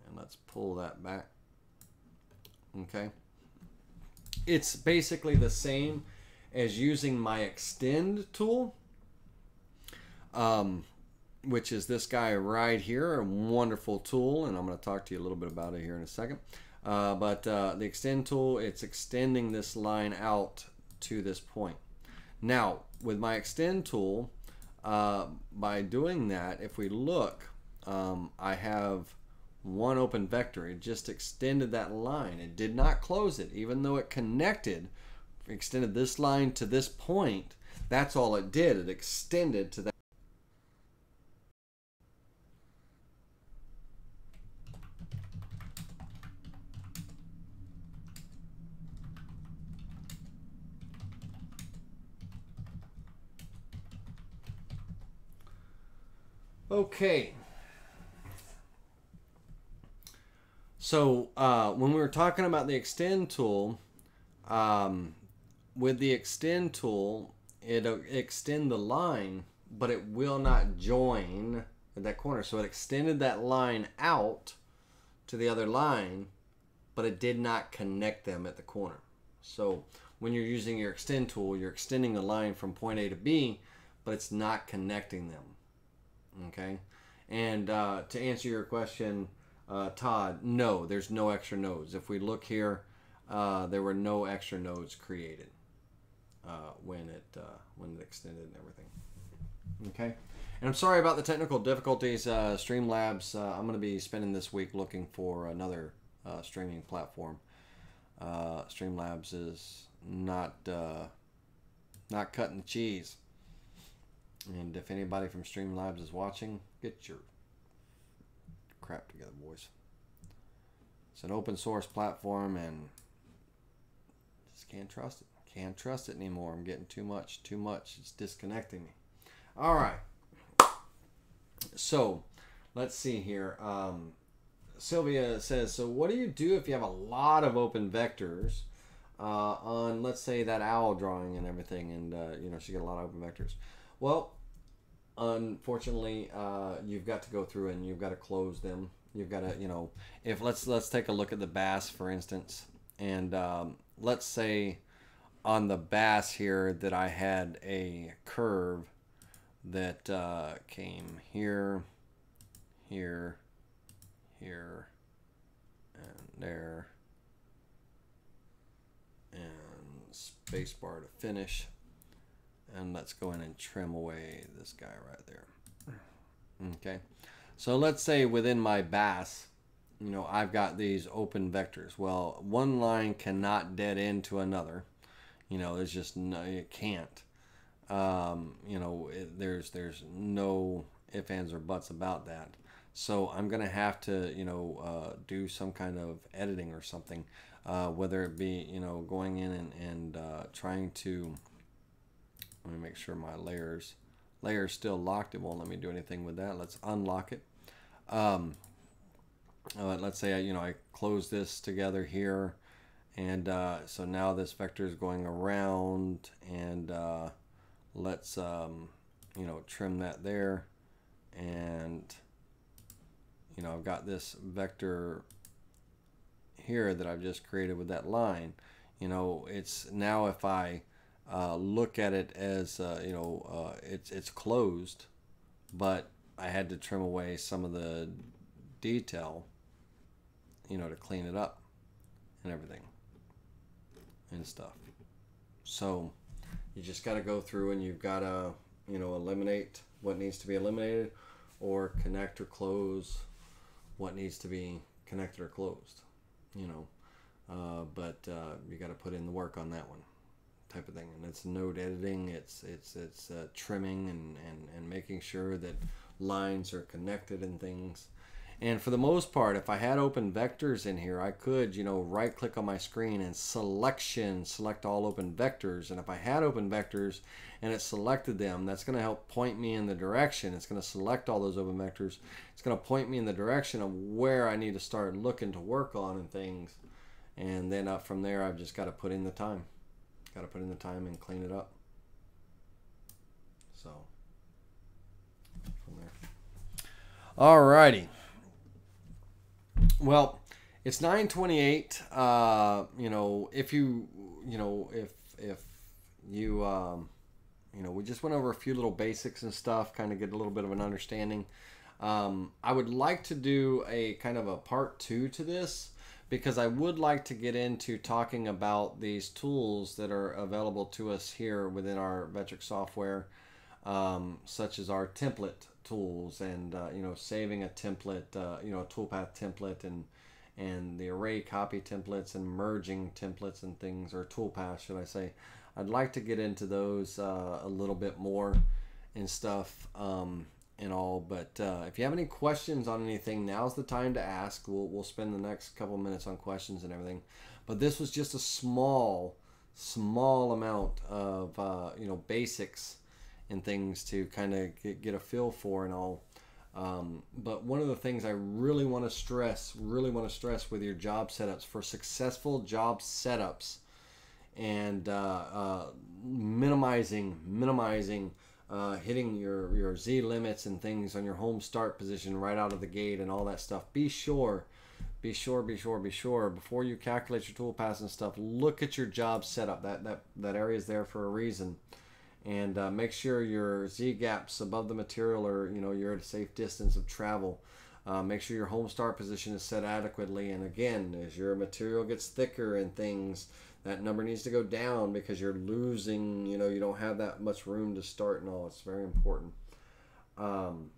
and let's pull that back. Okay. It's basically the same as using my extend tool, um, which is this guy right here, a wonderful tool, and I'm going to talk to you a little bit about it here in a second. Uh, but uh, the extend tool, it's extending this line out to this point. Now, with my extend tool, uh, by doing that, if we look, um, I have one open vector. It just extended that line. It did not close it, even though it connected, extended this line to this point. That's all it did. It extended to that. Okay. So uh, when we were talking about the extend tool, um, with the extend tool, it'll extend the line, but it will not join at that corner. So it extended that line out to the other line, but it did not connect them at the corner. So when you're using your extend tool, you're extending the line from point A to B, but it's not connecting them. Okay. And uh, to answer your question, uh, Todd, no, there's no extra nodes. If we look here, uh, there were no extra nodes created uh, when it uh, when it extended and everything. Okay. And I'm sorry about the technical difficulties. Uh, Streamlabs, I'm going to be spending this week looking for another streaming platform. Streamlabs is not not cutting the cheese. And if anybody from Streamlabs is watching, get your crap together, boys. It's an open source platform and just can't trust it. Can't trust it anymore. I'm getting too much, too much. It's disconnecting me. All right. So let's see here. Um, Sylvia says, so what do you do if you have a lot of open vectors uh, on, let's say, that owl drawing and everything, and, uh, you know, she got a lot of open vectors? Well, unfortunately, uh, you've got to go through and you've got to close them. You've got to, you know, if let's let's take a look at the bass for instance, and um, let's say on the bass here that I had a curve that uh, came here, here, here, and there, and spacebar to finish and let's go in and trim away this guy right there. Okay, so let's say within my bass, you know, I've got these open vectors. Well, one line cannot dead end to another. You know, there's just no, it can't. Um, you know, it, there's there's no ifs, ands, or buts about that. So I'm gonna have to, you know, uh, do some kind of editing or something, uh, whether it be, you know, going in and, and uh, trying to let me make sure my layers layer is still locked. It won't let me do anything with that. Let's unlock it. Um, uh, let's say I, you know I close this together here, and uh, so now this vector is going around, and uh, let's um, you know trim that there, and you know I've got this vector here that I've just created with that line. You know it's now if I uh, look at it as uh, you know uh, it's it's closed, but I had to trim away some of the detail, you know, to clean it up and everything and stuff. So you just got to go through and you've got to you know eliminate what needs to be eliminated, or connect or close what needs to be connected or closed. You know, uh, but uh, you got to put in the work on that one type of thing. And it's node editing, it's it's it's uh, trimming and, and and making sure that lines are connected and things. And for the most part, if I had open vectors in here, I could, you know, right click on my screen and selection, select all open vectors. And if I had open vectors and it selected them, that's going to help point me in the direction. It's going to select all those open vectors. It's going to point me in the direction of where I need to start looking to work on and things. And then up from there, I've just got to put in the time. Got to put in the time and clean it up. So, from there. Alrighty. Well, it's 928. Uh, you know, if you, you know, if, if you, um, you know, we just went over a few little basics and stuff, kind of get a little bit of an understanding. Um, I would like to do a kind of a part two to this because I would like to get into talking about these tools that are available to us here within our Vectric software. um, such as our template tools and uh, you know saving a template, uh, you know a toolpath template and and the array copy templates and merging templates and things or toolpaths, should I say? I'd like to get into those uh, a little bit more and stuff um, and all. But uh, if you have any questions on anything, now's the time to ask. We'll, we'll spend the next couple minutes on questions and everything. But this was just a small, small amount of uh, you know basics and things to kind of get, get a feel for and all. Um, but one of the things I really want to stress, really want to stress with your job setups for successful job setups and uh, uh, minimizing, minimizing, uh, hitting your, your Z limits and things on your home start position right out of the gate and all that stuff. Be sure, be sure, be sure, be sure before you calculate your toolpaths and stuff. Look at your job setup. That that that area is there for a reason and uh, make sure your Z gaps above the material or you know you're at a safe distance of travel. Uh, make sure your home start position is set adequately. And again, as your material gets thicker and things, that number needs to go down because you're losing. You know you don't have that much room to start and all. It's very important. Um,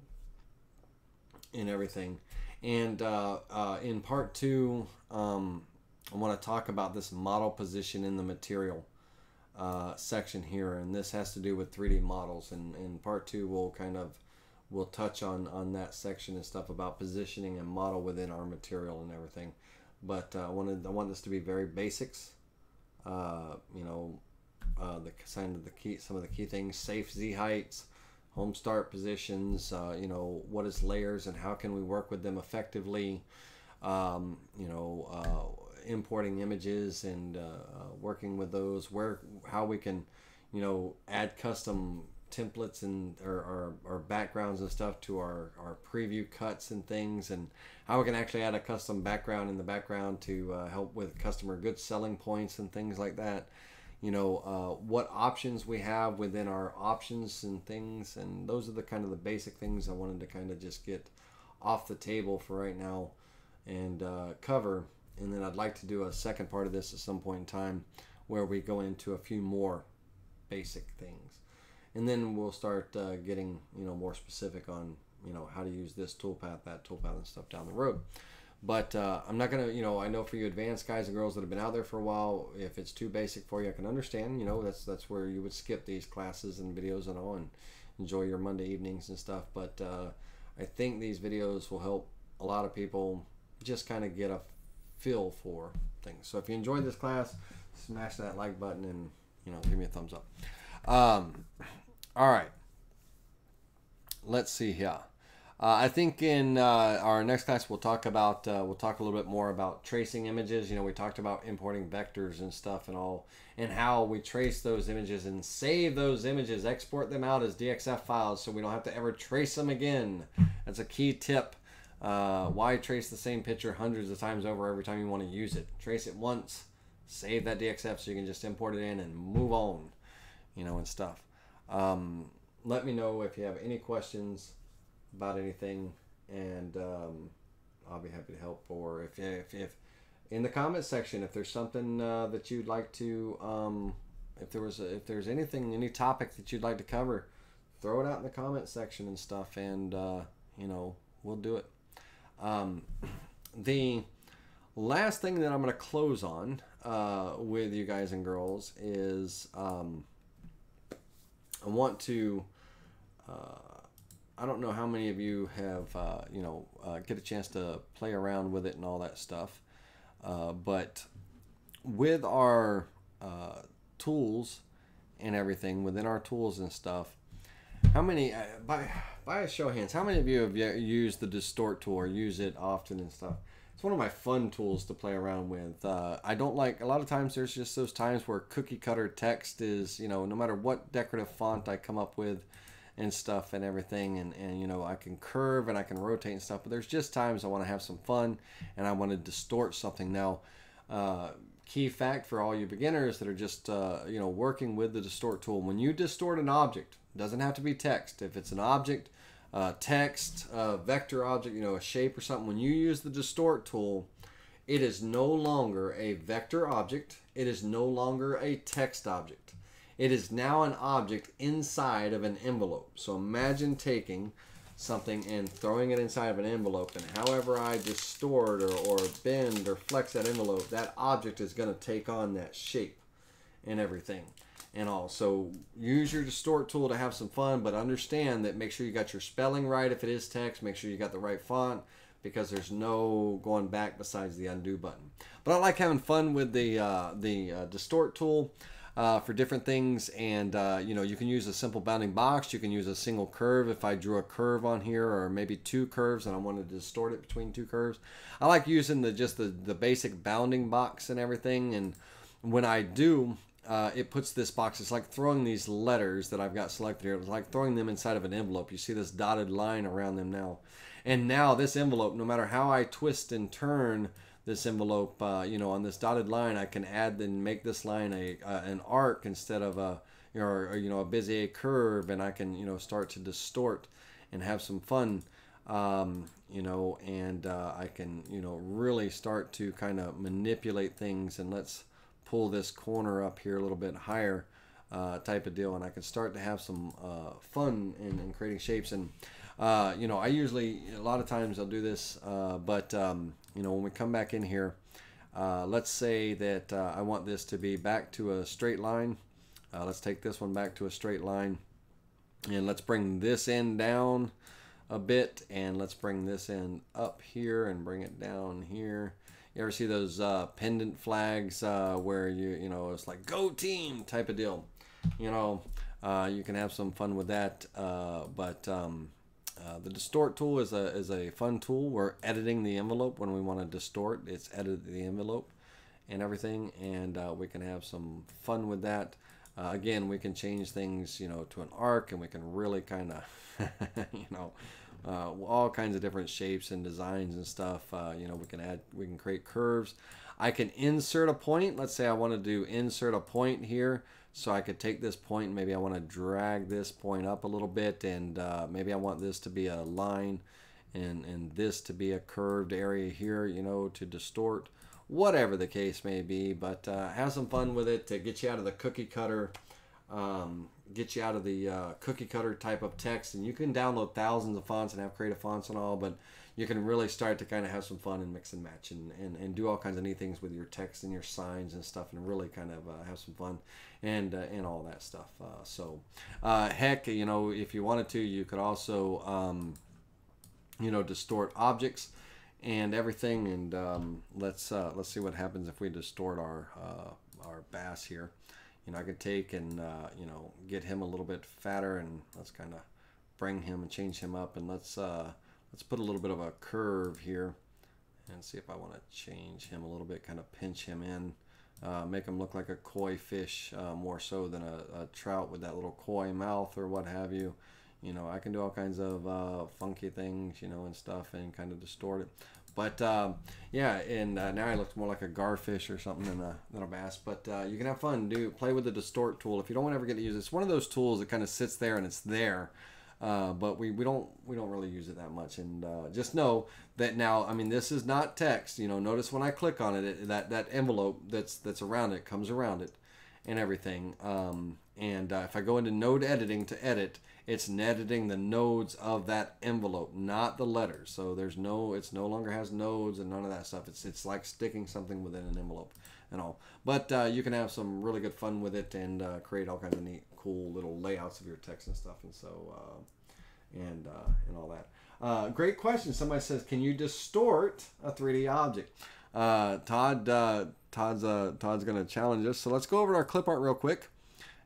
in everything. And uh, uh, in part two, um, I want to talk about this model position in the material uh, section here, and this has to do with 3D models. And in part two, we'll kind of we'll touch on on that section and stuff about positioning and model within our material and everything. But uh, I wanted I want this to be very basics. Uh, you know, uh, the kind of the key some of the key things: safe Z heights, home start positions. Uh, you know, what is layers and how can we work with them effectively? Um, you know uh, importing images and uh, working with those, where how we can, you know, add custom templates and or, or, or, backgrounds and stuff to our, our preview cuts and things and how we can actually add a custom background in the background to uh, help with customer good selling points and things like that you know uh, what options we have within our options and things and those are the kind of the basic things i wanted to kind of just get off the table for right now and uh, cover and then I'd like to do a second part of this at some point in time where we go into a few more basic things. And then we'll start uh, getting, you know, more specific on, you know, how to use this toolpath, that toolpath and stuff down the road. But uh, I'm not going to, you know, I know for you advanced guys and girls that have been out there for a while, if it's too basic for you, I can understand, you know, that's that's where you would skip these classes and videos and all and enjoy your Monday evenings and stuff. But uh, I think these videos will help a lot of people just kind of get a feel for things. So if you enjoyed this class, smash that like button and you know give me a thumbs up. Um, all right, let's see here. Uh, I think in uh, our next class we'll talk about uh, we'll talk a little bit more about tracing images. You know, we talked about importing vectors and stuff and all, and how we trace those images and save those images, export them out as DXF files, so we don't have to ever trace them again. That's a key tip uh, why trace the same picture hundreds of times over every time you want to use it? Trace it once, save that DXF so you can just import it in and move on, you know, and stuff. Um, let me know if you have any questions about anything, and um, I'll be happy to help. Or if, if, if in the comment section, if there's something uh, that you'd like to, um, if there was, a, if there's anything, any topic that you'd like to cover, throw it out in the comment section and stuff, and uh, you know, we'll do it. Um, the last thing that I'm going to close on uh, with you guys and girls is um, I want to. Uh, I don't know how many of you have, uh, you know, uh, get a chance to play around with it and all that stuff. Uh, but with our uh, tools and everything, within our tools and stuff, how many, uh, by, by a show of hands, how many of you have used the distort tool or use it often and stuff? It's one of my fun tools to play around with. Uh, I don't like, a lot of times there's just those times where cookie cutter text is, you know, no matter what decorative font I come up with and stuff and everything, and, and you know, I can curve and I can rotate and stuff, but there's just times I want to have some fun and I want to distort something. Now, uh, key fact for all you beginners that are just uh, you know working with the distort tool when you distort an object doesn't have to be text. If it's an object, uh, text, uh, vector object, you know, a shape or something, when you use the distort tool, it is no longer a vector object. It is no longer a text object. It is now an object inside of an envelope. So imagine taking something and throwing it inside of an envelope and however I distort or, or bend or flex that envelope, that object is going to take on that shape and everything and all. So use your distort tool to have some fun, but understand that make sure you got your spelling right if it is text, make sure you got the right font because there's no going back besides the undo button. But I like having fun with the uh, the uh, distort tool uh, for different things. And uh, you know, you can use a simple bounding box. You can use a single curve if I drew a curve on here, or maybe two curves, and I wanted to distort it between two curves. I like using the just the the basic bounding box and everything. And when I do, uh, it puts this box. It's like throwing these letters that I've got selected here. It's like throwing them inside of an envelope. You see this dotted line around them now. And now this envelope, no matter how I twist and turn this envelope, uh, you know, on this dotted line, I can add and make this line a uh, an arc instead of a or, you know a Bezier curve, and I can you know start to distort and have some fun, um, you know, and uh, I can you know really start to kind of manipulate things. And let's pull this corner up here a little bit higher. Uh, type of deal, and I can start to have some uh, fun in, in creating shapes. And uh, you know, I usually a lot of times I'll do this, uh, but um, you know, when we come back in here, uh, let's say that uh, I want this to be back to a straight line. Let's take this one back to a straight line. And let's bring this end down a bit. And let's bring this end up here and bring it down here. You ever see those uh, pendant flags uh, where you, you know, it's like go team type of deal. You know, uh, you can have some fun with that. but, um, uh, the distort tool is a, is a fun tool. We're editing the envelope when we want to distort. It's edit the envelope and everything, and uh, we can have some fun with that. Uh, again, we can change things, you know, to an arc, and we can really kind of, you know, uh, all kinds of different shapes and designs and stuff. Uh, you know, we can add, we can create curves. I can insert a point. Let's say I want to do insert a point here. So I could take this point maybe I want to drag this point up a little bit and uh, maybe I want this to be a line and, and this to be a curved area here, you know, to distort, whatever the case may be. But uh, have some fun with it to get you out of the cookie cutter, um, get you out of the uh, cookie cutter type of text. And you can download thousands of fonts and have creative fonts and all, but you can really start to kind of have some fun and mix and match and, and, and do all kinds of neat things with your text and your signs and stuff and really kind of uh, have some fun and uh, and all that stuff. Uh, so, uh, heck, you know, if you wanted to, you could also, um, you know, distort objects and everything. And um, let's uh, let's see what happens if we distort our our bass here. You know, I could take and you know get him a little bit fatter and let's kind of bring him and change him up and let's uh, Let's put a little bit of a curve here and see if I want to change him a little bit, kind of pinch him in, uh, make him look like a koi fish uh, more so than a, a, trout with that little koi mouth or what have you. You know, I can do all kinds of uh, funky things, you know, and stuff and kind of distort it. But um, yeah, and uh, now he looks more like a garfish or something than a, than a bass. But uh, you can have fun, do play with the distort tool. If you don't ever get to use it, it's one of those tools that kind of sits there and it's there. Uh, but we, we don't we don't really use it that much and uh, just know that now I mean this is not text you know notice when I click on it, it that that envelope that's that's around it comes around it and everything um, and uh, if I go into node editing to edit it's editing the nodes of that envelope not the letters so there's no it's no longer has nodes and none of that stuff it's it's like sticking something within an envelope and all but uh, you can have some really good fun with it and uh, create all kinds of neat cool little layouts of your text and stuff, and so uh, and uh, and all that. Uh, great question. Somebody says, "Can you distort a 3D object?" Uh, Todd Todd's Todd's going to challenge us. So let's go over to our clip art real quick.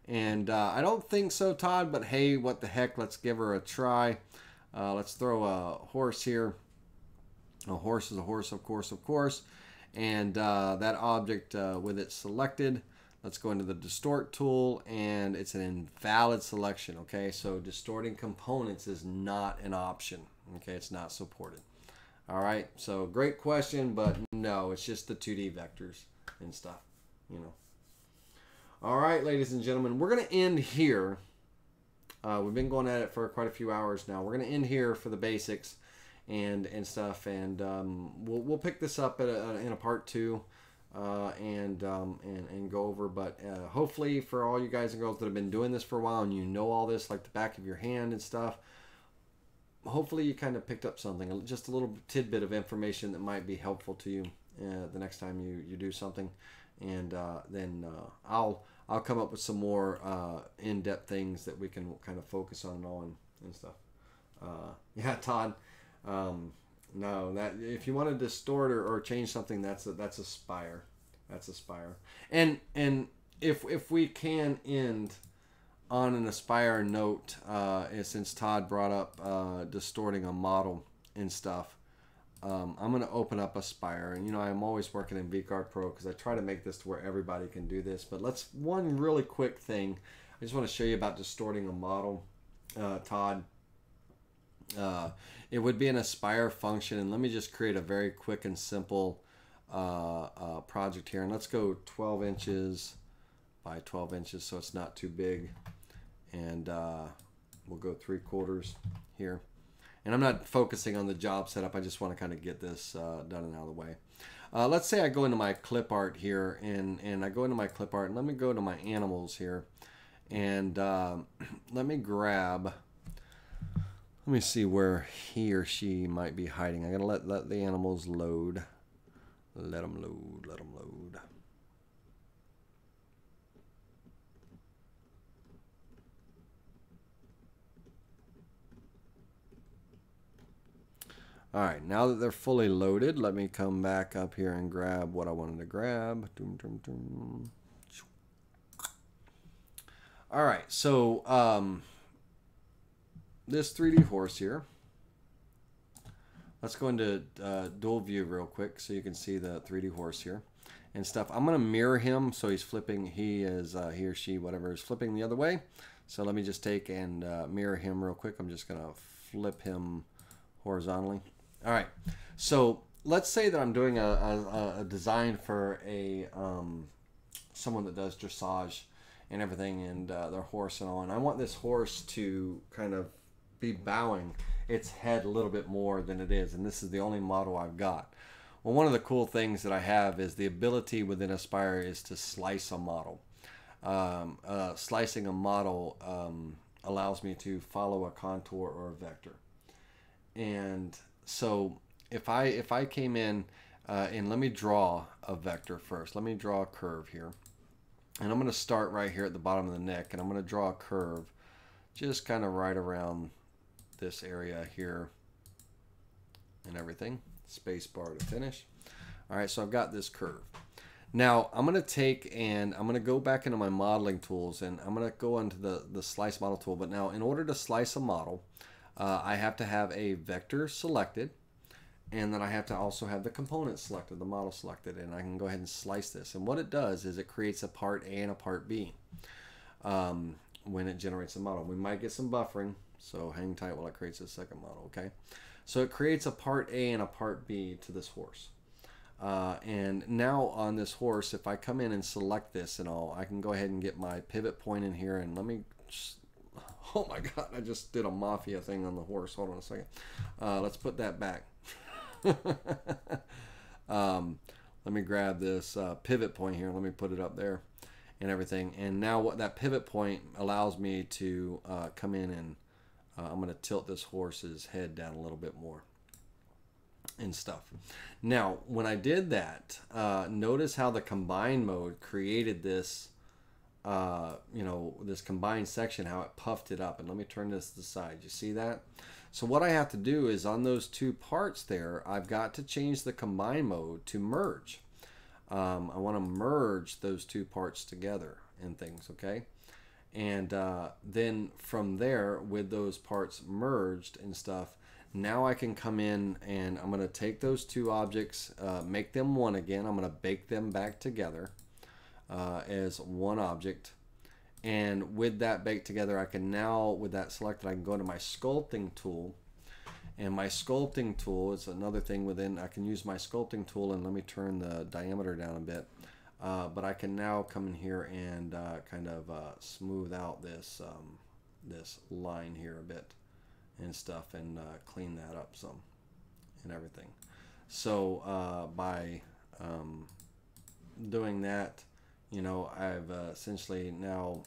And uh, I don't think so, Todd. But hey, what the heck? Let's give her a try. Uh, let's throw a horse here. A horse is a horse, of course, of course. And uh, that object with it selected Let's go into the distort tool and it's an invalid selection. Okay, so distorting components is not an option. Okay, it's not supported. All right, so great question, but no, it's just the 2D vectors and stuff, you know. All right, ladies and gentlemen, we're going to end here. Uh, we've been going at it for quite a few hours now. We're going to end here for the basics and and stuff, and um, we'll, we'll pick this up a, in a part two uh, and, um, and and go over. But uh, hopefully, for all you guys and girls that have been doing this for a while and you know all this like the back of your hand and stuff, hopefully you kind of picked up something, just a little tidbit of information that might be helpful to you uh, the next time you, you do something. And uh, then uh, I'll I'll come up with some more uh, in-depth things that we can kind of focus on and and, and stuff. Uh, yeah, Todd. Um, no, that if you want to distort or, or change something, that's a, that's Aspire. That's Aspire. And and if if we can end on an Aspire note, uh, since Todd brought up uh, distorting a model and stuff, um, I'm going to open up Aspire. And, you know, I'm always working in VCarve Pro because I try to make this to where everybody can do this. But let's, one really quick thing. I just want to show you about distorting a model, uh, Todd. Uh, it would be an Aspire function. And let me just create a very quick and simple uh, uh project here. And let's go 12 inches by 12 inches so it's not too big and uh, we'll go three quarters here. And I'm not focusing on the job setup. I just want to kind of get this uh, done and out of the way. Uh, let's say I go into my clip art here and, and I go into my clip art and let me go to my animals here and uh, let me grab let me see where he or she might be hiding. I'm gonna let, let the animals load. Let them load, let them load. All right, now that they're fully loaded, let me come back up here and grab what I wanted to grab. All right, so um, this 3D horse here. Let's go into uh, dual view real quick so you can see the 3D horse here and stuff. I'm gonna mirror him so he's flipping. He is uh, he or she whatever is flipping the other way. So let me just take and uh, mirror him real quick. I'm just gonna flip him horizontally. All right. So let's say that I'm doing a, a, a design for a um, someone that does dressage and everything and uh, their horse and all. And I want this horse to kind of be bowing its head a little bit more than it is. And this is the only model I've got. Well, one of the cool things that I have is the ability within Aspire is to slice a model. Um, uh, slicing a model um, allows me to follow a contour or a vector. And so if I if I came in uh, and let me draw a vector first. Let me draw a curve here. And I'm going to start right here at the bottom of the neck and I'm going to draw a curve just kind of right around this area here and everything. Space bar to finish. All right, so I've got this curve. Now I'm going to take and I'm going to go back into my modeling tools and I'm going to go into the, the slice model tool. But now in order to slice a model, uh, I have to have a vector selected and then I have to also have the component selected, the model selected, and I can go ahead and slice this. And what it does is it creates a part A and a part B um, when it generates a model. We might get some buffering, so hang tight while it creates a second model, okay? So it creates a part A and a part B to this horse. Uh, and now on this horse, if I come in and select this and all, I can go ahead and get my pivot point in here and let me Oh my god, I just did a mafia thing on the horse. Hold on a second. Uh, let's put that back. um, let me grab this uh, pivot point here. Let me put it up there and everything. And now what that pivot point allows me to uh, come in and uh, I'm going to tilt this horse's head down a little bit more and stuff. Now, when I did that, uh, notice how the combine mode created this uh, you know, this combined section, how it puffed it up. And let me turn this to the side. You see that? So what I have to do is on those two parts there, I've got to change the combine mode to merge. Um, I want to merge those two parts together and things, okay? And uh, then from there, with those parts merged and stuff, now I can come in and I'm going to take those two objects, uh, make them one again. I'm going to bake them back together uh, as one object. And with that baked together, I can now, with that selected, I can go to my sculpting tool. And my sculpting tool is another thing within, I can use my sculpting tool and let me turn the diameter down a bit. Uh, but I can now come in here and uh, kind of uh, smooth out this um, this line here a bit and stuff and uh, clean that up some and everything. So uh, by um, doing that, you know, I've uh, essentially now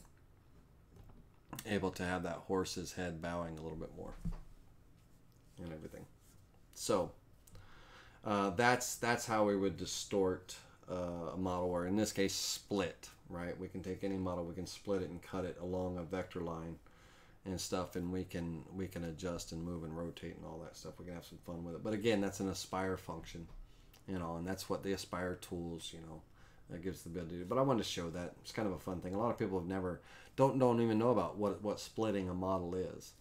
able to have that horse's head bowing a little bit more and everything. So uh, that's that's how we would distort uh, a model, or in this case, split. Right? We can take any model, we can split it and cut it along a vector line and stuff, and we can we can adjust and move and rotate and all that stuff. We can have some fun with it. But again, that's an aspire function, you know, and that's what the aspire tools, you know, that gives the ability. But I wanted to show that it's kind of a fun thing. A lot of people have never don't don't even know about what what splitting a model is.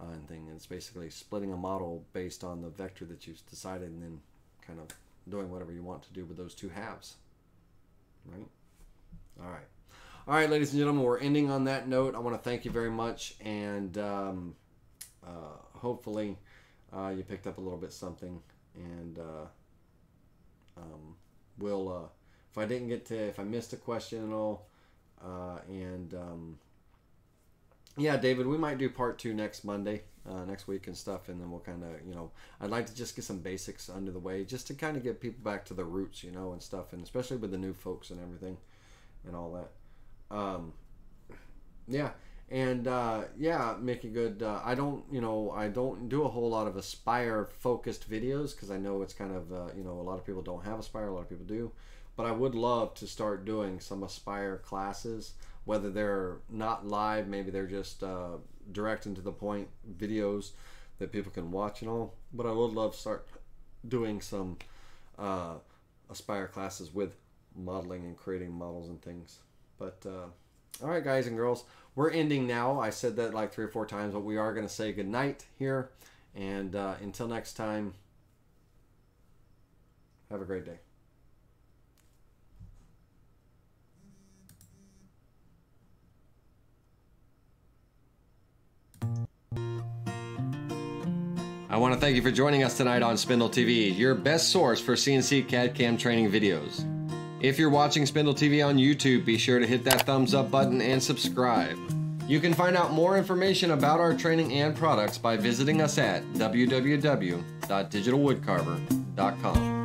Uh, and thing. And it's basically splitting a model based on the vector that you've decided, and then kind of doing whatever you want to do with those two halves. Right? All right. All right, ladies and gentlemen, we're ending on that note. I want to thank you very much, and um, uh, hopefully uh, you picked up a little bit something. And uh, um, we'll, uh, if I didn't get to, if I missed a question at all, uh, and um, yeah, David, we might do part two next Monday, uh, next week and stuff, and then we'll kind of, you know, I'd like to just get some basics under the way, just to kind of get people back to the roots, you know, and stuff, and especially with the new folks and everything, and all that. Um, yeah, and uh, yeah, make a good. Uh, I don't, you know, I don't do a whole lot of Aspire focused videos because I know it's kind of, uh, you know, a lot of people don't have Aspire, a lot of people do, but I would love to start doing some Aspire classes whether they're not live, maybe they're just uh, direct and to the point videos that people can watch and all. But I would love to start doing some uh, Aspire classes with modeling and creating models and things. But uh, all right, guys and girls, we're ending now. I said that like three or four times, but we are going to say good night here. And uh, until next time, have a great day. I want to thank you for joining us tonight on Spindle TV, your best source for CNC CAD CAM training videos. If you're watching Spindle TV on YouTube, be sure to hit that thumbs up button and subscribe. You can find out more information about our training and products by visiting us at www.digitalwoodcarver.com.